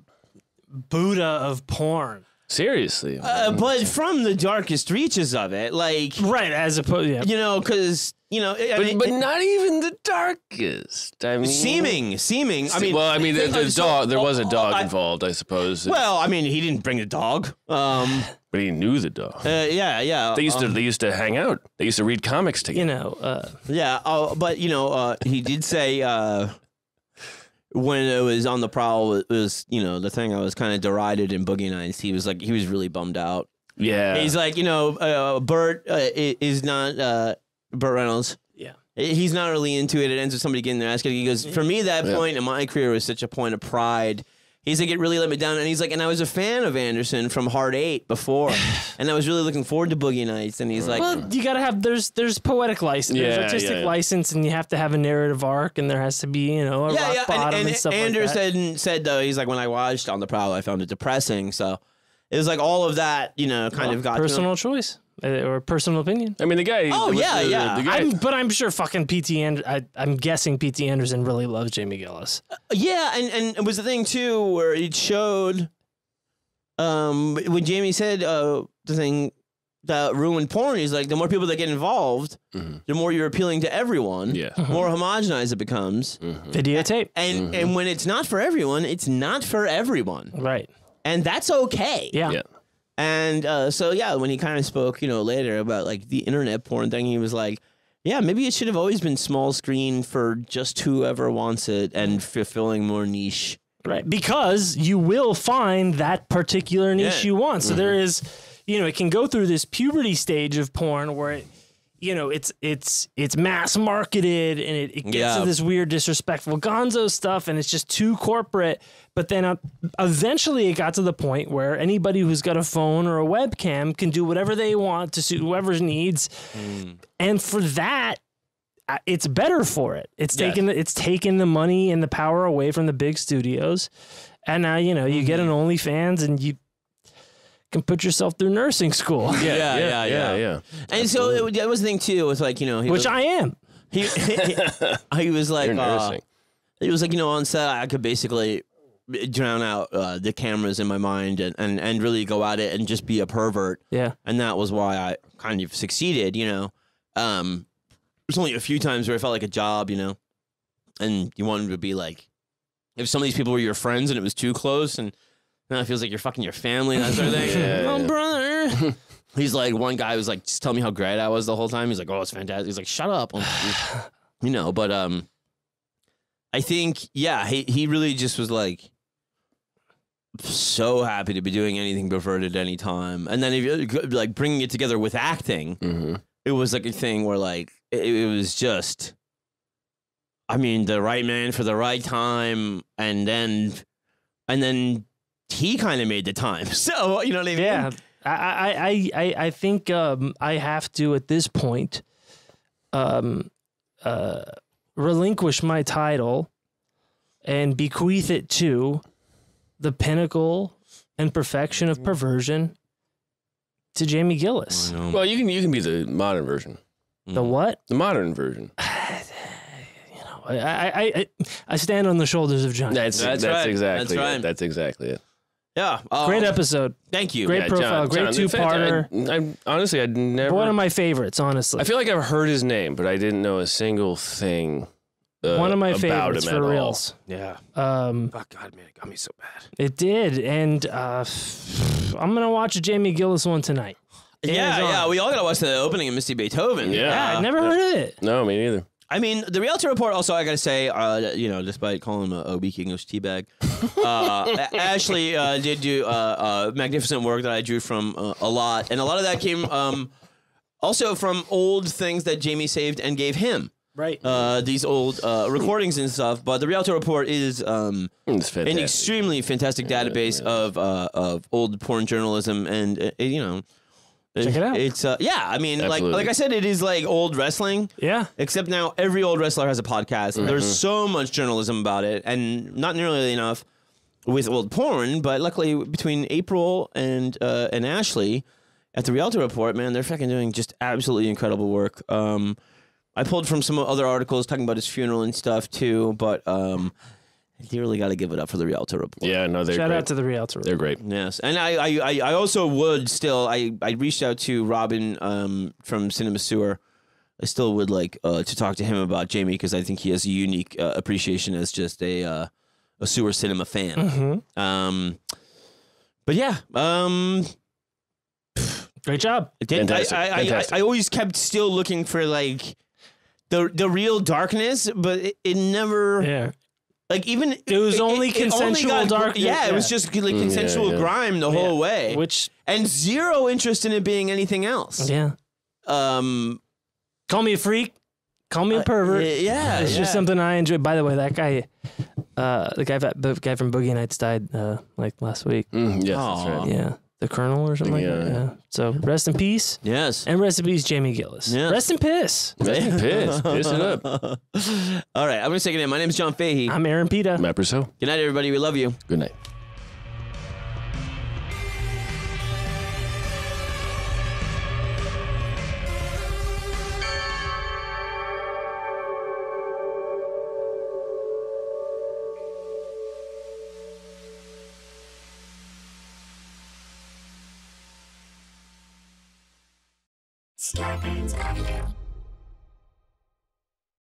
Buddha of porn. Seriously. uh, but from the darkest reaches of it, like Right, as opposed yeah. you know, because you know, I but, mean, but it- not even the darkest. I mean, seeming, seeming. I mean, well, I mean, the, the uh, so- dog. There was a oh, dog I- involved, I suppose. Well, I mean, he didn't bring the dog. Um, but he knew the dog. uh, yeah, yeah. They used to. um, They used to hang out. They used to read comics together. you know, uh, Yeah, uh, but you know, uh, he did say uh, when it was on the prowl, it was you know the thing I was kind of derided in Boogie Nights. He was like he was really bummed out. Yeah. He's like, you know, uh, Burt uh, is not uh, Burt Reynolds. yeah. He's not really into it. It ends with somebody getting their ass kicked. He goes, for me, that Yeah. point in my career was such a point of pride. He's like, it really let me down. And he's like, and I was a fan of Anderson from Hard Eight before, and I was really looking forward to Boogie Nights. And he's like, Well, you gotta have there's there's poetic license, there's artistic yeah. license, and you have to have a narrative arc, and there has to be you know a yeah, rock yeah. bottom And, and, and stuff like that. Anderson said though, he's like, when I watched on the prowl, I found it depressing. So it was like all of that, you know, kind of got to him. personal choice Uh, or personal opinion. I mean, the guy. Oh, the- yeah, the- yeah. The guy, I'm, but I'm sure fucking PT and I, I'm guessing PT Anderson really loves Jamie Gillis. Uh, yeah, and and it was the thing too where it showed um when Jamie said uh the thing that ruined porn, he's like the more people that get involved, mm-hmm. the more you're appealing to everyone. Yeah. Mm-hmm. More homogenized it becomes. Mm-hmm. Videotape, And and when it's not for everyone, it's not for everyone. right? And that's okay. Yeah. Yeah. And uh, so yeah, when he kind of spoke, you know, later about like the internet porn thing, he was like, "Yeah, maybe it should have always been small screen for just whoever wants it and fulfilling more niche." Right. Because you will find that particular niche Yeah. Mm-hmm. you want. So there is, you know, it can go through this puberty stage of porn where it, you know, it's it's it's mass marketed and it, it gets Yeah. to this weird disrespectful gonzo stuff and it's just too corporate. But then uh, eventually it got to the point where anybody who's got a phone or a webcam can do whatever they want to suit whoever's needs. Mm. And for that, uh, it's better for it. It's Yes. taken it's taken the money and the power away from the big studios, and now you know you get an Mm-hmm. OnlyFans and you can put yourself through nursing school, Yeah, yeah, yeah. yeah, yeah. And so it, that was the thing too. It Was like you know, he which was, I am. he, he was like You're uh, nursing. he was like you know on set I could basically drown out uh, the cameras in my mind and, and and really go at it and just be a pervert. Yeah, and that was why I kind of succeeded. You know, um, there's only a few times where I felt like a job. You know, and you wanted to be like, if some of these people were your friends and it was too close, and now it feels like you're fucking your family and that sort of thing. Yeah, oh, yeah. brother. He's like one guy was like, just tell me how great I was the whole time. He's like, oh, it's fantastic. He's like, shut up. you know, but um, I think yeah, he he really just was like so happy to be doing anything perverted any time. And then if you like bringing it together with acting, hmm it was like a thing where like it, it was just I mean, the right man for the right time and then and then he kind of made the time. So, you know what I mean? yeah. I I I I, I think um, I have to at this point, um, uh, relinquish my title, and bequeath it to the pinnacle and perfection of perversion to Jamie Gillis. Well, you can you can be the modern version, The what? the modern version. You I, I, I, I stand on the shoulders of John. That's That's that's, right. exactly That's right. it. That's exactly it. Yeah. um, Great episode. Thank you. Great profile. Great two-parter. I, I honestly, I'd never. One of my favorites, honestly. I feel like I've heard his name, but I didn't know a single thing uh, One of my about favorites for at all. reals. Yeah. Um, Oh God, man, it got me so bad. it did, and uh, I'm gonna watch a Jamie Gillis one tonight. Yeah, yeah. We all gotta watch the opening of Misty Beethoven. Yeah. Yeah, I never heard of it. No, me neither. I mean, the Rialto Report. Also, I gotta say, uh, you know, despite calling him a, a weak English teabag, uh, Ashley uh, did do uh, uh, magnificent work that I drew from uh, a lot, and a lot of that came um, also from old things that Jamie saved and gave him. Right. Uh, these old uh, recordings and stuff. But the Rialto Report is um, an extremely fantastic database of uh, of old porn journalism, and uh, you know. Check it out. It's uh, yeah. I mean, like Absolutely. like I said, it is like old wrestling. yeah. Except now every old wrestler has a podcast. Mm-hmm. There's so much journalism about it, and not nearly enough with old porn. But luckily, between April and uh, and Ashley at the Rialto Report, man, they're fucking doing just absolutely incredible work. Um, I pulled from some other articles talking about his funeral and stuff too, but um, you really got to give it up for the Rialto Report. Yeah, no, they're great. Shout great. out to the Rialto. they're great. Yes, and I, I, I, I also would still. I, I reached out to Robin um, from Cinema Sewer. I still would like uh, to talk to him about Jamie because I think he has a unique uh, appreciation as just a uh, a sewer cinema fan. Um, but yeah, um, Great job. it did, I, Fantastic, I, I, I. I always kept still looking for like the the real darkness, but it, it never Yeah. Like even It was only consensual got gr- darkness, Yeah, it was just like Mm, yeah, consensual yeah. grime the whole way Which and zero interest in it being anything else. yeah. Um, Call me a freak. Call me a pervert. yeah, it's yeah. just something I enjoy. By the way, that guy, uh, the guy, the guy from Boogie Nights died uh, like last week. Mm, yes, Aw. that's right. Yeah, the Colonel or something like that. Yeah. Yeah. So rest in peace, Yes. and rest in peace, Jamie Gillis. Yeah. Rest in piss. Man, piss, piss it up. All right, I'm gonna say good night. My name is John Fahey. I'm Aaron Pita. Matt Brousseau. Good night, everybody. We love you. Good night.